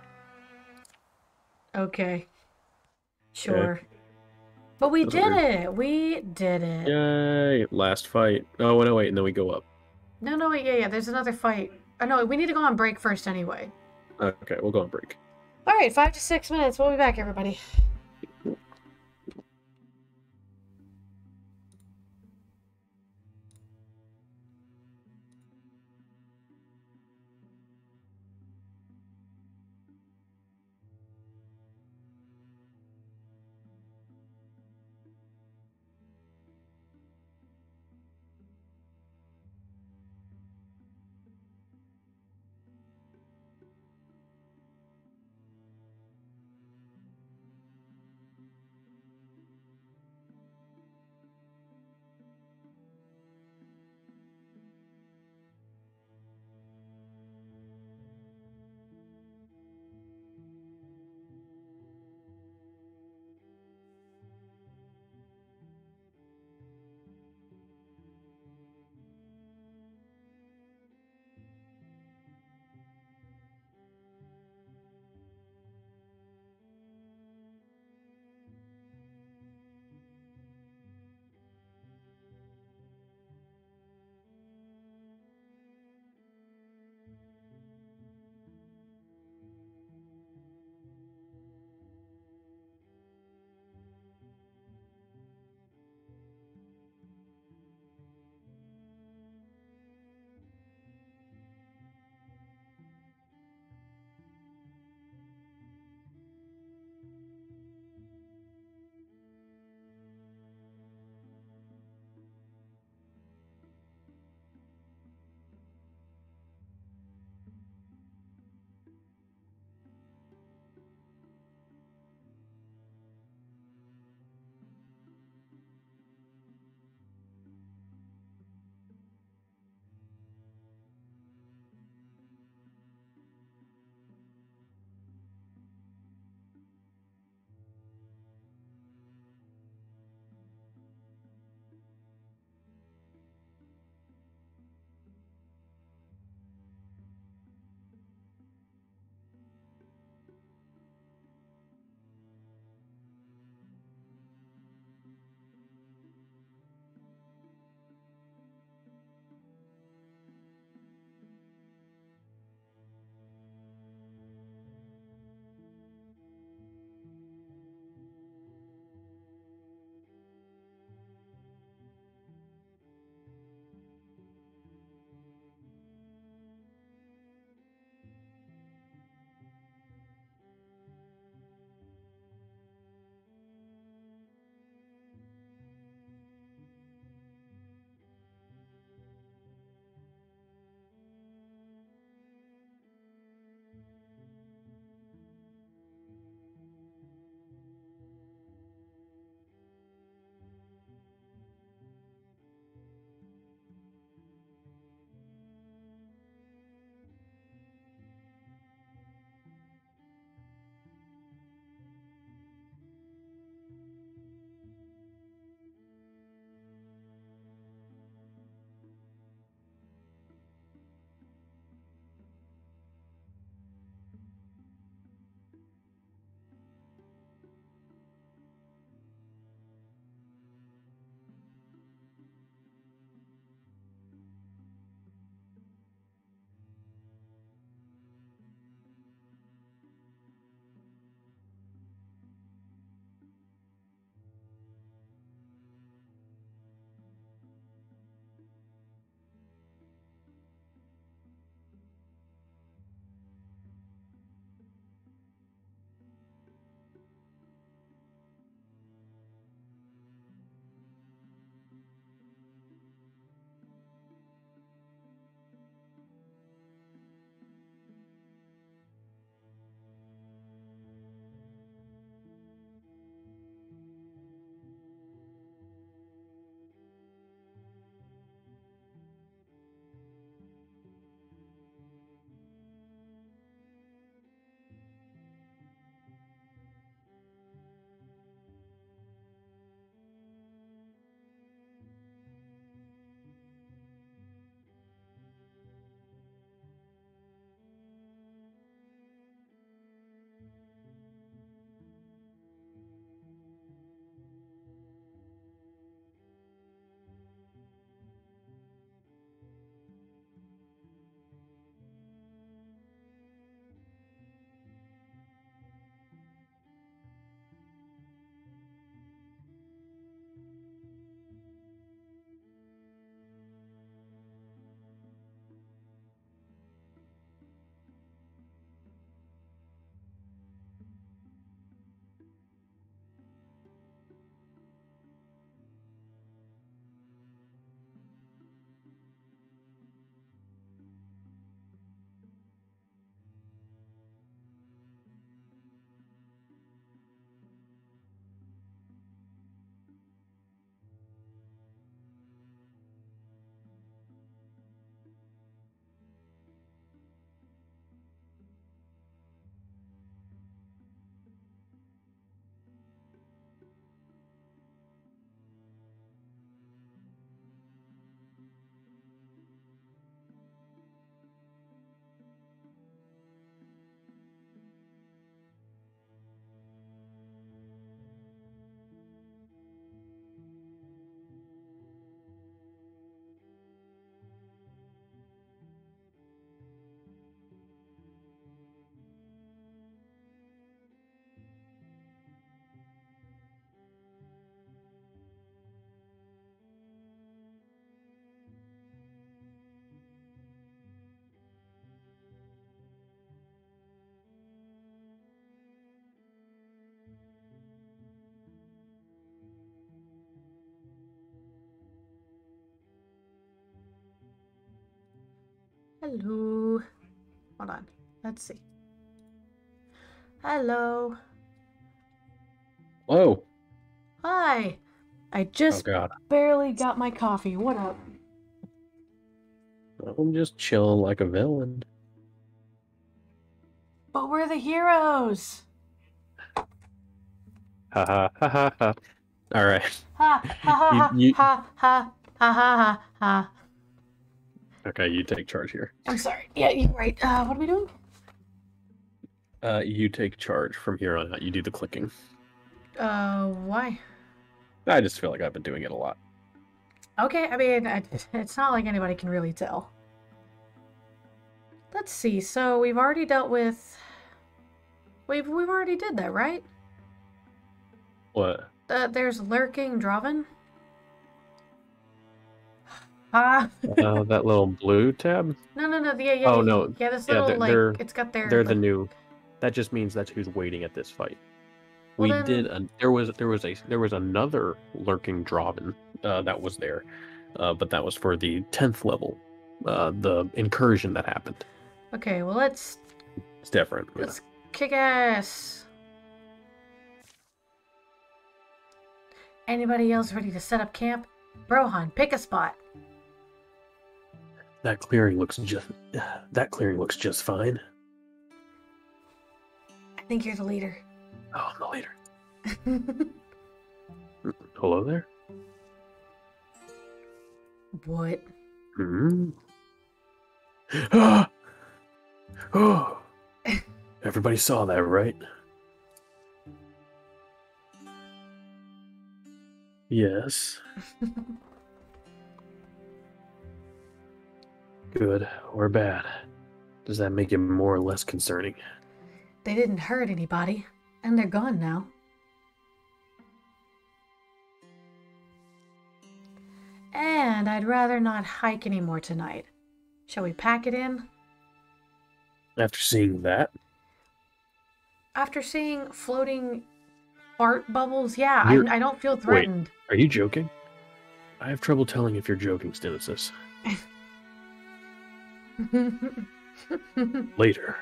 [SPEAKER 1] okay. Sure. But we did it. We did it.
[SPEAKER 3] Yay! Last fight. Oh no, wait, and then we go up.
[SPEAKER 1] No, no, wait, yeah, yeah. There's another fight. Oh no, we need to go on break first anyway.
[SPEAKER 3] Okay, we'll go on break.
[SPEAKER 1] All right, five to six minutes. We'll be back, everybody. Hello. Hold on. Let's see. Hello.
[SPEAKER 3] Whoa!
[SPEAKER 1] Hi. I
[SPEAKER 3] Oh
[SPEAKER 1] just
[SPEAKER 3] god.
[SPEAKER 1] barely got my coffee. What up?
[SPEAKER 3] I'm just chilling like a villain.
[SPEAKER 1] But we're the heroes.
[SPEAKER 3] Ha ha ha ha ha. Alright.
[SPEAKER 1] Ha ha ha ha ha ha ha ha ha ha.
[SPEAKER 3] Okay, you take charge here.
[SPEAKER 1] I'm sorry. Yeah, you're right. Uh, what are we doing?
[SPEAKER 3] Uh, you take charge from here on out. You do the clicking.
[SPEAKER 1] Uh, why?
[SPEAKER 3] I just feel like I've been doing it a lot.
[SPEAKER 1] Okay, I mean, I, [laughs] it's not like anybody can really tell. Let's see. So we've already dealt with. We've we've already did that, right?
[SPEAKER 3] What?
[SPEAKER 1] Uh, there's lurking Drauven. Ah,
[SPEAKER 3] Uh, that little blue tab?
[SPEAKER 1] no, no, no. Yeah, yeah.
[SPEAKER 3] Oh,
[SPEAKER 1] yeah,
[SPEAKER 3] no.
[SPEAKER 1] Yeah, this
[SPEAKER 3] Yeah,
[SPEAKER 1] little
[SPEAKER 3] they're-
[SPEAKER 1] like
[SPEAKER 3] they're-
[SPEAKER 1] it's got their.
[SPEAKER 3] They're the new. That just means that's who's waiting at this fight.
[SPEAKER 1] Well,
[SPEAKER 3] we
[SPEAKER 1] then-
[SPEAKER 3] did. A, there was there was a there was another lurking Drauven uh, that was there, uh, but that was for the tenth level. Uh, the incursion that happened.
[SPEAKER 1] Okay, well let's
[SPEAKER 3] It's different.
[SPEAKER 1] let's kick ass. Anybody else ready to set up camp? Brohan, pick a spot.
[SPEAKER 3] That clearing looks just. That clearing looks just fine.
[SPEAKER 1] I think you're the leader.
[SPEAKER 3] Oh, I'm the leader. [laughs] Hello there.
[SPEAKER 1] what?
[SPEAKER 3] Hmm. Ah! [gasps] oh. [gasps] Everybody saw that, right? Yes. [laughs] Good or bad? Does that make it more or less concerning?
[SPEAKER 1] They didn't hurt anybody, and they're gone now. And I'd rather not hike anymore tonight. Shall we pack it in?
[SPEAKER 3] After seeing that,
[SPEAKER 1] After seeing floating fart bubbles, yeah, I, I don't feel threatened.
[SPEAKER 3] Wait, are you joking? I have trouble telling if you're joking, Stenesis. [laughs] [laughs] Later.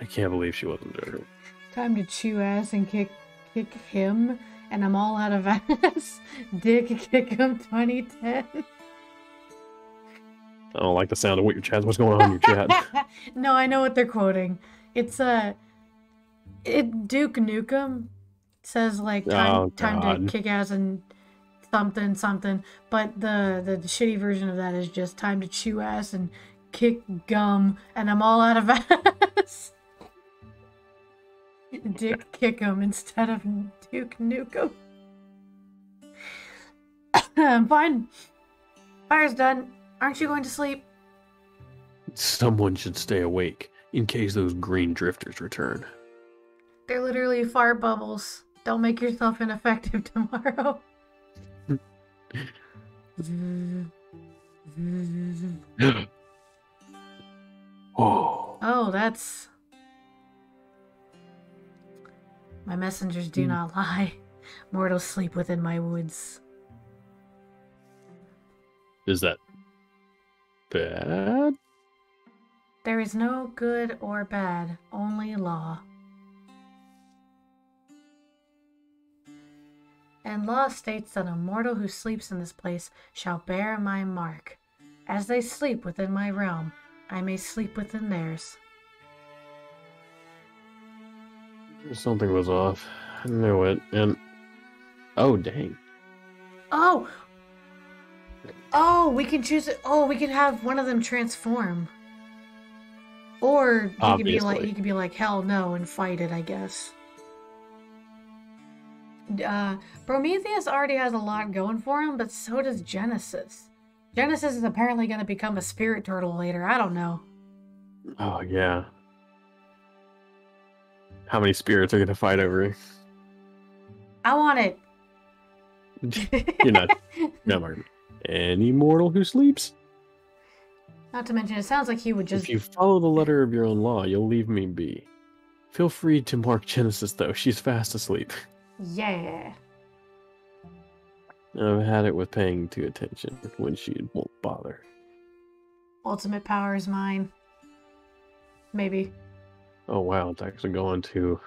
[SPEAKER 3] I can't believe she wasn't joking.
[SPEAKER 1] Time to chew ass and kick kick him, and I'm all out of [laughs] ass. Dick kick him 2010.
[SPEAKER 3] I don't like the sound of what your chat. What's going on in your chat? [laughs]
[SPEAKER 1] no, I know what they're quoting. It's uh it Duke Nukem says like time
[SPEAKER 3] Oh,
[SPEAKER 1] time to kick ass and something something, but the the shitty version of that is just time to chew ass and kick gum, and I'm all out of ass. Dick kick him instead of Duke Nukem. I'm fine. Fire's done. Aren't you going to sleep?
[SPEAKER 3] Someone should stay awake in case those green drifters return.
[SPEAKER 1] They're literally fire bubbles. Don't make yourself ineffective tomorrow.
[SPEAKER 3] Oh,
[SPEAKER 1] oh, that's. My messengers do hmm. not lie. Mortals sleep within my woods.
[SPEAKER 3] is that bad?
[SPEAKER 1] There is no good or bad, only law. And law states that a mortal who sleeps in this place shall bear my mark. As they sleep within my realm, I may sleep within theirs.
[SPEAKER 3] Something was off. I knew it. And oh, dang.
[SPEAKER 1] Oh! Oh, we can choose it. Oh, we can have one of them transform. Or he could be like he could be like hell no and fight it, I guess. Uh Prometheus already has a lot going for him, but so does Genesis. Genesis is apparently gonna become a spirit turtle later. I don't know.
[SPEAKER 3] Oh yeah. How many spirits are gonna fight over?
[SPEAKER 1] I want it. [laughs]
[SPEAKER 3] You're not. [laughs] No, Martin. Any mortal who sleeps?
[SPEAKER 1] Not to mention, it sounds like he would just.
[SPEAKER 3] If you follow the letter of your own law, you'll leave me be. Feel free to mark Genesis, though. She's fast asleep.
[SPEAKER 1] Yeah.
[SPEAKER 3] I've had it with paying too attention when she won't bother.
[SPEAKER 1] Ultimate power is mine. Maybe.
[SPEAKER 3] Oh wow, it's actually going to.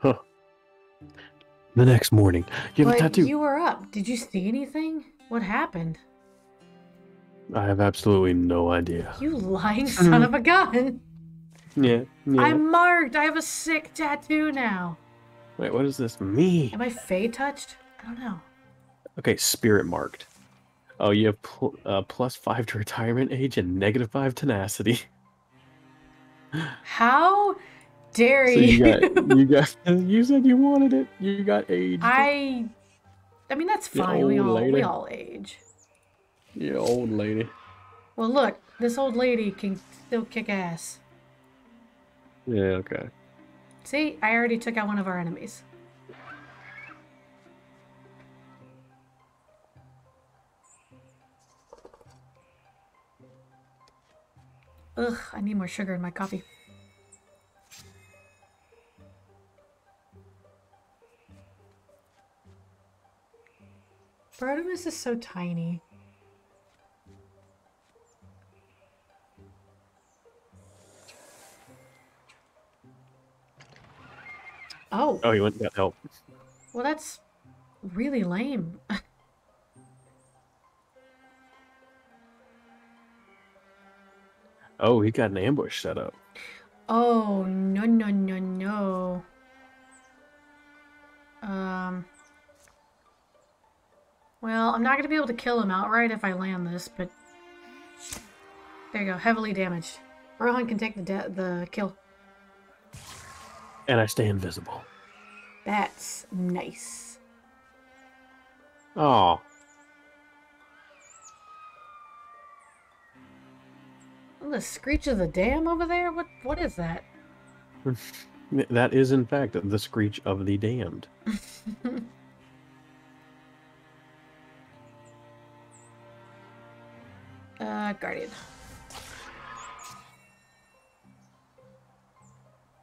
[SPEAKER 3] Huh. The next morning, you have a tattoo.
[SPEAKER 1] you were up. Did you see anything? What happened?
[SPEAKER 3] I have absolutely no idea.
[SPEAKER 1] You lying hmm. son of a gun.
[SPEAKER 3] Yeah. yeah.
[SPEAKER 1] I'm marked. I have a sick tattoo now.
[SPEAKER 3] Wait, what does this mean?
[SPEAKER 1] Am I Fey touched? I don't know.
[SPEAKER 3] Okay, spirit marked. Oh, you have pl- uh, plus five to retirement age and negative five tenacity.
[SPEAKER 1] How dare
[SPEAKER 3] So you
[SPEAKER 1] you?
[SPEAKER 3] got, you [laughs] got, you said you wanted it. You got aged.
[SPEAKER 1] I I mean that's fine. We all we all age.
[SPEAKER 3] You old lady.
[SPEAKER 1] Well look, this old lady can still kick ass.
[SPEAKER 3] Yeah, okay.
[SPEAKER 1] See, I already took out one of our enemies. Ugh, I need more sugar in my coffee. Brotimus is so tiny. Oh,
[SPEAKER 3] Oh, you went and got help.
[SPEAKER 1] well, that's really lame. [laughs]
[SPEAKER 3] Oh, he got an ambush set up.
[SPEAKER 1] Oh, no, no, no, no. Um. Well, I'm not going to be able to kill him outright if I land this, but. There you go, heavily damaged. Rohan can take the de- the kill.
[SPEAKER 3] And I stay invisible.
[SPEAKER 1] That's nice.
[SPEAKER 3] Oh,
[SPEAKER 1] The screech of the dam over there? What? What is that? [laughs]
[SPEAKER 3] that is in fact the screech of the damned. [laughs]
[SPEAKER 1] Uh, Guardian.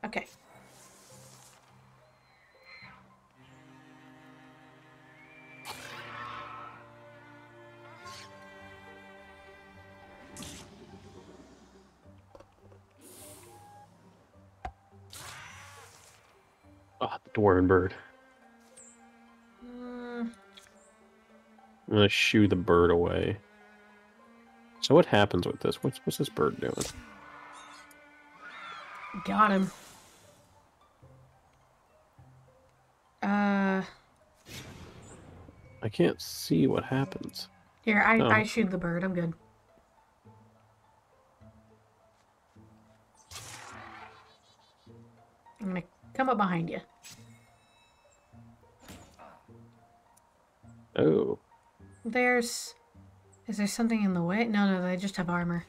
[SPEAKER 1] Okay.
[SPEAKER 3] Dwarven bird.
[SPEAKER 1] Mm,
[SPEAKER 3] I'm gonna shoo the bird away. So what happens with this? What's what's this bird doing?
[SPEAKER 1] got him. Uh,
[SPEAKER 3] I can't see what happens.
[SPEAKER 1] here, I,
[SPEAKER 3] Oh.
[SPEAKER 1] I shoot the bird. I'm good. I'm gonna come up behind you.
[SPEAKER 3] Oh,
[SPEAKER 1] There's. Is there something in the way? No, no, they just have armor.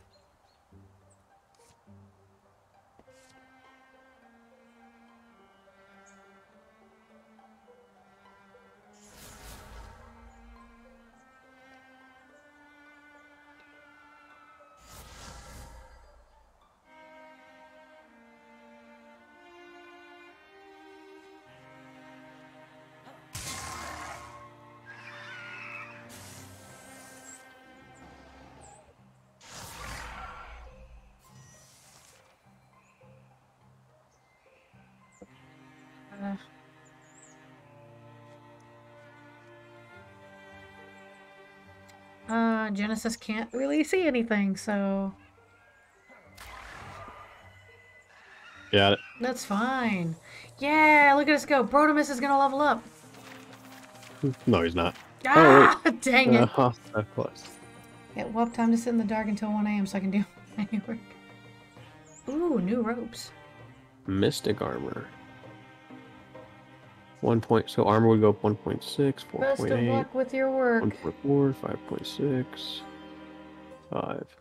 [SPEAKER 1] Genesis can't really see anything, so
[SPEAKER 3] got it.
[SPEAKER 1] that's fine. Yeah, look at us go. Brotimus is gonna level up.
[SPEAKER 3] No, he's not.
[SPEAKER 1] Ah, [laughs] dang it.
[SPEAKER 3] Uh, so close.
[SPEAKER 1] Yeah, well, time to sit in the dark until 1 a.m. so I can do [laughs] any work. Ooh, new ropes.
[SPEAKER 3] Mystic armor. One point. So armor would go up 1.6,
[SPEAKER 1] Best of
[SPEAKER 3] 4.8,
[SPEAKER 1] luck with your work.
[SPEAKER 3] 1.4, 5.6, 5.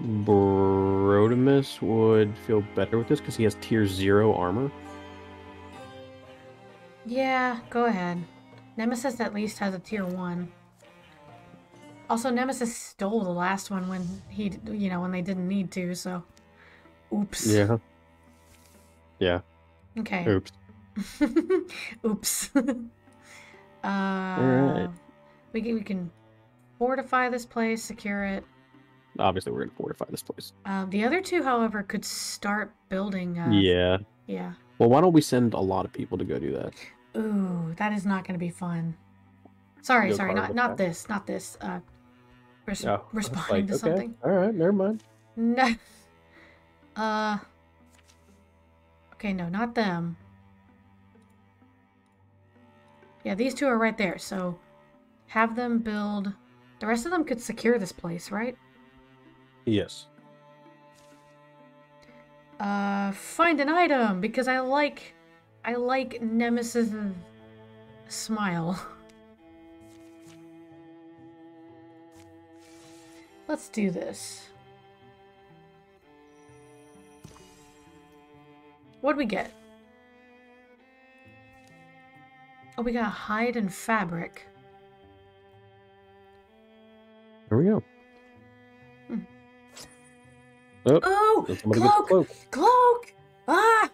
[SPEAKER 3] Brotimus would feel better with this because he has tier 0 armor.
[SPEAKER 1] Yeah, go ahead. Nemesis at least has a tier 1. Also, Nemesis stole the last one when he, you know, when they didn't need to, so. Oops.
[SPEAKER 3] Yeah. Yeah.
[SPEAKER 1] Okay.
[SPEAKER 3] Oops. [laughs]
[SPEAKER 1] Oops. [laughs] uh, We can, we can fortify this place, secure it.
[SPEAKER 3] obviously we're gonna fortify this place.
[SPEAKER 1] Um, the other two, however, could start building. Uh,
[SPEAKER 3] yeah.
[SPEAKER 1] Yeah.
[SPEAKER 3] Well, why don't we send a lot of people to go do that?
[SPEAKER 1] Ooh, that is not going to be fun. Sorry,
[SPEAKER 3] Go
[SPEAKER 1] sorry, not not this, not this. Uh, res-
[SPEAKER 3] Oh, I was
[SPEAKER 1] responding
[SPEAKER 3] like,
[SPEAKER 1] to
[SPEAKER 3] okay,
[SPEAKER 1] something.
[SPEAKER 3] All right, never mind. [laughs]
[SPEAKER 1] No. Uh. Okay, no, not them. Yeah, these two are right there. So, have them build. The rest of them could secure this place, right?
[SPEAKER 3] Yes.
[SPEAKER 1] Uh, find an item because I like, I like Nemesis' smile. [laughs] Let's do this. What'd we get? Oh, we got hide and fabric.
[SPEAKER 3] There we go.
[SPEAKER 1] Hmm.
[SPEAKER 3] Oh,
[SPEAKER 1] Oh,
[SPEAKER 3] and somebody gets a
[SPEAKER 1] cloak,
[SPEAKER 3] cloak.
[SPEAKER 1] cloak! Ah,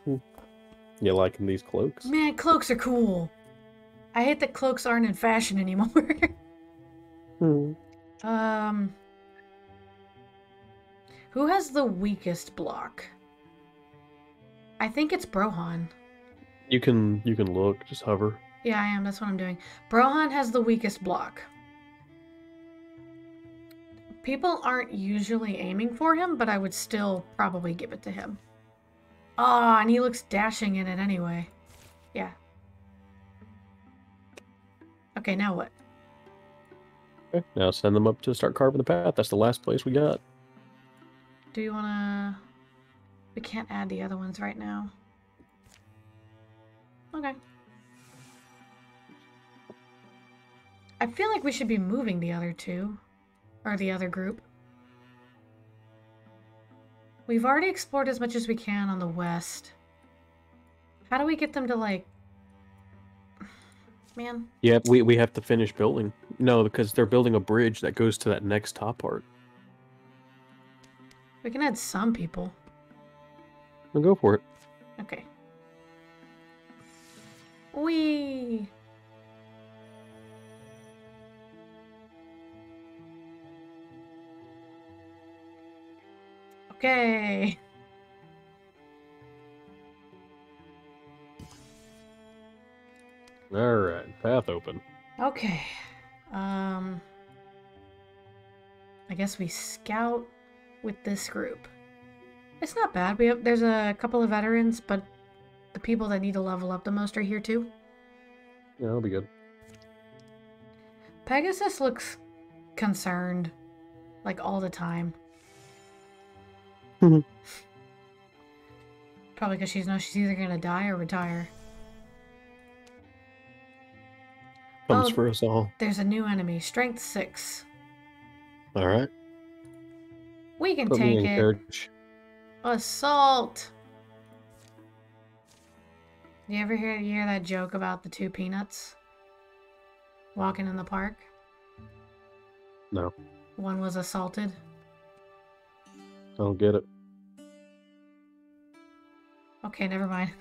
[SPEAKER 3] You liking these cloaks?
[SPEAKER 1] man, cloaks are cool. I hate that cloaks aren't in fashion anymore. [laughs]
[SPEAKER 3] Hmm.
[SPEAKER 1] um, who has the weakest block? I think it's Brohan.
[SPEAKER 3] You can you can look, just hover.
[SPEAKER 1] Yeah, I am. That's what I'm doing. Brohan has the weakest block. People aren't usually aiming for him, but I would still probably give it to him. Ah, and he looks dashing in it anyway. Yeah. Okay, now what?
[SPEAKER 3] Okay. Now send them up to start carving the path. That's the last place we got.
[SPEAKER 1] Do you wanna... We can't add the other ones right now. Okay. I feel like we should be moving the other two. Or the other group. We've already explored as much as we can on the west. How do we get them to, like... Man,
[SPEAKER 3] Yeah, we we have to finish building. No, because they're building a bridge that goes to that next top part.
[SPEAKER 1] we can add some people.
[SPEAKER 3] Then go for it.
[SPEAKER 1] Okay. Wee. Okay.
[SPEAKER 3] All right, path open.
[SPEAKER 1] Okay. Um I guess we scout with this group. It's not bad. We have there's a couple of veterans, but the people that need to level up the most are here too.
[SPEAKER 3] Yeah, that'll be good.
[SPEAKER 1] Pegasus looks concerned like all the time.
[SPEAKER 3] Mhm.
[SPEAKER 1] Probably because she knows she's either gonna die or retire.
[SPEAKER 3] Comes
[SPEAKER 1] Oh.
[SPEAKER 3] for us all.
[SPEAKER 1] There's a new enemy, strength six.
[SPEAKER 3] All right.
[SPEAKER 1] We can
[SPEAKER 3] Put
[SPEAKER 1] take it.
[SPEAKER 3] carriage.
[SPEAKER 1] Assault. You ever hear you hear that joke about the two peanuts walking in the park?
[SPEAKER 3] No,
[SPEAKER 1] One was assaulted.
[SPEAKER 3] I don't get it.
[SPEAKER 1] Okay, never mind. [laughs]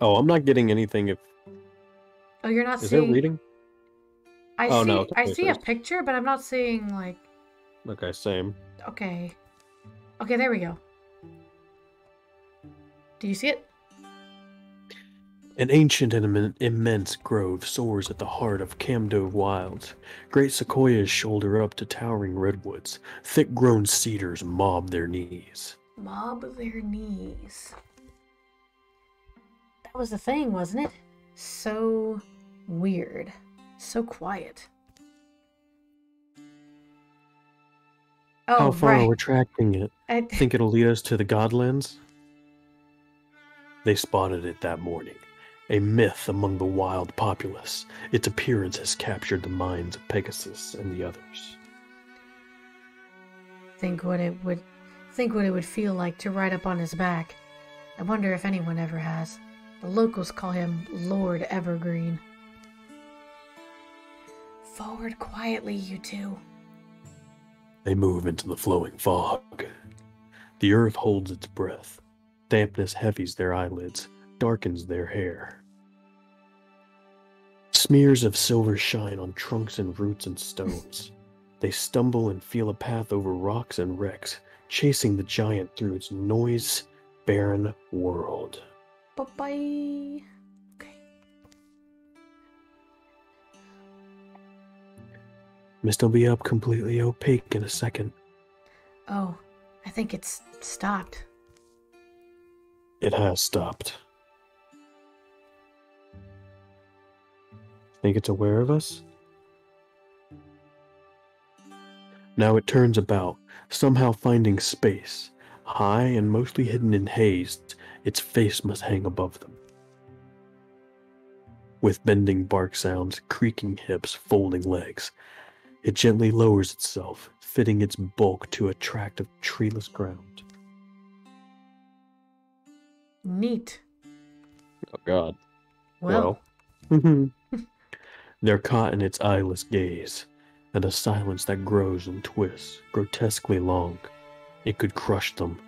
[SPEAKER 3] Oh, I'm not getting anything. If
[SPEAKER 1] Oh, you're not
[SPEAKER 3] is there
[SPEAKER 1] seeing.
[SPEAKER 3] reading?
[SPEAKER 1] I
[SPEAKER 3] Oh,
[SPEAKER 1] see.
[SPEAKER 3] no,
[SPEAKER 1] I see a picture, but I'm not seeing like.
[SPEAKER 3] Okay, same.
[SPEAKER 1] Okay. Okay, there we go. Do you see it?
[SPEAKER 3] An ancient and immen- immense grove soars at the heart of Camdove Wilds. Great sequoias shoulder up to towering redwoods. Thick grown cedars mob their knees.
[SPEAKER 1] Mob their knees. That was the thing, wasn't it? So weird. So quiet. Oh,
[SPEAKER 3] How far
[SPEAKER 1] right.
[SPEAKER 3] are we tracking it?
[SPEAKER 1] I,
[SPEAKER 3] Think it'll lead us to the Godlands? They spotted it that morning. A myth among the wild populace. Its appearance has captured the minds of Pegasus and the others.
[SPEAKER 1] think what it would think what it would feel like to ride up on his back. I wonder if anyone ever has. The locals call him Lord Evergreen. Forward quietly, you two.
[SPEAKER 3] They move into the flowing fog. The earth holds its breath. Dampness heavies their eyelids, darkens their hair. Smears of silver shine on trunks and roots and stones. [laughs] They stumble and feel a path over rocks and wrecks, chasing the giant through its noise barren world.
[SPEAKER 1] Bye bye. Okay.
[SPEAKER 3] Mist will be up completely opaque in a second.
[SPEAKER 1] Oh, I think it's stopped.
[SPEAKER 3] It has stopped. Think it's aware of us? Now it turns about, somehow finding space. High and mostly hidden in haze, its face must hang above them. With bending bark sounds, creaking hips, folding legs, it gently lowers itself, fitting its bulk to a tract of treeless ground.
[SPEAKER 1] Neat.
[SPEAKER 9] Oh God.
[SPEAKER 1] Well,
[SPEAKER 3] Well, [laughs] mm-hmm. They're caught in its eyeless gaze, and a silence that grows and twists, grotesquely long. It could crush them.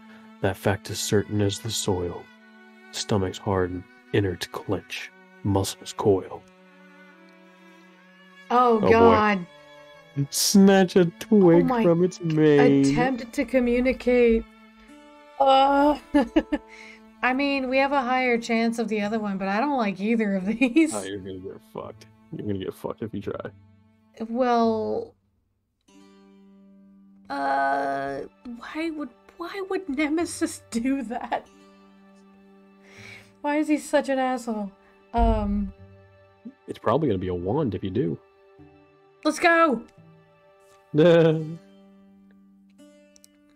[SPEAKER 3] That fact is certain as the soil. Stomachs harden, innards clench, muscles coil.
[SPEAKER 1] oh,
[SPEAKER 3] boy.
[SPEAKER 1] God.
[SPEAKER 3] Snatch a twig
[SPEAKER 1] my
[SPEAKER 3] from its mane.
[SPEAKER 1] Attempt to communicate. Uh, [laughs] I mean, we have a higher chance of the other one, but I don't like either of these.
[SPEAKER 3] Oh, you're gonna get fucked. You're gonna get fucked if you try.
[SPEAKER 1] Well, uh, why would why would Nemesis [laughs] do that? Why is he such an asshole? Um,
[SPEAKER 3] It's probably gonna be a wand if you do.
[SPEAKER 1] let's go. [laughs]
[SPEAKER 3] no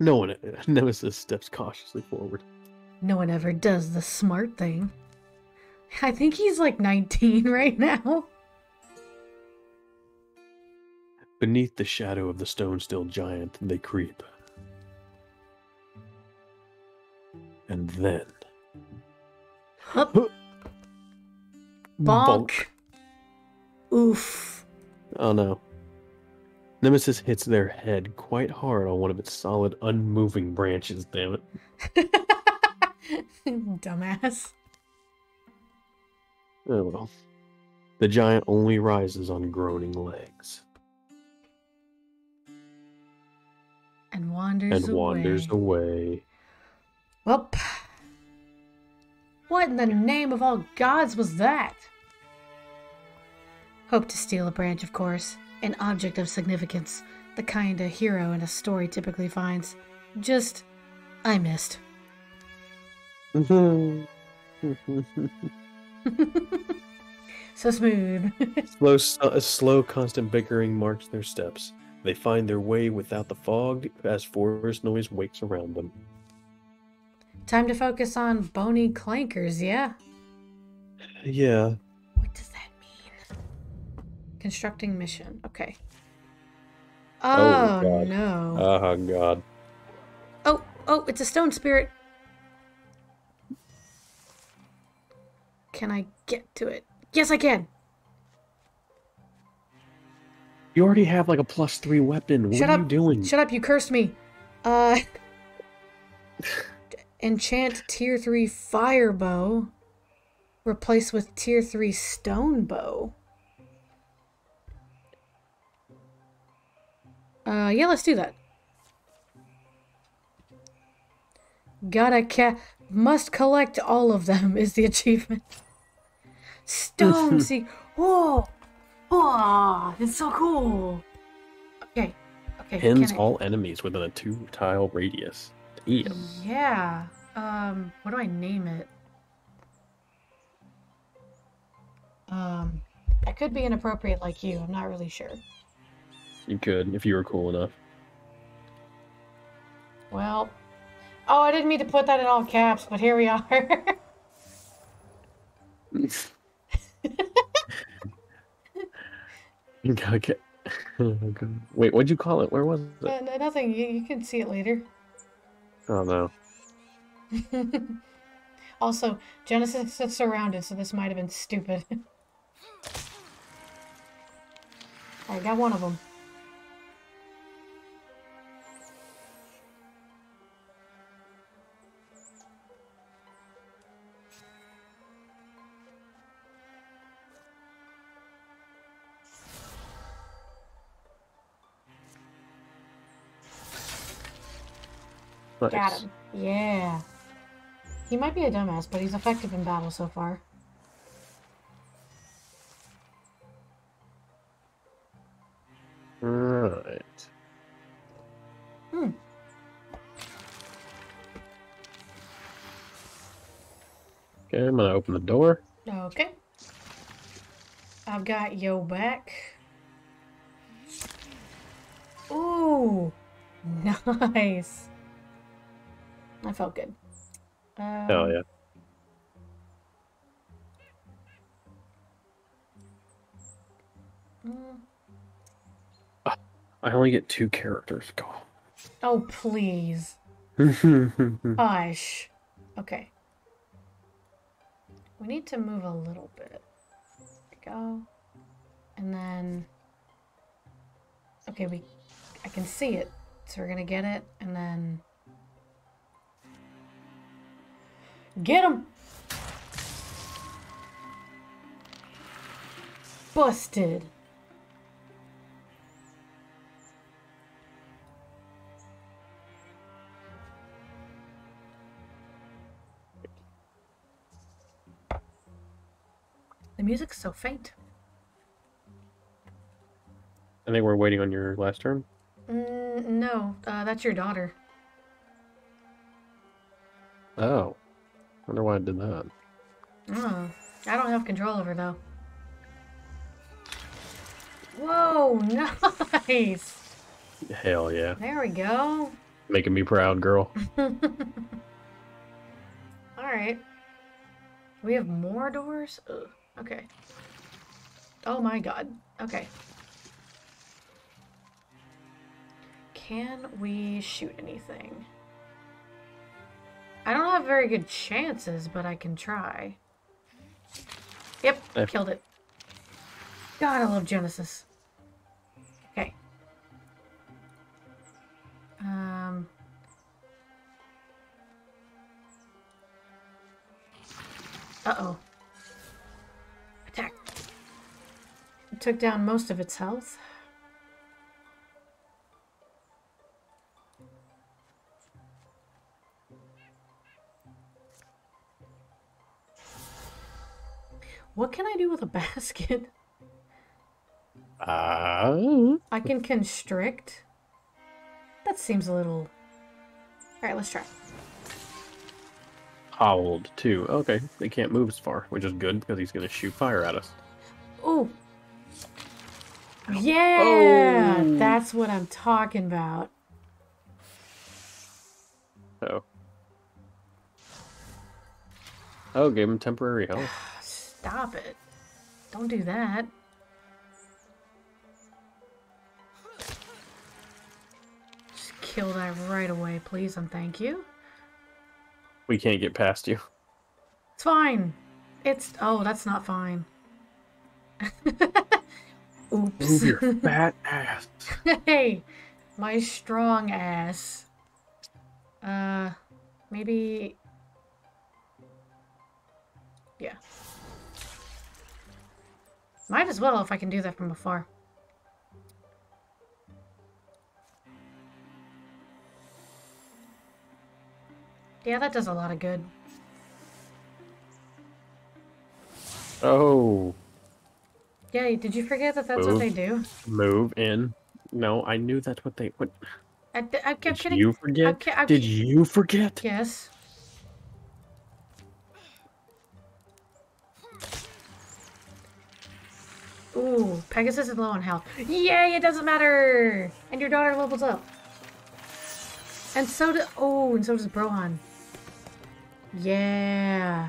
[SPEAKER 3] one. [laughs] Nemesis steps cautiously forward.
[SPEAKER 1] No one ever does the smart thing. I think he's like 19 right now.
[SPEAKER 3] Beneath the shadow of the stone still giant, they creep. And then.
[SPEAKER 1] Hup, bonk. Oof.
[SPEAKER 3] Oh no. Nemesis hits their head quite hard on one of its solid, unmoving branches, damn it. [laughs]
[SPEAKER 1] Dumbass.
[SPEAKER 3] Oh well. The giant only rises on groaning legs
[SPEAKER 1] And wanders
[SPEAKER 3] and
[SPEAKER 1] away.
[SPEAKER 3] wanders away.
[SPEAKER 1] Well, what in the name of all gods was that? Hope to steal a branch, of course. An object of significance. The kind a hero in a story typically finds. Just, I missed. [laughs] [laughs] so smooth. [laughs]
[SPEAKER 3] slow, uh, slow, constant bickering marks their steps. They find their way without the fog as forest noise wakes around them.
[SPEAKER 1] Time to focus on bony clankers, yeah?
[SPEAKER 3] Yeah,
[SPEAKER 1] What does that mean? Constructing mission. Okay.
[SPEAKER 3] Oh,
[SPEAKER 1] Oh, no.
[SPEAKER 3] oh god.
[SPEAKER 1] oh, oh, it's a stone spirit. Can I get to it? Yes, I can.
[SPEAKER 3] You already have like a plus three weapon. What
[SPEAKER 1] Shut
[SPEAKER 3] are
[SPEAKER 1] up.
[SPEAKER 3] you doing?
[SPEAKER 1] Shut up, you cursed me. Uh [laughs] enchant tier 3 fire bow replace with tier 3 stone bow. Uh yeah, let's do that. Gotta ca- must collect all of them [laughs] is the achievement. Stone [laughs] see oh oh it's so cool. Okay. Okay.
[SPEAKER 3] Pins
[SPEAKER 1] I-
[SPEAKER 3] all enemies within a two tile radius. Damn.
[SPEAKER 1] yeah. Um, what do I name it? Um, I could be inappropriate like you. I'm not really sure.
[SPEAKER 3] You could if you were cool enough.
[SPEAKER 1] Well, oh, I didn't mean to put that in all caps, but here we are. [laughs] [laughs] [laughs]
[SPEAKER 3] okay. [laughs] Wait, what'd you call it? Where was it?
[SPEAKER 1] Uh, nothing. You, you can see it later.
[SPEAKER 3] Oh no. [laughs]
[SPEAKER 1] also, Genesis is surrounded, so this might have been stupid. I got one of them.
[SPEAKER 3] Nice.
[SPEAKER 1] Got him. Yeah. He might be a dumbass, but he's effective in battle so far.
[SPEAKER 3] Right.
[SPEAKER 1] Hmm.
[SPEAKER 3] Okay, I'm gonna open the door.
[SPEAKER 1] Okay. I've got yo back. Ooh, [laughs] nice. I felt good. Um,
[SPEAKER 3] Hell yeah.
[SPEAKER 1] mm,
[SPEAKER 3] I only get two characters. Go.
[SPEAKER 1] Oh, please.
[SPEAKER 3] on. [laughs]
[SPEAKER 1] Hush. Okay. We need to move a little bit. There we go. And then... Okay, we... I can see it. So we're gonna get it, and then... Get him! Busted. The music's so faint.
[SPEAKER 3] I think we're waiting on your last turn.
[SPEAKER 1] Mm, no, uh, that's your daughter.
[SPEAKER 3] Oh. Wonder why I did that.
[SPEAKER 1] Oh, I don't have control over though. Whoa, [laughs] nice!
[SPEAKER 3] Hell yeah.
[SPEAKER 1] There we go.
[SPEAKER 3] Making me proud, girl. [laughs]
[SPEAKER 1] Alright. We have more doors? Ugh. Okay. Oh my god. Okay. Can we shoot anything? I don't have very good chances, but I can try. Yep,
[SPEAKER 3] Eh.
[SPEAKER 1] killed it. God, I love Genesis. Okay. Um. Uh-oh. Attack. It took down most of its health. What can I do with a [laughs] basket?
[SPEAKER 3] Ah.
[SPEAKER 1] I can constrict. That seems a little... Alright, let's try.
[SPEAKER 3] Howled too. Okay, they can't move as far, which is good because he's gonna shoot fire at us.
[SPEAKER 1] Ooh. Yeah!
[SPEAKER 3] Oh.
[SPEAKER 1] That's what I'm talking about.
[SPEAKER 3] Oh. Oh, gave him temporary health. [sighs] [sighs]
[SPEAKER 1] Stop it. Don't do that. Just kill that right away, please, and thank you.
[SPEAKER 3] We can't get past you.
[SPEAKER 1] It's fine. It's. Oh, that's not fine. [laughs] Oops.
[SPEAKER 3] Move your [laughs] fat ass.
[SPEAKER 1] hey, my strong ass. Uh, maybe. Might as well if I can do that from afar. Yeah, that does a lot of good.
[SPEAKER 3] Oh,
[SPEAKER 1] Yeah, did you forget that that's what they do?
[SPEAKER 3] move in. No, I knew that's what they. What
[SPEAKER 1] I, I kept
[SPEAKER 3] did you forget?
[SPEAKER 1] I'm I'm
[SPEAKER 3] Did you forget?
[SPEAKER 1] Yes. Ooh, Pegasus is low on health. Yay, it doesn't matter! And your daughter levels up. And so do- oh, and so does Brohan. Yeah.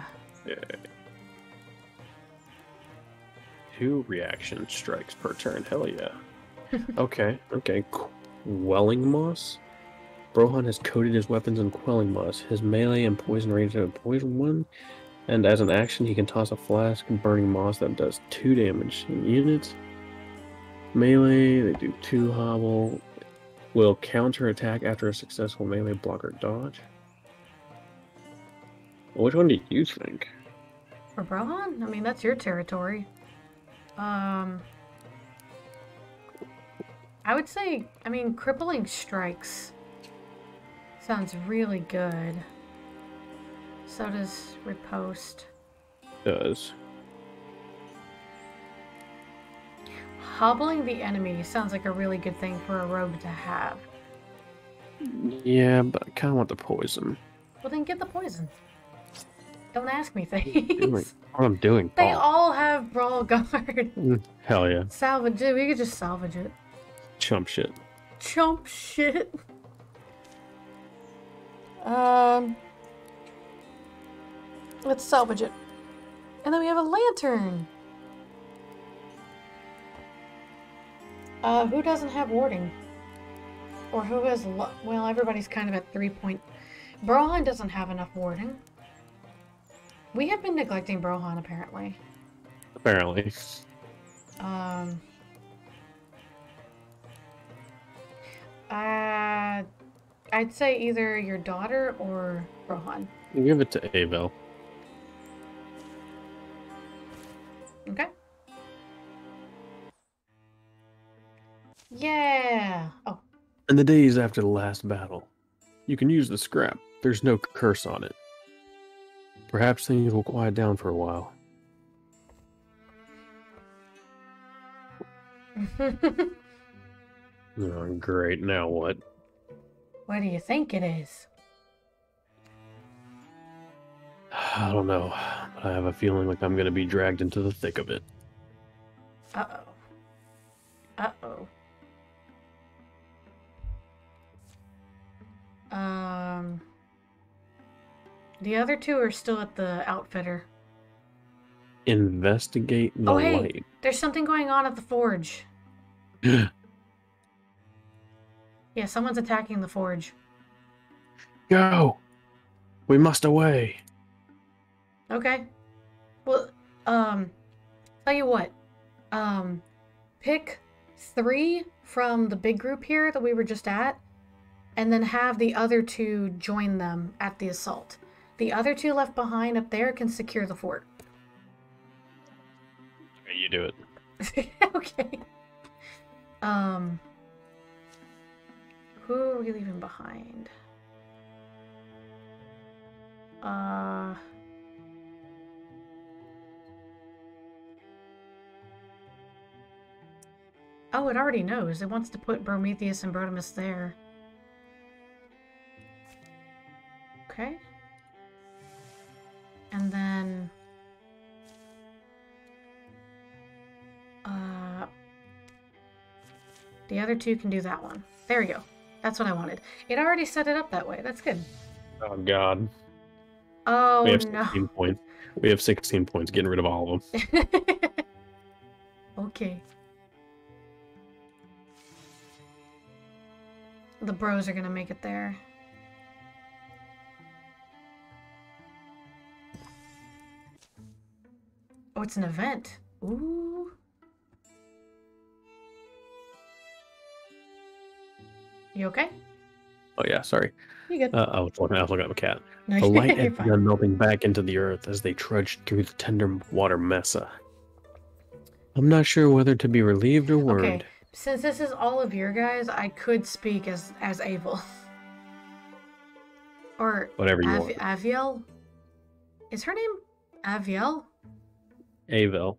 [SPEAKER 3] Two reaction strikes per turn. Hell yeah. [laughs] okay, okay. Quelling moss. Brohan has coated his weapons in quelling moss. His melee and poison range have a poison one. And as an action, he can toss a flask of burning moss that does two damage in units. Melee, they do two hobble. Will counter attack after a successful melee block or dodge. Which one do you think?
[SPEAKER 1] For Brohan? I mean, that's your territory. Um. I would say, I mean, crippling strikes Sounds really good. So does riposte.
[SPEAKER 3] Does.
[SPEAKER 1] Hobbling the enemy sounds like a really good thing for a rogue to have.
[SPEAKER 3] Yeah, but I kind of want the poison.
[SPEAKER 1] Well, then get the poison. Don't ask me things. [laughs]
[SPEAKER 3] what I'm doing.
[SPEAKER 1] They
[SPEAKER 3] Paul.
[SPEAKER 1] all have brawl guard.
[SPEAKER 3] Mm, Hell yeah,
[SPEAKER 1] salvage it. We could just salvage it.
[SPEAKER 3] chump shit.
[SPEAKER 1] Chump shit. Um, let's salvage it. And then we have a lantern. Uh, who doesn't have warding? Or who has well, everybody's kind of at three point. Brohan doesn't have enough warding. We have been neglecting Brohan apparently.
[SPEAKER 3] Apparently,
[SPEAKER 1] Um. Uh, I'd say either your daughter or Rohan.
[SPEAKER 3] give it to Avel.
[SPEAKER 1] Okay. Yeah. Oh,
[SPEAKER 3] In the days after the last battle, you can use the scrap. There's no curse on it. Perhaps things will quiet down for a while. [laughs] Oh, great. Now what?
[SPEAKER 1] what do you think it is?
[SPEAKER 3] I don't know, but I have a feeling like I'm going to be dragged into the thick of it.
[SPEAKER 1] Uh oh. Uh oh. Um. The other two are still at the outfitter.
[SPEAKER 3] Investigate the
[SPEAKER 1] Oh, hey.
[SPEAKER 3] light.
[SPEAKER 1] There's something going on at the forge. [gasps] Yeah, someone's attacking the forge.
[SPEAKER 3] Go! We must away.
[SPEAKER 1] Okay. Well, um, tell you what. Um, pick three from the big group here that we were just at, and then have the other two join them at the assault. The other two left behind up there can secure the fort.
[SPEAKER 3] You do it. [laughs]
[SPEAKER 1] okay. Um, who are we leaving behind? Uh. Oh, it already knows. It wants to put Prometheus and Brotimus there. Okay. And then. Uh. The other two can do that one. There we go. That's what I wanted. It already set it up that way. That's good.
[SPEAKER 3] Oh, God.
[SPEAKER 1] Oh,
[SPEAKER 3] we have
[SPEAKER 1] no.
[SPEAKER 3] 16 points. We have 16 points. Getting rid of all of them. [laughs]
[SPEAKER 1] okay. The bros are gonna make it there. Oh, it's an event. Ooh. You okay?
[SPEAKER 3] Oh, yeah, sorry.
[SPEAKER 1] You good?
[SPEAKER 3] Uh, I, was looking, I was looking at my cat.
[SPEAKER 1] no,
[SPEAKER 3] The light [laughs] had begun melting back into the earth as they trudged through the tender water mesa. I'm not sure whether to be relieved or worried.
[SPEAKER 1] Okay, since this is all of your guys, I could speak as as Abel. [laughs] or
[SPEAKER 3] Whatever you
[SPEAKER 1] Av-
[SPEAKER 3] want.
[SPEAKER 1] Aviel? Is her name Aviel?
[SPEAKER 3] Avel.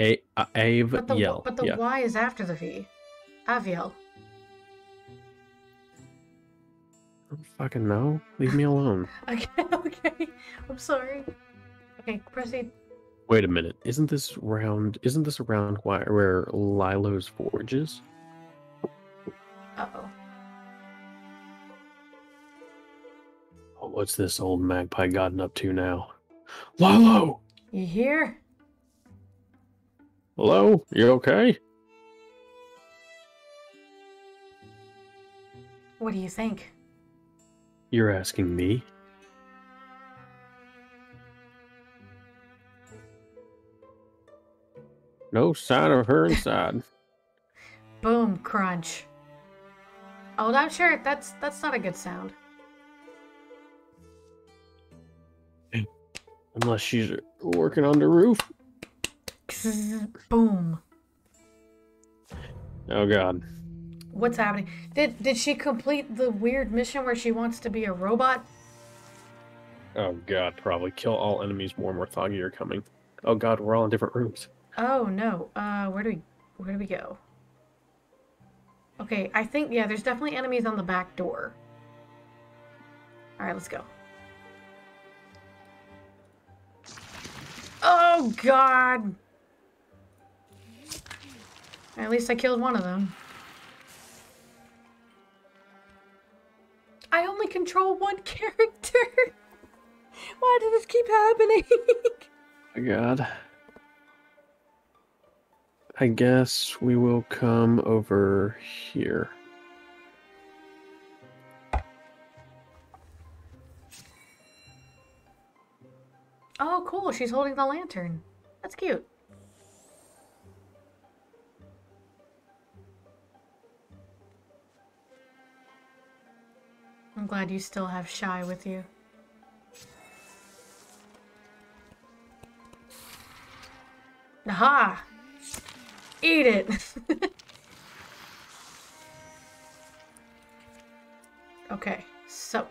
[SPEAKER 3] A uh, Ave
[SPEAKER 1] But the
[SPEAKER 3] yell.
[SPEAKER 1] but the
[SPEAKER 3] yeah.
[SPEAKER 1] Y is after the V. Aviel.
[SPEAKER 3] I don't fucking know. Leave me alone. [laughs]
[SPEAKER 1] Okay, okay. I'm sorry. Okay, proceed.
[SPEAKER 3] Wait a minute. Isn't this round? Isn't this around why, where Lilo's forge is?
[SPEAKER 1] Uh oh.
[SPEAKER 3] Oh, what's this old magpie gotten up to now? Lilo!
[SPEAKER 1] You here?
[SPEAKER 3] Hello? You okay?
[SPEAKER 1] What do you think?
[SPEAKER 3] You're asking me? No sign of her inside. [laughs]
[SPEAKER 1] Boom, crunch. Oh, I'm sure that's that's not a good sound.
[SPEAKER 3] Unless she's working on the roof. [laughs]
[SPEAKER 1] Boom.
[SPEAKER 3] Oh god.
[SPEAKER 1] What's happening? Did did she complete the weird mission where she wants to be a robot?
[SPEAKER 3] Oh god, probably kill all enemies. More Morthagi are coming. Oh god, we're all in different rooms.
[SPEAKER 1] Oh no. Uh, where do we where do we go? Okay, I think yeah. There's definitely enemies on the back door. All right, let's go. Oh God! At least I killed one of them. I only control one [laughs] character. Why does this keep happening?
[SPEAKER 3] Oh god. I guess we will come over here.
[SPEAKER 1] oh, cool. She's holding the lantern. That's cute. I'm glad you still have Shy with you. Aha! Eat it! [laughs] okay, so.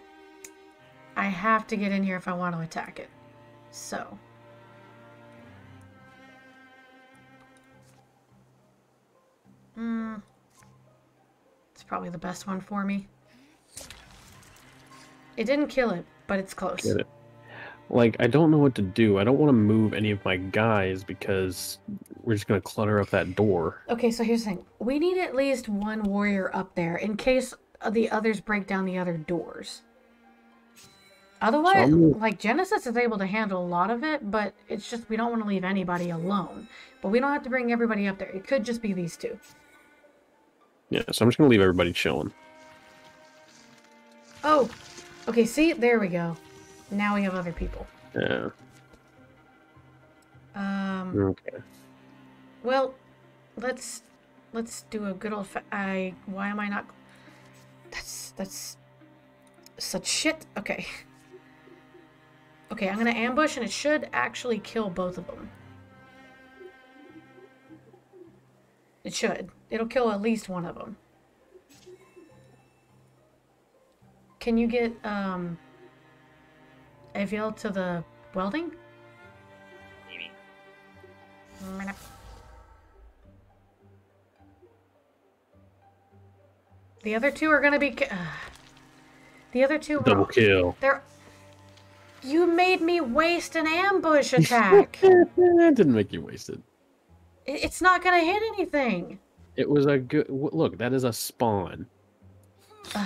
[SPEAKER 1] I have to get in here if I want to attack it. So. Hmm. It's probably the best one for me. It didn't kill it, but it's close.
[SPEAKER 3] It? Like, I don't know what to do. I don't want to move any of my guys because we're just gonna clutter up that door.
[SPEAKER 1] Okay, so here's the thing. We need at least one warrior up there in case the others break down the other doors. Otherwise,
[SPEAKER 3] I'm-
[SPEAKER 1] like Genesis is able to handle a lot of it, but it's just we don't want to leave anybody alone. But we don't have to bring everybody up there. It could just be these two.
[SPEAKER 3] Yeah, so I'm just gonna leave everybody chilling.
[SPEAKER 1] Oh, okay. See, there we go. Now we have other people.
[SPEAKER 3] Yeah.
[SPEAKER 1] Um.
[SPEAKER 3] Okay.
[SPEAKER 1] Well, let's let's do a good old. Fa- I. Why am I not? That's that's such shit. Okay. Okay, I'm gonna ambush, and it should actually kill both of them. It should. It'll kill at least one of them. Can you get um Aviel to the welding? The other two are gonna be. ki- uh, the other two. were-
[SPEAKER 3] Double kill.
[SPEAKER 1] They're. You made me waste an ambush [laughs] attack.
[SPEAKER 3] That didn't make you wasted.
[SPEAKER 1] It- it's not gonna hit anything.
[SPEAKER 3] It was a good look. That is a spawn. [sighs]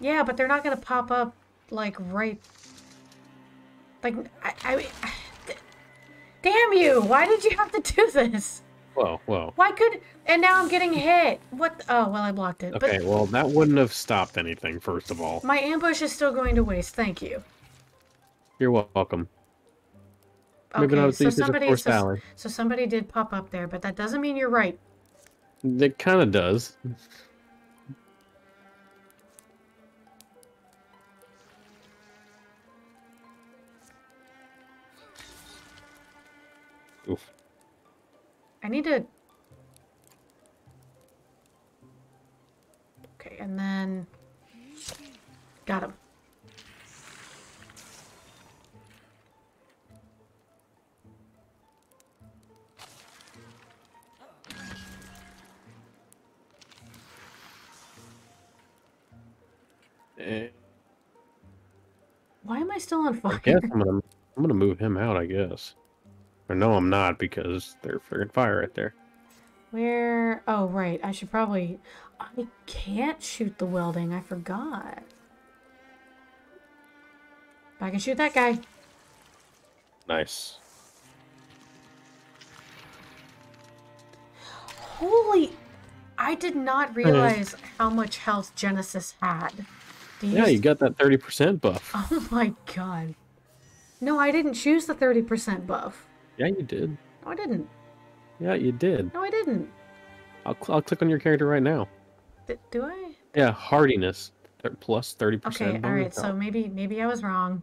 [SPEAKER 1] Yeah, but they're not gonna pop up like right. Like I, I, damn you! Why did you have to do this?
[SPEAKER 3] Whoa, whoa.
[SPEAKER 1] Why could? And now I'm getting hit. What? Oh well, I blocked it.
[SPEAKER 3] Okay,
[SPEAKER 1] But
[SPEAKER 3] well that wouldn't have stopped anything. First of all,
[SPEAKER 1] my ambush is still going to waste. Thank you.
[SPEAKER 3] you're welcome. Maybe
[SPEAKER 1] Okay, so
[SPEAKER 3] easy as a
[SPEAKER 1] somebody, so, so somebody did pop up there, but that doesn't mean you're right.
[SPEAKER 3] It kind of does.
[SPEAKER 1] I need to. Okay, and then. Got him.
[SPEAKER 3] Eh,
[SPEAKER 1] Why am I still on
[SPEAKER 3] I
[SPEAKER 1] fire?
[SPEAKER 3] guess I'm gonna I'm gonna move him out. I guess. Or no, I'm not because they're friggin' fire right there.
[SPEAKER 1] Where? Oh, right. I should probably. I can't shoot the welding. I forgot. But I can shoot that guy.
[SPEAKER 3] Nice.
[SPEAKER 1] Holy! I did not realize how much health Genesis had. Do
[SPEAKER 3] Yeah, you got that thirty percent buff. [laughs]
[SPEAKER 1] Oh my god. No, I didn't choose the 30% buff.
[SPEAKER 3] Yeah, you did.
[SPEAKER 1] No, I didn't.
[SPEAKER 3] Yeah, you did.
[SPEAKER 1] No, I didn't.
[SPEAKER 3] I'll cl- I'll click on your character right now.
[SPEAKER 1] D- do I?
[SPEAKER 3] Yeah, hardiness th- plus thirty
[SPEAKER 1] Okay,
[SPEAKER 3] percent.
[SPEAKER 1] alright, so maybe maybe I was wrong.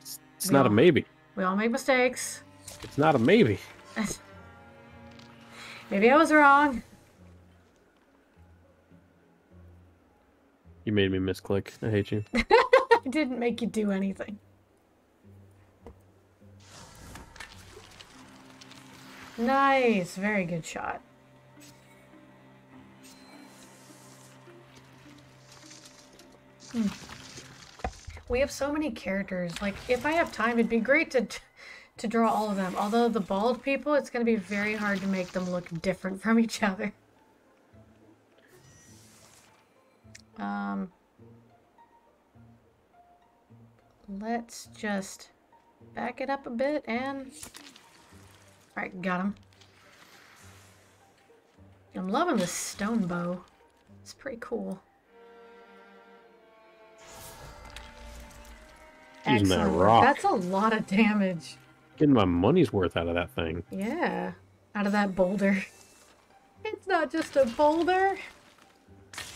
[SPEAKER 3] it's, it's not a maybe.
[SPEAKER 1] We all make mistakes.
[SPEAKER 3] It's not a maybe. [laughs]
[SPEAKER 1] maybe I was wrong.
[SPEAKER 3] You made me misclick. I hate you. [laughs]
[SPEAKER 1] I didn't make you do anything. Nice, very good shot. Hmm. We have so many characters. Like, if I have time, it'd be great to to draw all of them. Although the bald people, it's going to be very hard to make them look different from each other. Um, let's just back it up a bit and... Alright, got him. I'm loving this stone bow. It's pretty cool.
[SPEAKER 3] Using that rock.
[SPEAKER 1] That's a lot of damage.
[SPEAKER 3] Getting my money's worth out of that thing.
[SPEAKER 1] Yeah, out of that boulder. [laughs] It's not just a boulder.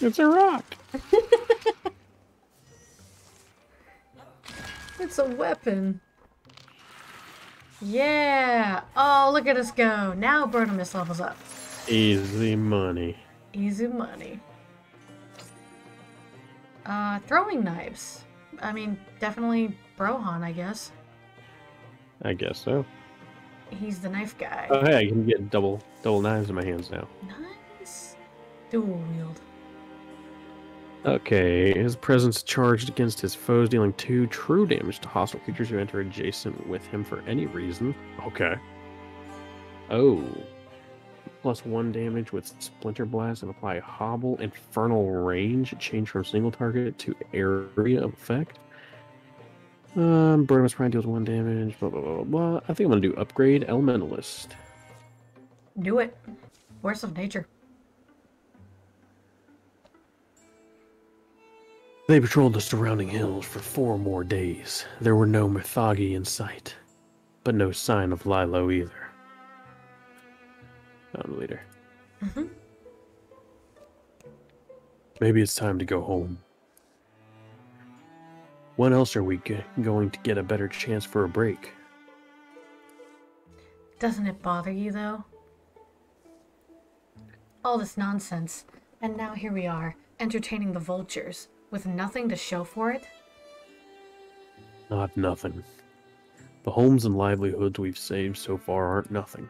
[SPEAKER 3] It's a rock. [laughs]
[SPEAKER 1] It's a weapon. Yeah. Oh, look at us go. Now Bertimus levels up.
[SPEAKER 3] Easy money.
[SPEAKER 1] Easy money. Uh, throwing knives. I mean, definitely Brohan, I guess.
[SPEAKER 3] I guess so.
[SPEAKER 1] He's the knife guy.
[SPEAKER 3] Oh hey, I can get double double knives in my hands now.
[SPEAKER 1] nice. Dual wield.
[SPEAKER 3] Okay, his presence charged against his foes, dealing two true damage to hostile creatures who enter adjacent with him for any reason. Okay. Oh. Plus one damage with Splinter Blast and apply Hobble Infernal Range. Change from single target to area of effect. Um, Burnimus Prime deals one damage, blah, blah, blah, blah, blah. I think I'm going to do Upgrade Elementalist.
[SPEAKER 1] Do it. Force of nature.
[SPEAKER 3] They patrolled the surrounding hills for four more days. There were no Morthagi in sight, but no sign of Lilo either. Found leader.
[SPEAKER 1] Mhm.
[SPEAKER 3] Maybe it's time to go home. When else are we ge- going to get a better chance for a break?
[SPEAKER 1] Doesn't it bother you, though? All this nonsense, and now here we are, entertaining the vultures, with nothing to show for it?
[SPEAKER 3] Not nothing. The homes and livelihoods we've saved so far aren't nothing.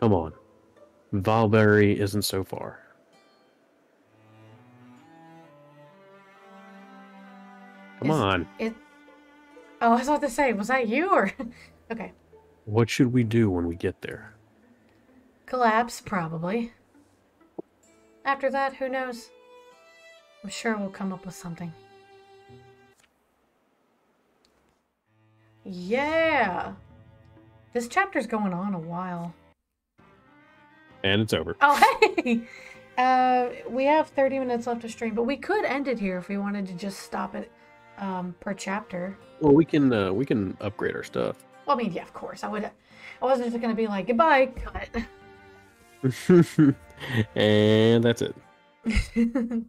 [SPEAKER 3] Come on. Valberry isn't so far. Come
[SPEAKER 1] Is-
[SPEAKER 3] on.
[SPEAKER 1] It. Oh, I was about to say, was that you or. [laughs] okay.
[SPEAKER 3] What should we do when we get there?
[SPEAKER 1] Collapse, probably. After that, who knows? I'm sure we'll come up with something. Yeah! This chapter's going on a while.
[SPEAKER 3] And it's over.
[SPEAKER 1] Oh, hey! Uh, we have 30 minutes left to stream, but we could end it here if we wanted to just stop it um, per chapter.
[SPEAKER 3] Well, we can uh, we can upgrade our stuff.
[SPEAKER 1] Well, I mean, yeah, of course. I would. I wasn't just gonna be like goodbye, cut. [laughs]
[SPEAKER 3] and that's it. [laughs]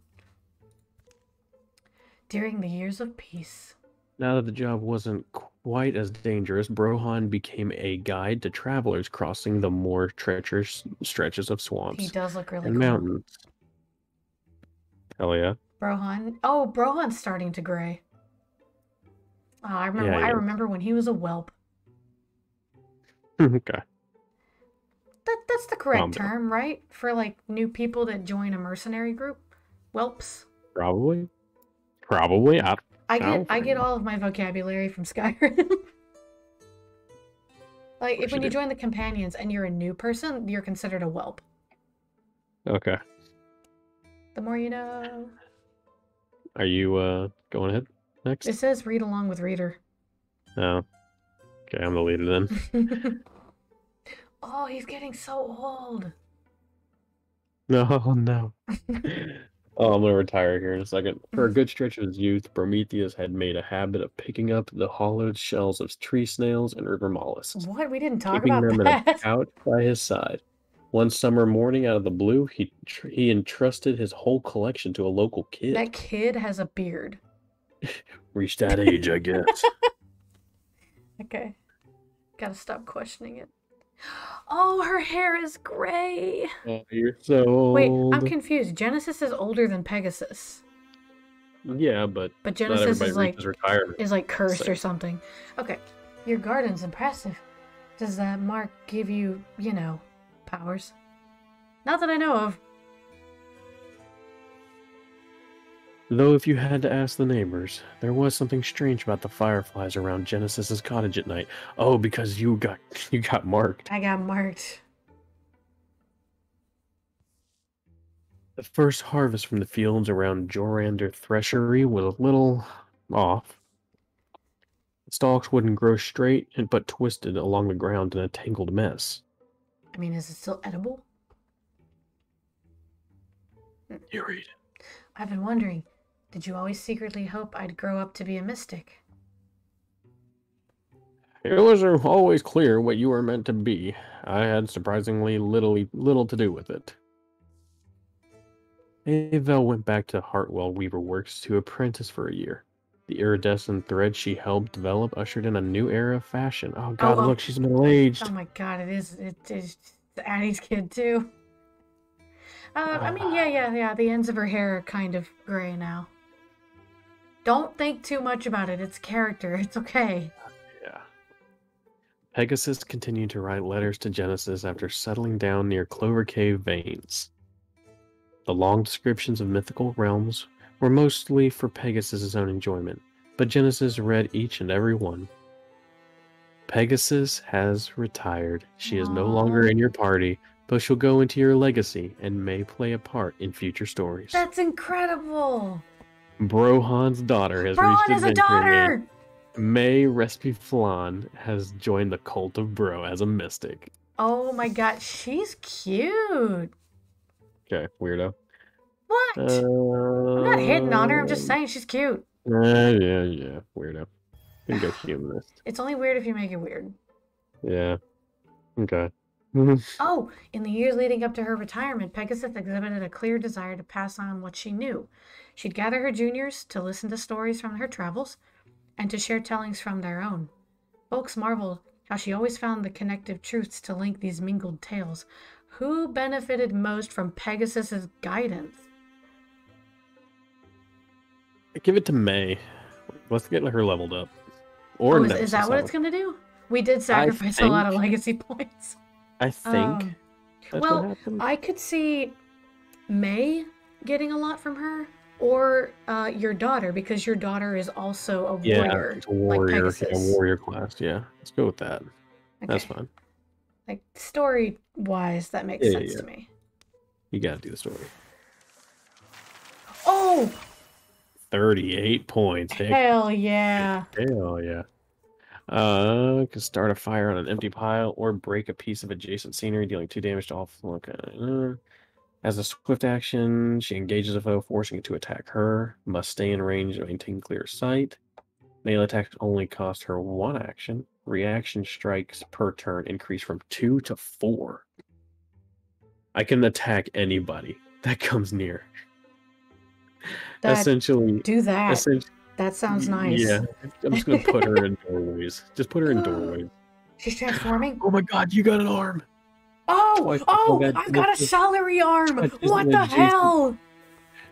[SPEAKER 1] During the years of peace.
[SPEAKER 3] Now that the job wasn't quite as dangerous, Brohan became a guide to travelers crossing the more treacherous stretches of swamps.
[SPEAKER 1] He does look really
[SPEAKER 3] and
[SPEAKER 1] cool.
[SPEAKER 3] mountains. Hell yeah.
[SPEAKER 1] Brohan. Oh, Brohan's starting to gray. Oh, I remember.
[SPEAKER 3] Yeah, he
[SPEAKER 1] I
[SPEAKER 3] is.
[SPEAKER 1] remember when he was a whelp. [laughs]
[SPEAKER 3] okay.
[SPEAKER 1] That that's the correct term, right? For like new people that join a mercenary group. Whelps.
[SPEAKER 3] Probably. Probably. I,
[SPEAKER 1] I get
[SPEAKER 3] Oh,
[SPEAKER 1] I get all of my vocabulary from Skyrim. [laughs] like if when
[SPEAKER 3] you
[SPEAKER 1] you join the companions and you're a new person, you're considered a whelp.
[SPEAKER 3] okay.
[SPEAKER 1] The more you know.
[SPEAKER 3] Are you uh going ahead next?
[SPEAKER 1] It says read along with reader.
[SPEAKER 3] No. Okay, I'm the leader then. [laughs]
[SPEAKER 1] oh, he's getting so old. [laughs]
[SPEAKER 3] Oh, no, no. [laughs] oh, I'm gonna retire here in a second. For a mm. good stretch of his youth, Prometheus had made a habit of picking up the hollowed shells of tree snails and river mollusks,
[SPEAKER 1] What? We didn't talk
[SPEAKER 3] keeping
[SPEAKER 1] about
[SPEAKER 3] them in a
[SPEAKER 1] that.
[SPEAKER 3] pouch by his side. One summer morning, out of the blue, he tr- he entrusted his whole collection to a local kid.
[SPEAKER 1] That kid has a beard. [laughs]
[SPEAKER 3] Reached that age, I guess.
[SPEAKER 1] Okay. Gotta stop questioning it. Oh, her hair is gray.
[SPEAKER 3] Oh, you're so
[SPEAKER 1] Wait. I'm confused. Genesis is older than Pegasus,
[SPEAKER 3] Yeah, but
[SPEAKER 1] but Genesis is like is like cursed or something. Okay, your garden's impressive. Does that mark give you, you know, powers? Not that I know of.
[SPEAKER 3] Though if you had to ask the neighbors, there was something strange about the fireflies around Genesis's cottage at night. Oh, because you got [laughs] you got marked.
[SPEAKER 1] I got marked.
[SPEAKER 3] The first harvest from the fields around Jorander Threshery was a little off. The stalks wouldn't grow straight and but twisted along the ground in a tangled mess.
[SPEAKER 1] I mean, is it still edible?
[SPEAKER 3] You read.
[SPEAKER 1] I've been wondering, did you always secretly hope I'd grow up to be a mystic?
[SPEAKER 3] It was always clear what you were meant to be. I had surprisingly little little to do with it. Avel went back to Hartwell Weaver Works to apprentice for a year. The iridescent thread she helped develop ushered in a new era of fashion. Oh god,
[SPEAKER 1] oh.
[SPEAKER 3] look, she's middle aged.
[SPEAKER 1] Oh my god, it is. It is Addie's kid too. Uh, I mean, yeah, yeah, yeah. The ends of her hair are kind of gray now. Don't think too much about it. It's character. [laughs] It's okay.
[SPEAKER 3] Yeah. Pegasus continued to write letters to Genesis after settling down near Clover Cave Veins. The long descriptions of mythical realms were mostly for Pegasus's own enjoyment, but Genesis read each and every one. Pegasus has retired. She is no longer in your party, but she'll go into your legacy and may play a part in future stories.
[SPEAKER 1] That's incredible.
[SPEAKER 3] Brohan's daughter has
[SPEAKER 1] Braun
[SPEAKER 3] reached
[SPEAKER 1] is a
[SPEAKER 3] adventuring age.
[SPEAKER 1] daughter.
[SPEAKER 3] May Respiflan has joined the cult of Bro as a mystic.
[SPEAKER 1] Oh my god, she's cute.
[SPEAKER 3] Okay, weirdo.
[SPEAKER 1] What?
[SPEAKER 3] Uh,
[SPEAKER 1] I'm not hitting on her. I'm just saying she's cute.
[SPEAKER 3] Uh, yeah, yeah, weirdo. Can go [sighs] humanist.
[SPEAKER 1] It's only weird if you make it weird.
[SPEAKER 3] Yeah. Okay. [laughs]
[SPEAKER 1] Oh, in the years leading up to her retirement, Pegasus exhibited a clear desire to pass on what she knew. She'd gather her juniors to listen to stories from her travels and to share tellings from their own. Folks marveled how she always found the connective truths to link these mingled tales. Who benefited most from Pegasus's guidance?
[SPEAKER 3] Give it to May. Let's get her leveled up. Or
[SPEAKER 1] Oh, is, is that what it's going to do? We did sacrifice a lot of legacy [laughs] points.
[SPEAKER 3] I think
[SPEAKER 1] Um, well. I could see May getting a lot from her, or uh, your daughter, because your daughter is also a
[SPEAKER 3] yeah,
[SPEAKER 1] warrior.
[SPEAKER 3] a warrior, yeah,
[SPEAKER 1] Pegasus.
[SPEAKER 3] warrior class. Yeah, let's go with that. That's fine.
[SPEAKER 1] Like story wise, that makes
[SPEAKER 3] Yeah,
[SPEAKER 1] sense
[SPEAKER 3] yeah.
[SPEAKER 1] to me.
[SPEAKER 3] You gotta do the story.
[SPEAKER 1] Oh,
[SPEAKER 3] 38 points. Heck
[SPEAKER 1] hell yeah.
[SPEAKER 3] Hell yeah. Uh, can start a fire on an empty pile or break a piece of adjacent scenery, dealing two damage to all. Okay. As a swift action, she engages a foe, forcing it to attack her. Must stay in range and maintain clear sight. Melee attacks only cost her one action. Reaction strikes per turn increase from two to four. I can attack anybody [laughs] that comes near.
[SPEAKER 1] That,
[SPEAKER 3] essentially,
[SPEAKER 1] do that.
[SPEAKER 3] essentially
[SPEAKER 1] That sounds nice.
[SPEAKER 3] Yeah, I'm just gonna put her in doorways. Just put her in doorways. [gasps]
[SPEAKER 1] She's transforming. [gasps]
[SPEAKER 3] Oh my god, you got an arm!
[SPEAKER 1] Oh, oh, I've got a celery arm. What the
[SPEAKER 3] adjacent-
[SPEAKER 1] hell?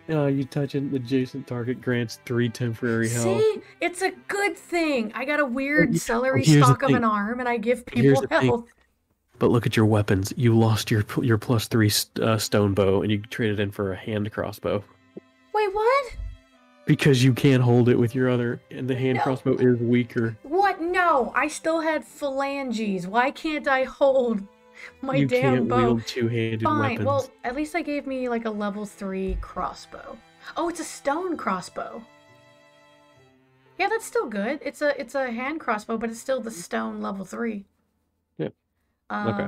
[SPEAKER 3] Uh, you touch an adjacent target grants three temporary health.
[SPEAKER 1] See, it's a good thing. I got a weird
[SPEAKER 3] you-
[SPEAKER 1] celery
[SPEAKER 3] the
[SPEAKER 1] stalk of
[SPEAKER 3] thing.
[SPEAKER 1] an arm, and I give people health.
[SPEAKER 3] But look at your weapons. You lost your your plus three st- uh, stone bow, and you traded in for a hand crossbow
[SPEAKER 1] Wait, what?
[SPEAKER 3] because you can't hold it with your other, and the hand
[SPEAKER 1] No.
[SPEAKER 3] crossbow is weaker.
[SPEAKER 1] What? No, I still had phalanges. Why can't I hold my
[SPEAKER 3] you
[SPEAKER 1] damn
[SPEAKER 3] can't
[SPEAKER 1] bow?
[SPEAKER 3] wield two-handed
[SPEAKER 1] Fine.
[SPEAKER 3] weapons.
[SPEAKER 1] Well, at least I gave me like a level three crossbow. Oh, it's a stone crossbow. Yeah, that's still good. It's a it's a hand crossbow, but it's still the stone level three.
[SPEAKER 3] Yeah.
[SPEAKER 1] Um,
[SPEAKER 3] Okay.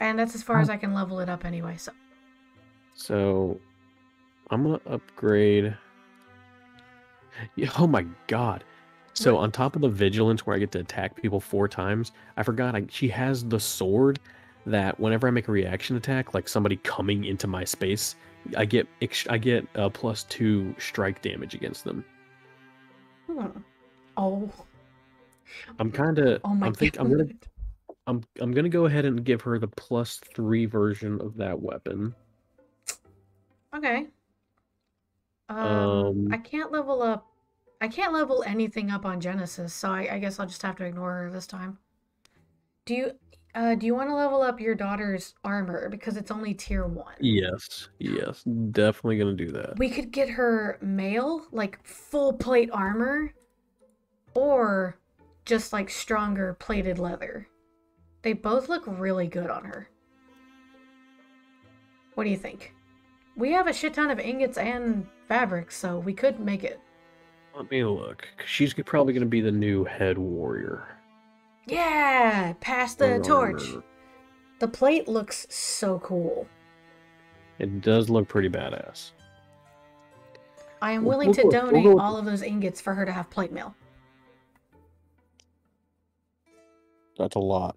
[SPEAKER 1] and that's as far as I can level it up anyway. So
[SPEAKER 3] So I'm gonna upgrade. Yeah, oh my god. So on top of the vigilance where I get to attack people four times, I forgot I, she has the sword that whenever I make a reaction attack, like somebody coming into my space, I get I get a plus two strike damage against them.
[SPEAKER 1] hmm. oh
[SPEAKER 3] I'm kind of
[SPEAKER 1] oh my
[SPEAKER 3] I'm think
[SPEAKER 1] god.
[SPEAKER 3] I'm gonna I'm I'm gonna go ahead and give her the plus three version of that weapon.
[SPEAKER 1] Okay. Um,
[SPEAKER 3] Um,
[SPEAKER 1] I can't level up. I can't level anything up on Genesis, so I, I guess I'll just have to ignore her this time. Do you, uh, do you want to level up your daughter's armor because it's only tier one?
[SPEAKER 3] Yes, yes, definitely gonna do that.
[SPEAKER 1] We could get her mail, like full plate armor, or just like stronger plated leather. They both look really good on her. What do you think? We have a shit ton of ingots and fabric, so we could make it.
[SPEAKER 3] Let me look. She's probably gonna be the new head warrior.
[SPEAKER 1] Yeah, pass the
[SPEAKER 3] Or-
[SPEAKER 1] torch. The plate looks so cool.
[SPEAKER 3] It does look pretty badass.
[SPEAKER 1] I am willing
[SPEAKER 3] we'll
[SPEAKER 1] to
[SPEAKER 3] we'll
[SPEAKER 1] donate
[SPEAKER 3] go with-
[SPEAKER 1] all of those ingots for her to have plate mail.
[SPEAKER 3] That's a lot.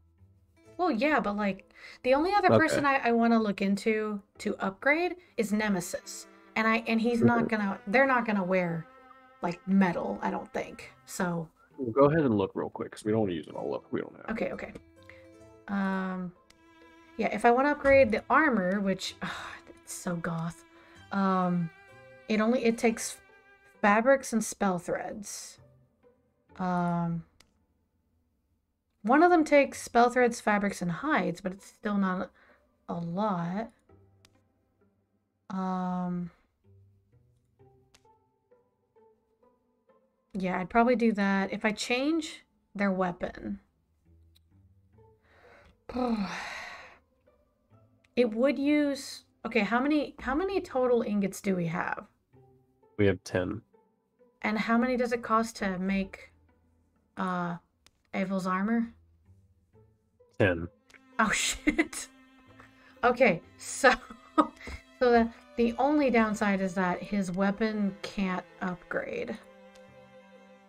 [SPEAKER 1] Well, yeah, but like the only other
[SPEAKER 3] Okay.
[SPEAKER 1] person I, I want to look into to upgrade is Nemesis, and I and he's not gonna. They're not gonna wear like metal. I don't think so.
[SPEAKER 3] We'll go ahead and look real quick because we don't want to use it all up. We don't have.
[SPEAKER 1] Okay, okay. Um, yeah, if I want to upgrade the armor, which [sighs] it's so goth, um, it only it takes fabrics and spell threads. Um, one of them takes spell threads, fabrics, and hides, but it's still not a lot. Um. Yeah, I'd probably do that. If I change their weapon, [sighs] it would use okay how many how many total ingots do we have
[SPEAKER 3] We have ten.
[SPEAKER 1] and how many does it cost to make uh Avel's armor
[SPEAKER 3] Ten.
[SPEAKER 1] oh [laughs] shit okay so [laughs] so the the only downside is that his weapon can't upgrade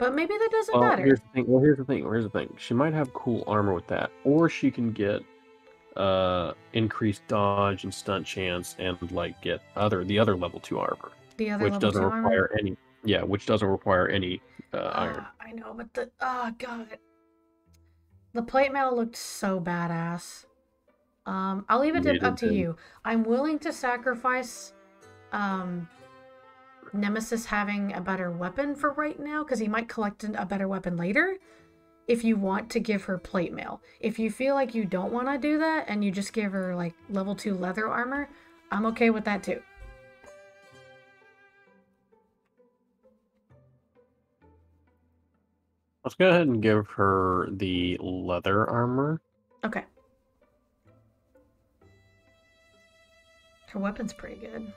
[SPEAKER 1] but maybe that doesn't
[SPEAKER 3] Well,
[SPEAKER 1] matter
[SPEAKER 3] here's the thing. Well, here's the thing. Here's the thing. She might have cool armor with that, or she can get uh increased dodge and stunt chance, and like get other the other level two armor,
[SPEAKER 1] the other
[SPEAKER 3] which
[SPEAKER 1] level
[SPEAKER 3] doesn't
[SPEAKER 1] two armor?
[SPEAKER 3] require any. Yeah, which doesn't require any uh, iron.
[SPEAKER 1] Ah, I know, but the oh god, the plate mail looked so badass. Um, I'll leave it
[SPEAKER 3] Yeah,
[SPEAKER 1] to,
[SPEAKER 3] it
[SPEAKER 1] up to you. I'm willing to sacrifice, um, Nemesis having a better weapon for right now because he might collect a better weapon later. If you want to give her plate mail, if you feel like you don't want to do that and you just give her like level two leather armor, I'm okay with that too.
[SPEAKER 3] Let's go ahead and give her the leather armor.
[SPEAKER 1] Okay. Her weapon's pretty good.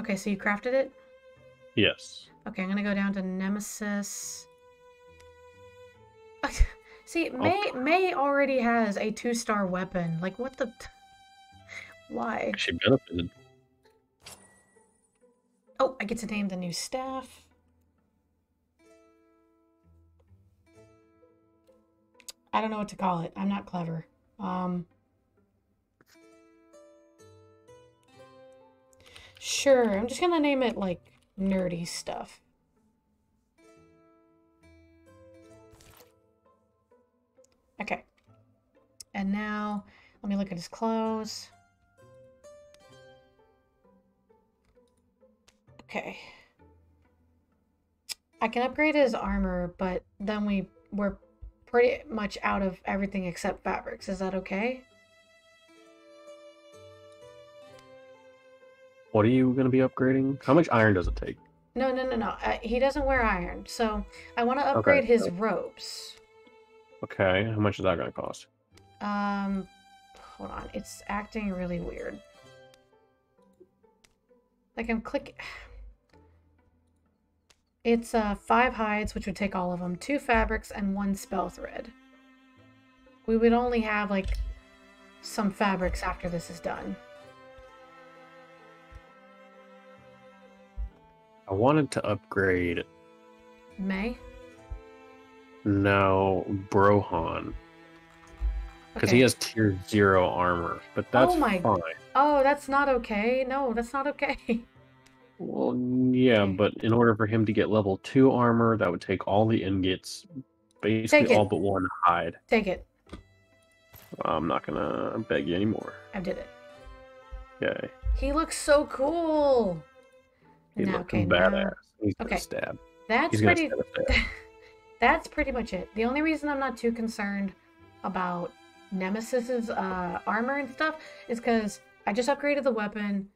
[SPEAKER 1] Okay, so you crafted it?
[SPEAKER 3] Yes.
[SPEAKER 1] Okay, I'm gonna go down to Nemesis. [laughs] See, May May already has a two star weapon. Like, what the? T- Why?
[SPEAKER 3] She benefited.
[SPEAKER 1] Oh, I get to name the new staff. I don't know what to call it. I'm not clever. Um. Sure, I'm just gonna name it like nerdy stuff. Okay. And now, let me look at his clothes. Okay. I can upgrade his armor, but then we we're pretty much out of everything except fabrics. Is that okay?
[SPEAKER 3] What are you going to be upgrading? How much iron does it take?
[SPEAKER 1] No, no, no, no. Uh, he doesn't wear iron, so I want to upgrade his
[SPEAKER 3] so-
[SPEAKER 1] robes.
[SPEAKER 3] Okay, how much is that going to cost?
[SPEAKER 1] Um, hold on. It's acting really weird. Like I'm clicking. It's uh five hides, which would take all of them, two fabrics, and one spell thread. We would only have like some fabrics after this is done.
[SPEAKER 3] I wanted to upgrade
[SPEAKER 1] May.
[SPEAKER 3] No, Brohan because
[SPEAKER 1] Okay.
[SPEAKER 3] he has tier zero armor, but oh that's
[SPEAKER 1] Oh my-
[SPEAKER 3] fine.
[SPEAKER 1] Oh, that's not okay. No, that's not okay.
[SPEAKER 3] Well, yeah, but in order for him to get level two armor, that would take all the ingots basically all but one hide.
[SPEAKER 1] Take it.
[SPEAKER 3] I'm not gonna beg you anymore.
[SPEAKER 1] I did it.
[SPEAKER 3] Yay.
[SPEAKER 1] He looks so cool.
[SPEAKER 3] He
[SPEAKER 1] Now,
[SPEAKER 3] looks
[SPEAKER 1] okay,
[SPEAKER 3] badass. He's gonna
[SPEAKER 1] okay.
[SPEAKER 3] stab.
[SPEAKER 1] That's
[SPEAKER 3] He's
[SPEAKER 1] pretty.
[SPEAKER 3] stab [laughs]
[SPEAKER 1] that's pretty much it. The only reason I'm not too concerned about Nemesis's uh, armor and stuff is because I just upgraded the weapon.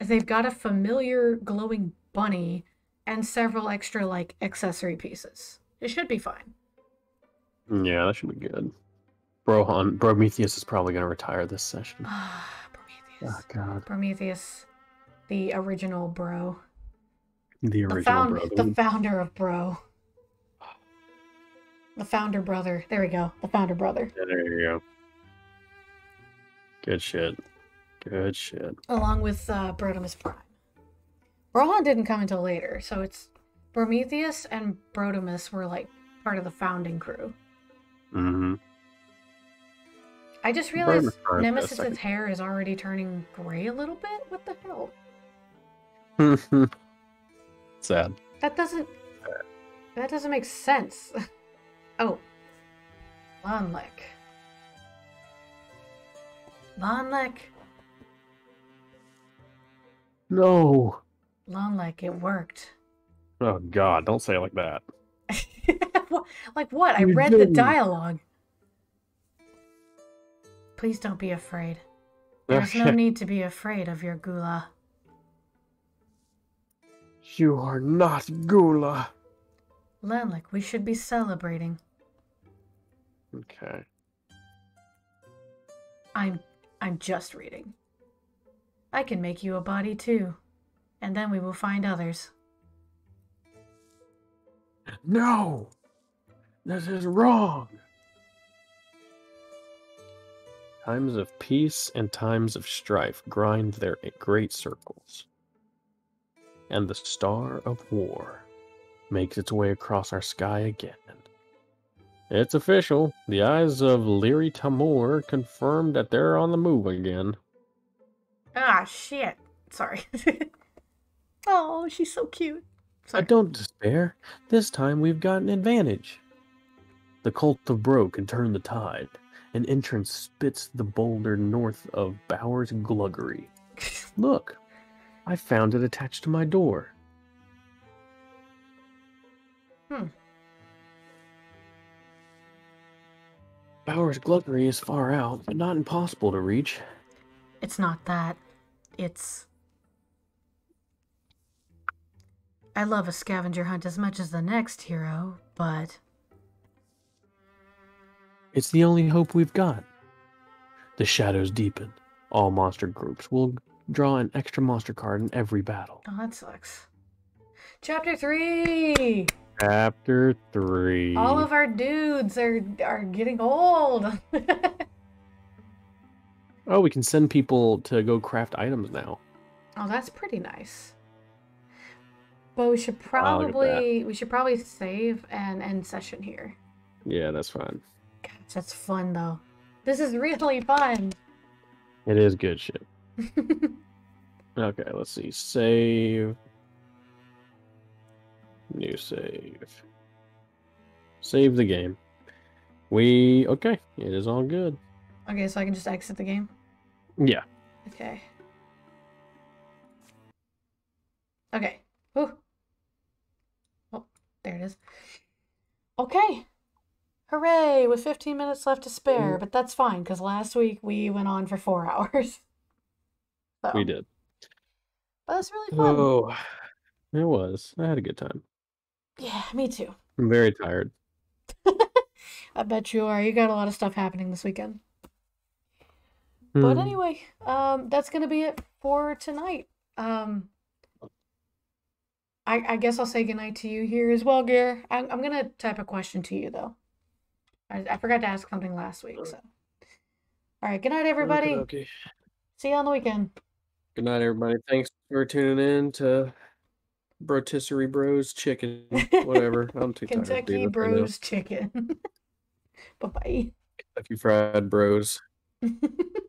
[SPEAKER 1] They've got a familiar glowing bunny and several extra like accessory pieces. It should be fine.
[SPEAKER 3] Yeah, that should be good. Brohan, Prometheus is probably gonna retire this session. [sighs]
[SPEAKER 1] Ah,
[SPEAKER 3] Oh
[SPEAKER 1] Prometheus.
[SPEAKER 3] God,
[SPEAKER 1] Prometheus, the original bro,
[SPEAKER 3] the
[SPEAKER 1] the,
[SPEAKER 3] original
[SPEAKER 1] found,
[SPEAKER 3] brother.
[SPEAKER 1] the founder of bro, the founder brother. There we go, the founder brother.
[SPEAKER 3] Yeah, there you go. Good shit. Good shit.
[SPEAKER 1] along with uh, Brotimus Prime. Rohan didn't come until later, so it's Prometheus and Brotimus were like part of the founding crew.
[SPEAKER 3] Mm-hmm.
[SPEAKER 1] I just realized Nemesis's hair is already turning gray a little bit. What the hell? [laughs]
[SPEAKER 3] Sad.
[SPEAKER 1] That doesn't. That doesn't make sense. [laughs] oh, Lonlek. Lonlek.
[SPEAKER 3] No.
[SPEAKER 1] Lonlek. It worked.
[SPEAKER 3] Oh God! Don't say it like that. [laughs]
[SPEAKER 1] Like what? I read the dialogue. Please don't be afraid. There's no need to be afraid of your gula.
[SPEAKER 3] You are not Gula.
[SPEAKER 1] Lenlik, we should be celebrating.
[SPEAKER 3] Okay.
[SPEAKER 1] I'm I'm just reading. I can make you a body too. And then we will find others.
[SPEAKER 3] No. This is wrong. Times of peace and times of strife grind their great circles. And the star of war makes its way across our sky again. It's official. The eyes of Leary Tamor confirmed that they're on the move again.
[SPEAKER 1] Ah shit. Sorry. [laughs] oh, she's so cute.
[SPEAKER 3] But don't despair. This time we've got an advantage. The cult of Bro can turn the tide. An entrance spits the boulder north of Bowers Gluggery. [laughs] Look, I found it attached to my door.
[SPEAKER 1] Hmm.
[SPEAKER 3] Bowers Gluggery is far out, but not impossible to reach.
[SPEAKER 1] It's not that. It's. I love a scavenger hunt as much as the next hero, but
[SPEAKER 3] It's the only hope we've got. The shadows deepen. All monster groups will draw an extra monster card in every battle.
[SPEAKER 1] oh, that sucks. Chapter three.
[SPEAKER 3] Chapter 3.
[SPEAKER 1] All of our dudes are are getting old. [laughs]
[SPEAKER 3] Oh, we can send people to go craft items now.
[SPEAKER 1] oh, that's pretty nice. But we should
[SPEAKER 3] Wow, look at that.
[SPEAKER 1] probably we should probably save and end session here.
[SPEAKER 3] Yeah, that's fine.
[SPEAKER 1] Gosh, that's fun though. This is really fun.
[SPEAKER 3] It is good shit. Okay, let's see. Save. New save. Save the game. We. Okay, it is all good.
[SPEAKER 1] okay, so I can just exit the game.
[SPEAKER 3] Yeah.
[SPEAKER 1] Okay. Okay. Ooh. Oh, there it is. Okay. Hooray! With 15 minutes left to spare, mm. but that's fine because last week we went on for four [laughs] hours. So,
[SPEAKER 3] We did.
[SPEAKER 1] But was really fun.
[SPEAKER 3] Oh, it was. I had a good time.
[SPEAKER 1] Yeah, me too.
[SPEAKER 3] I'm very tired. [laughs]
[SPEAKER 1] I bet you are. You got a lot of stuff happening this weekend. But
[SPEAKER 3] Hmm.
[SPEAKER 1] anyway, um, that's gonna be it for tonight. Um, I I guess I'll say goodnight to you here as well, Gear. I'm I'm gonna type a question to you though. I I forgot to ask something last week, so. All right, good night, everybody.
[SPEAKER 3] Okay.
[SPEAKER 1] See you on the weekend.
[SPEAKER 3] Good night, everybody. Thanks for tuning in to Brotisserie Bros Chicken. Whatever. [laughs] I'm too tired
[SPEAKER 1] Kentucky
[SPEAKER 3] right.
[SPEAKER 1] Bros Chicken. [laughs] bye bye.
[SPEAKER 3] Kentucky Fried Bros. [laughs]